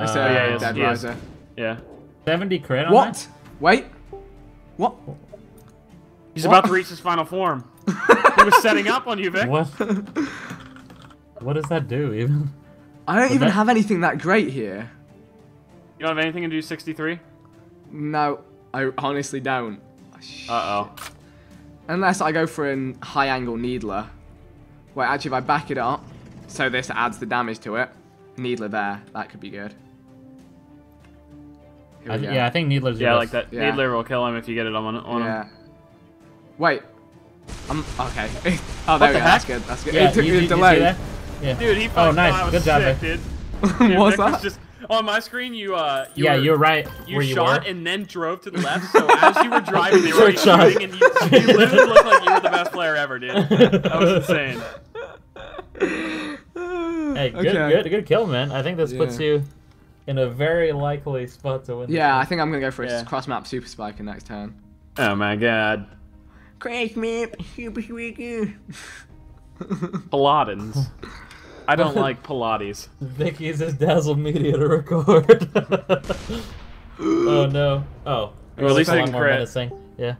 [SPEAKER 2] I
[SPEAKER 3] Uh,
[SPEAKER 2] said
[SPEAKER 1] yeah, he is,
[SPEAKER 2] Dead
[SPEAKER 1] he.
[SPEAKER 2] Riser.
[SPEAKER 1] Yeah,
[SPEAKER 3] 70 crit on
[SPEAKER 2] What? Wait. What?
[SPEAKER 1] he's
[SPEAKER 2] What?
[SPEAKER 1] about to reach his final form. he was setting up on you,
[SPEAKER 3] that?
[SPEAKER 1] Vic.
[SPEAKER 3] What? what does that do even?
[SPEAKER 2] I don't
[SPEAKER 3] Would
[SPEAKER 2] even
[SPEAKER 3] that-
[SPEAKER 2] have anything that great here.
[SPEAKER 1] You don't have anything to do 63?
[SPEAKER 2] No, I honestly don't.
[SPEAKER 1] Uh oh.
[SPEAKER 2] Unless I go for a high angle needler. Wait, actually, if I back it up, so this adds the damage to it. Needler there, that could be good. Here
[SPEAKER 3] I,
[SPEAKER 2] we go.
[SPEAKER 3] yeah, I think Needler's
[SPEAKER 1] Yeah, like that.
[SPEAKER 2] Yeah.
[SPEAKER 1] Needler will kill him if you get it on, on him.
[SPEAKER 2] Yeah. Wait. I'm okay. oh, there we
[SPEAKER 1] the
[SPEAKER 2] go. That's good. That's good.
[SPEAKER 3] Yeah,
[SPEAKER 2] it took
[SPEAKER 3] you,
[SPEAKER 2] me a delay.
[SPEAKER 3] Yeah.
[SPEAKER 1] Dude, he
[SPEAKER 3] Oh, nice.
[SPEAKER 1] thought I was
[SPEAKER 3] Good job,
[SPEAKER 1] sick, dude. Dude,
[SPEAKER 2] What's
[SPEAKER 1] Vic
[SPEAKER 2] that?
[SPEAKER 1] Just, on my screen, you uh, you
[SPEAKER 3] yeah,
[SPEAKER 1] were,
[SPEAKER 3] you're right.
[SPEAKER 1] You
[SPEAKER 3] where you
[SPEAKER 1] shot
[SPEAKER 3] were.
[SPEAKER 1] and then drove to the left, so as you were driving, they were already shooting, and you, you literally looked like you were the best player ever, dude. That was insane.
[SPEAKER 3] Hey, good,
[SPEAKER 2] Okay.
[SPEAKER 3] good, good kill, man. I think this puts you in a very likely spot to win.
[SPEAKER 2] Yeah, I think I'm gonna go for a
[SPEAKER 1] Yeah.
[SPEAKER 2] cross map super spiker next turn.
[SPEAKER 1] Oh my god.
[SPEAKER 2] Cross map super spiker.
[SPEAKER 1] Paladins. I don't like Pilates.
[SPEAKER 3] Vic uses Dazzle Media to record. oh no. Oh.
[SPEAKER 1] Well, at least
[SPEAKER 3] a
[SPEAKER 1] they
[SPEAKER 3] lot
[SPEAKER 1] can
[SPEAKER 3] more
[SPEAKER 1] crit.
[SPEAKER 3] menacing. Yeah.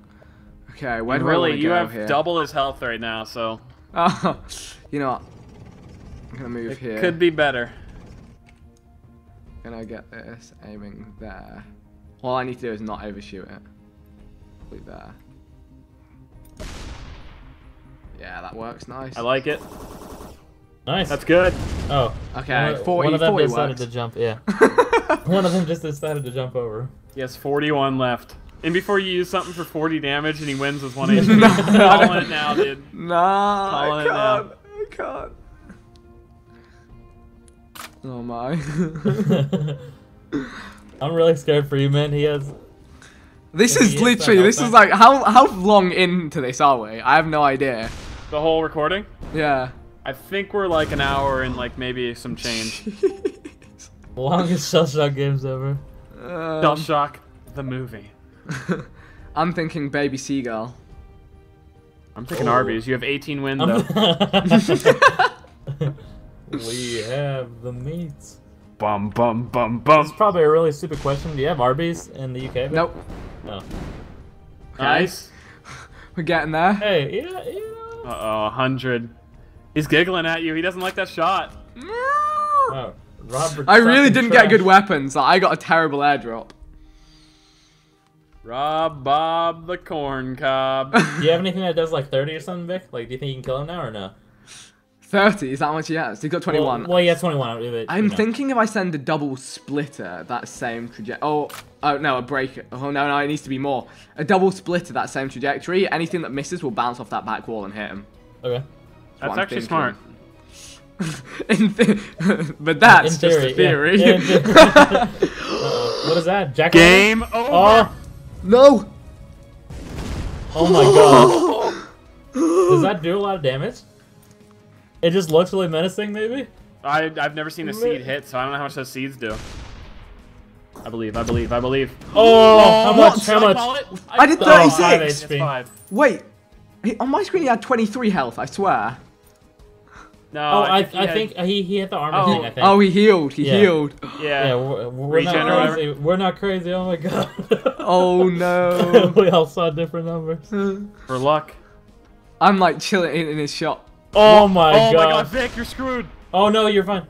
[SPEAKER 2] Okay, where do
[SPEAKER 1] really,
[SPEAKER 2] I
[SPEAKER 1] you have
[SPEAKER 2] here?
[SPEAKER 1] double his health right now, so
[SPEAKER 2] Oh, you know what? I'm gonna move
[SPEAKER 1] it
[SPEAKER 2] here.
[SPEAKER 1] could be better.
[SPEAKER 2] Gonna get this, aiming there. All I need to do is not overshoot it. Probably there. Yeah, that works nice.
[SPEAKER 1] I like it.
[SPEAKER 3] Nice.
[SPEAKER 1] That's good.
[SPEAKER 3] Oh.
[SPEAKER 2] Okay,
[SPEAKER 3] one,
[SPEAKER 2] 40,
[SPEAKER 3] one of them
[SPEAKER 2] 40
[SPEAKER 3] decided
[SPEAKER 2] works.
[SPEAKER 3] to jump. Yeah. one of them just decided to jump over.
[SPEAKER 1] He has 41 left. And before you use something for 40 damage and he wins with 1 HP, calling it now, dude.
[SPEAKER 2] Nah,
[SPEAKER 1] Calling
[SPEAKER 2] I
[SPEAKER 1] it now.
[SPEAKER 2] can't. I can't. Oh my.
[SPEAKER 3] I'm really scared for you, man. He has.
[SPEAKER 2] this
[SPEAKER 3] Yeah,
[SPEAKER 2] is literally, this is like, how how long into this are we? I have no idea.
[SPEAKER 1] The whole recording?
[SPEAKER 2] Yeah.
[SPEAKER 1] I think we're like an hour and like maybe some change.
[SPEAKER 3] Longest Shell Shock games ever.
[SPEAKER 1] Shell
[SPEAKER 2] Um,
[SPEAKER 1] Shock, the movie.
[SPEAKER 2] I'm thinking Baby Seagull.
[SPEAKER 1] I'm thinking
[SPEAKER 3] Oh.
[SPEAKER 1] Arby's. You have 18
[SPEAKER 3] wins
[SPEAKER 1] though.
[SPEAKER 3] We have the meats.
[SPEAKER 1] bum bum bum bum.
[SPEAKER 3] It's
[SPEAKER 1] bum.
[SPEAKER 3] probably a really stupid question. Do you have Arby's in the UK? Vic?
[SPEAKER 2] Nope.
[SPEAKER 3] No.
[SPEAKER 2] Okay.
[SPEAKER 1] Nice.
[SPEAKER 2] We're getting there.
[SPEAKER 3] Hey, yeah, you know.
[SPEAKER 1] Uh oh, 100. He's giggling at you. He doesn't like that shot.
[SPEAKER 3] Oh, Robert
[SPEAKER 2] I really didn't get good weapons. Like, I got a terrible airdrop.
[SPEAKER 1] Rob Bob the corn cob.
[SPEAKER 3] Do you have anything that does like 30 or something, Vic? Like, do you think you can kill him now or no?
[SPEAKER 2] 30, is that how much he has? He's got 21.
[SPEAKER 3] Well, well yeah, 21. Uh, but, you
[SPEAKER 2] I'm
[SPEAKER 3] know.
[SPEAKER 2] thinking if I send a double splitter, that same trajectory. Oh, oh no, a breaker. Oh no, no, it needs to be more. A double splitter, that same trajectory. Anything that misses will bounce off that back wall and hit him.
[SPEAKER 3] Okay.
[SPEAKER 1] That's
[SPEAKER 2] I'm
[SPEAKER 1] actually smart.
[SPEAKER 2] In but that's
[SPEAKER 3] In
[SPEAKER 2] just
[SPEAKER 3] theory,
[SPEAKER 2] a theory.
[SPEAKER 3] yeah. Yeah, theory. Uh-oh. What is that? Jack?
[SPEAKER 1] Game over.
[SPEAKER 3] Oh,
[SPEAKER 2] no.
[SPEAKER 3] oh my god. Does that do a lot of damage? It just looks really menacing, maybe?
[SPEAKER 1] I, I've never seen a seed hit, so I don't know how much those seeds do. I believe, I believe, I believe.
[SPEAKER 3] Oh, how much?
[SPEAKER 2] what?
[SPEAKER 3] How
[SPEAKER 1] Did I
[SPEAKER 3] much?
[SPEAKER 1] call?
[SPEAKER 2] I did
[SPEAKER 3] Oh,
[SPEAKER 2] 36.
[SPEAKER 3] five
[SPEAKER 1] It's
[SPEAKER 3] HP.
[SPEAKER 1] five.
[SPEAKER 2] Wait, on my screen he had 23 health. I swear.
[SPEAKER 1] No,
[SPEAKER 3] Oh, I,
[SPEAKER 1] he
[SPEAKER 3] I
[SPEAKER 1] had-
[SPEAKER 3] think he, he hit the armor
[SPEAKER 1] Oh.
[SPEAKER 3] thing. I think.
[SPEAKER 2] Oh, he healed. He
[SPEAKER 3] Yeah.
[SPEAKER 2] healed.
[SPEAKER 1] Yeah.
[SPEAKER 3] yeah, we're, we're not crazy. We're not crazy. Oh my god.
[SPEAKER 2] Oh no.
[SPEAKER 3] we all saw different numbers.
[SPEAKER 1] For luck.
[SPEAKER 2] I'm like chilling in, in his shop.
[SPEAKER 3] Oh my
[SPEAKER 1] oh
[SPEAKER 3] god.
[SPEAKER 1] my god, Vic, you're screwed.
[SPEAKER 3] Oh no, you're fine.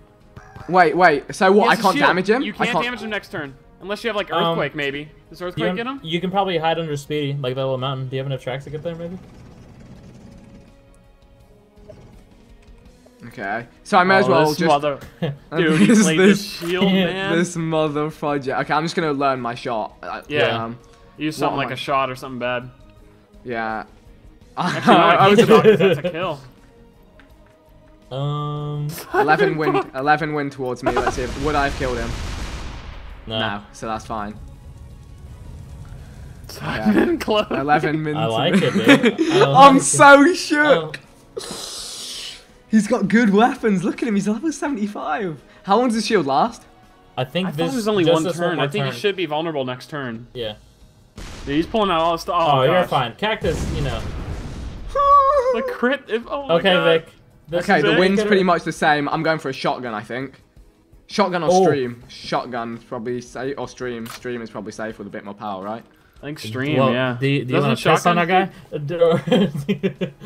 [SPEAKER 2] Wait, wait. So what? I can't
[SPEAKER 1] shield.
[SPEAKER 2] damage him.
[SPEAKER 1] You
[SPEAKER 2] I
[SPEAKER 1] can't, damage him next turn. Unless you have like
[SPEAKER 3] Um,
[SPEAKER 1] Earthquake, maybe. Does Earthquake
[SPEAKER 3] You,
[SPEAKER 1] get him?
[SPEAKER 3] you can probably hide under Speedy, like that little mountain. Do you have enough tracks to get there, maybe?
[SPEAKER 2] Okay. So I may as
[SPEAKER 1] Oh,
[SPEAKER 2] well
[SPEAKER 1] this
[SPEAKER 2] just.
[SPEAKER 1] Mother... Dude,
[SPEAKER 2] This-
[SPEAKER 1] played
[SPEAKER 2] this-
[SPEAKER 1] this shield, man.
[SPEAKER 2] This mother fudge. Okay, I'm just gonna learn my shot. Uh,
[SPEAKER 1] Yeah.
[SPEAKER 2] Um,
[SPEAKER 1] Use something like
[SPEAKER 2] am
[SPEAKER 1] a
[SPEAKER 2] I-
[SPEAKER 1] shot or something bad.
[SPEAKER 2] yeah.
[SPEAKER 1] Actually, no,
[SPEAKER 2] I
[SPEAKER 1] I
[SPEAKER 2] was
[SPEAKER 1] was
[SPEAKER 2] about.
[SPEAKER 1] That's a kill.
[SPEAKER 3] Um,
[SPEAKER 2] 11 wind. 11 wind towards me. Let's see. If, would I have killed him?
[SPEAKER 3] no.
[SPEAKER 2] No. So that's fine.
[SPEAKER 1] Simon close.
[SPEAKER 2] 11 min.
[SPEAKER 3] I
[SPEAKER 2] to
[SPEAKER 3] like
[SPEAKER 2] me.
[SPEAKER 3] it, dude. I
[SPEAKER 2] I'm
[SPEAKER 3] like it.
[SPEAKER 2] so shook.
[SPEAKER 3] Oh,
[SPEAKER 2] He's got good weapons. Look at him. He's level 75. How long does his shield last?
[SPEAKER 3] I think
[SPEAKER 1] I
[SPEAKER 3] this
[SPEAKER 1] is only one
[SPEAKER 3] this
[SPEAKER 1] turn.
[SPEAKER 3] more
[SPEAKER 1] I think
[SPEAKER 3] turn.
[SPEAKER 1] he should be vulnerable next turn.
[SPEAKER 3] Yeah.
[SPEAKER 1] Dude, he's pulling out all his stuff.
[SPEAKER 3] Oh,
[SPEAKER 1] Oh,
[SPEAKER 3] you're fine. Cactus, you know.
[SPEAKER 1] The crit. If, oh my
[SPEAKER 3] Okay,
[SPEAKER 1] God.
[SPEAKER 3] Vic. This
[SPEAKER 2] Okay, the
[SPEAKER 3] Vic.
[SPEAKER 2] wind's pretty much the same. I'm going for a shotgun, I think. Shotgun or
[SPEAKER 3] Oh.
[SPEAKER 2] stream? Shotgun probably safe, or stream. Stream is probably safe with a bit more power, right?
[SPEAKER 1] I think stream.
[SPEAKER 3] Well,
[SPEAKER 1] yeah.
[SPEAKER 3] Do you, do you
[SPEAKER 1] Doesn't
[SPEAKER 3] want to piss on
[SPEAKER 1] shotgun-
[SPEAKER 3] that guy?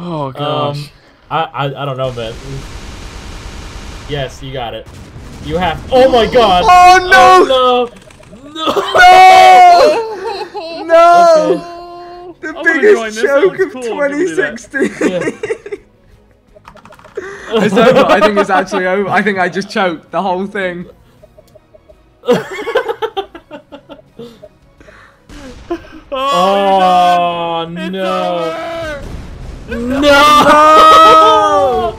[SPEAKER 1] Oh
[SPEAKER 3] um,
[SPEAKER 1] gosh.
[SPEAKER 3] I, I I don't know, man. Yes, you got it. You have. Oh my God!
[SPEAKER 2] Oh
[SPEAKER 3] Oh, no! No!
[SPEAKER 2] no! No!
[SPEAKER 3] Okay.
[SPEAKER 2] The
[SPEAKER 1] I'm
[SPEAKER 2] biggest
[SPEAKER 1] this. That
[SPEAKER 2] joke of
[SPEAKER 1] cool. Give me
[SPEAKER 2] 2016. it's over. I think it's actually over. I think I just choked the whole thing.
[SPEAKER 1] Oh,
[SPEAKER 3] Oh
[SPEAKER 1] you're done. It's
[SPEAKER 3] no! No!
[SPEAKER 2] Oh!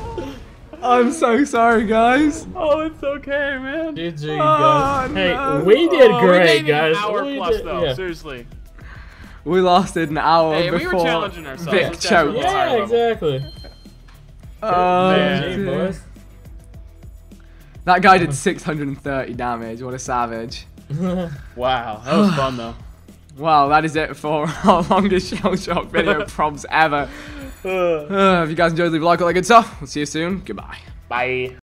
[SPEAKER 2] I'm so sorry, guys.
[SPEAKER 1] Oh, it's okay, man.
[SPEAKER 3] GG,
[SPEAKER 2] Oh.
[SPEAKER 3] Hey,
[SPEAKER 2] no.
[SPEAKER 3] we did
[SPEAKER 1] Oh, we
[SPEAKER 3] great,
[SPEAKER 1] made
[SPEAKER 3] guys.
[SPEAKER 1] An hour
[SPEAKER 3] We
[SPEAKER 1] plus,
[SPEAKER 3] did-
[SPEAKER 1] though.
[SPEAKER 3] yeah.
[SPEAKER 1] Seriously.
[SPEAKER 2] We lasted an hour
[SPEAKER 1] Hey, we were
[SPEAKER 2] before
[SPEAKER 1] challenging ourselves.
[SPEAKER 2] Vic
[SPEAKER 1] Let's
[SPEAKER 2] choked.
[SPEAKER 3] Yeah,
[SPEAKER 1] level.
[SPEAKER 3] exactly.
[SPEAKER 2] Oh,
[SPEAKER 1] Man.
[SPEAKER 3] GG,
[SPEAKER 2] dear.
[SPEAKER 3] boys.
[SPEAKER 2] That guy did 630 damage. What a savage.
[SPEAKER 1] Wow, that was fun though.
[SPEAKER 2] Wow, that is it for our longest shell shock video probs ever. Uh, if you guys enjoyed, leave a like, all that good stuff. We'll see you soon. Goodbye.
[SPEAKER 1] Bye.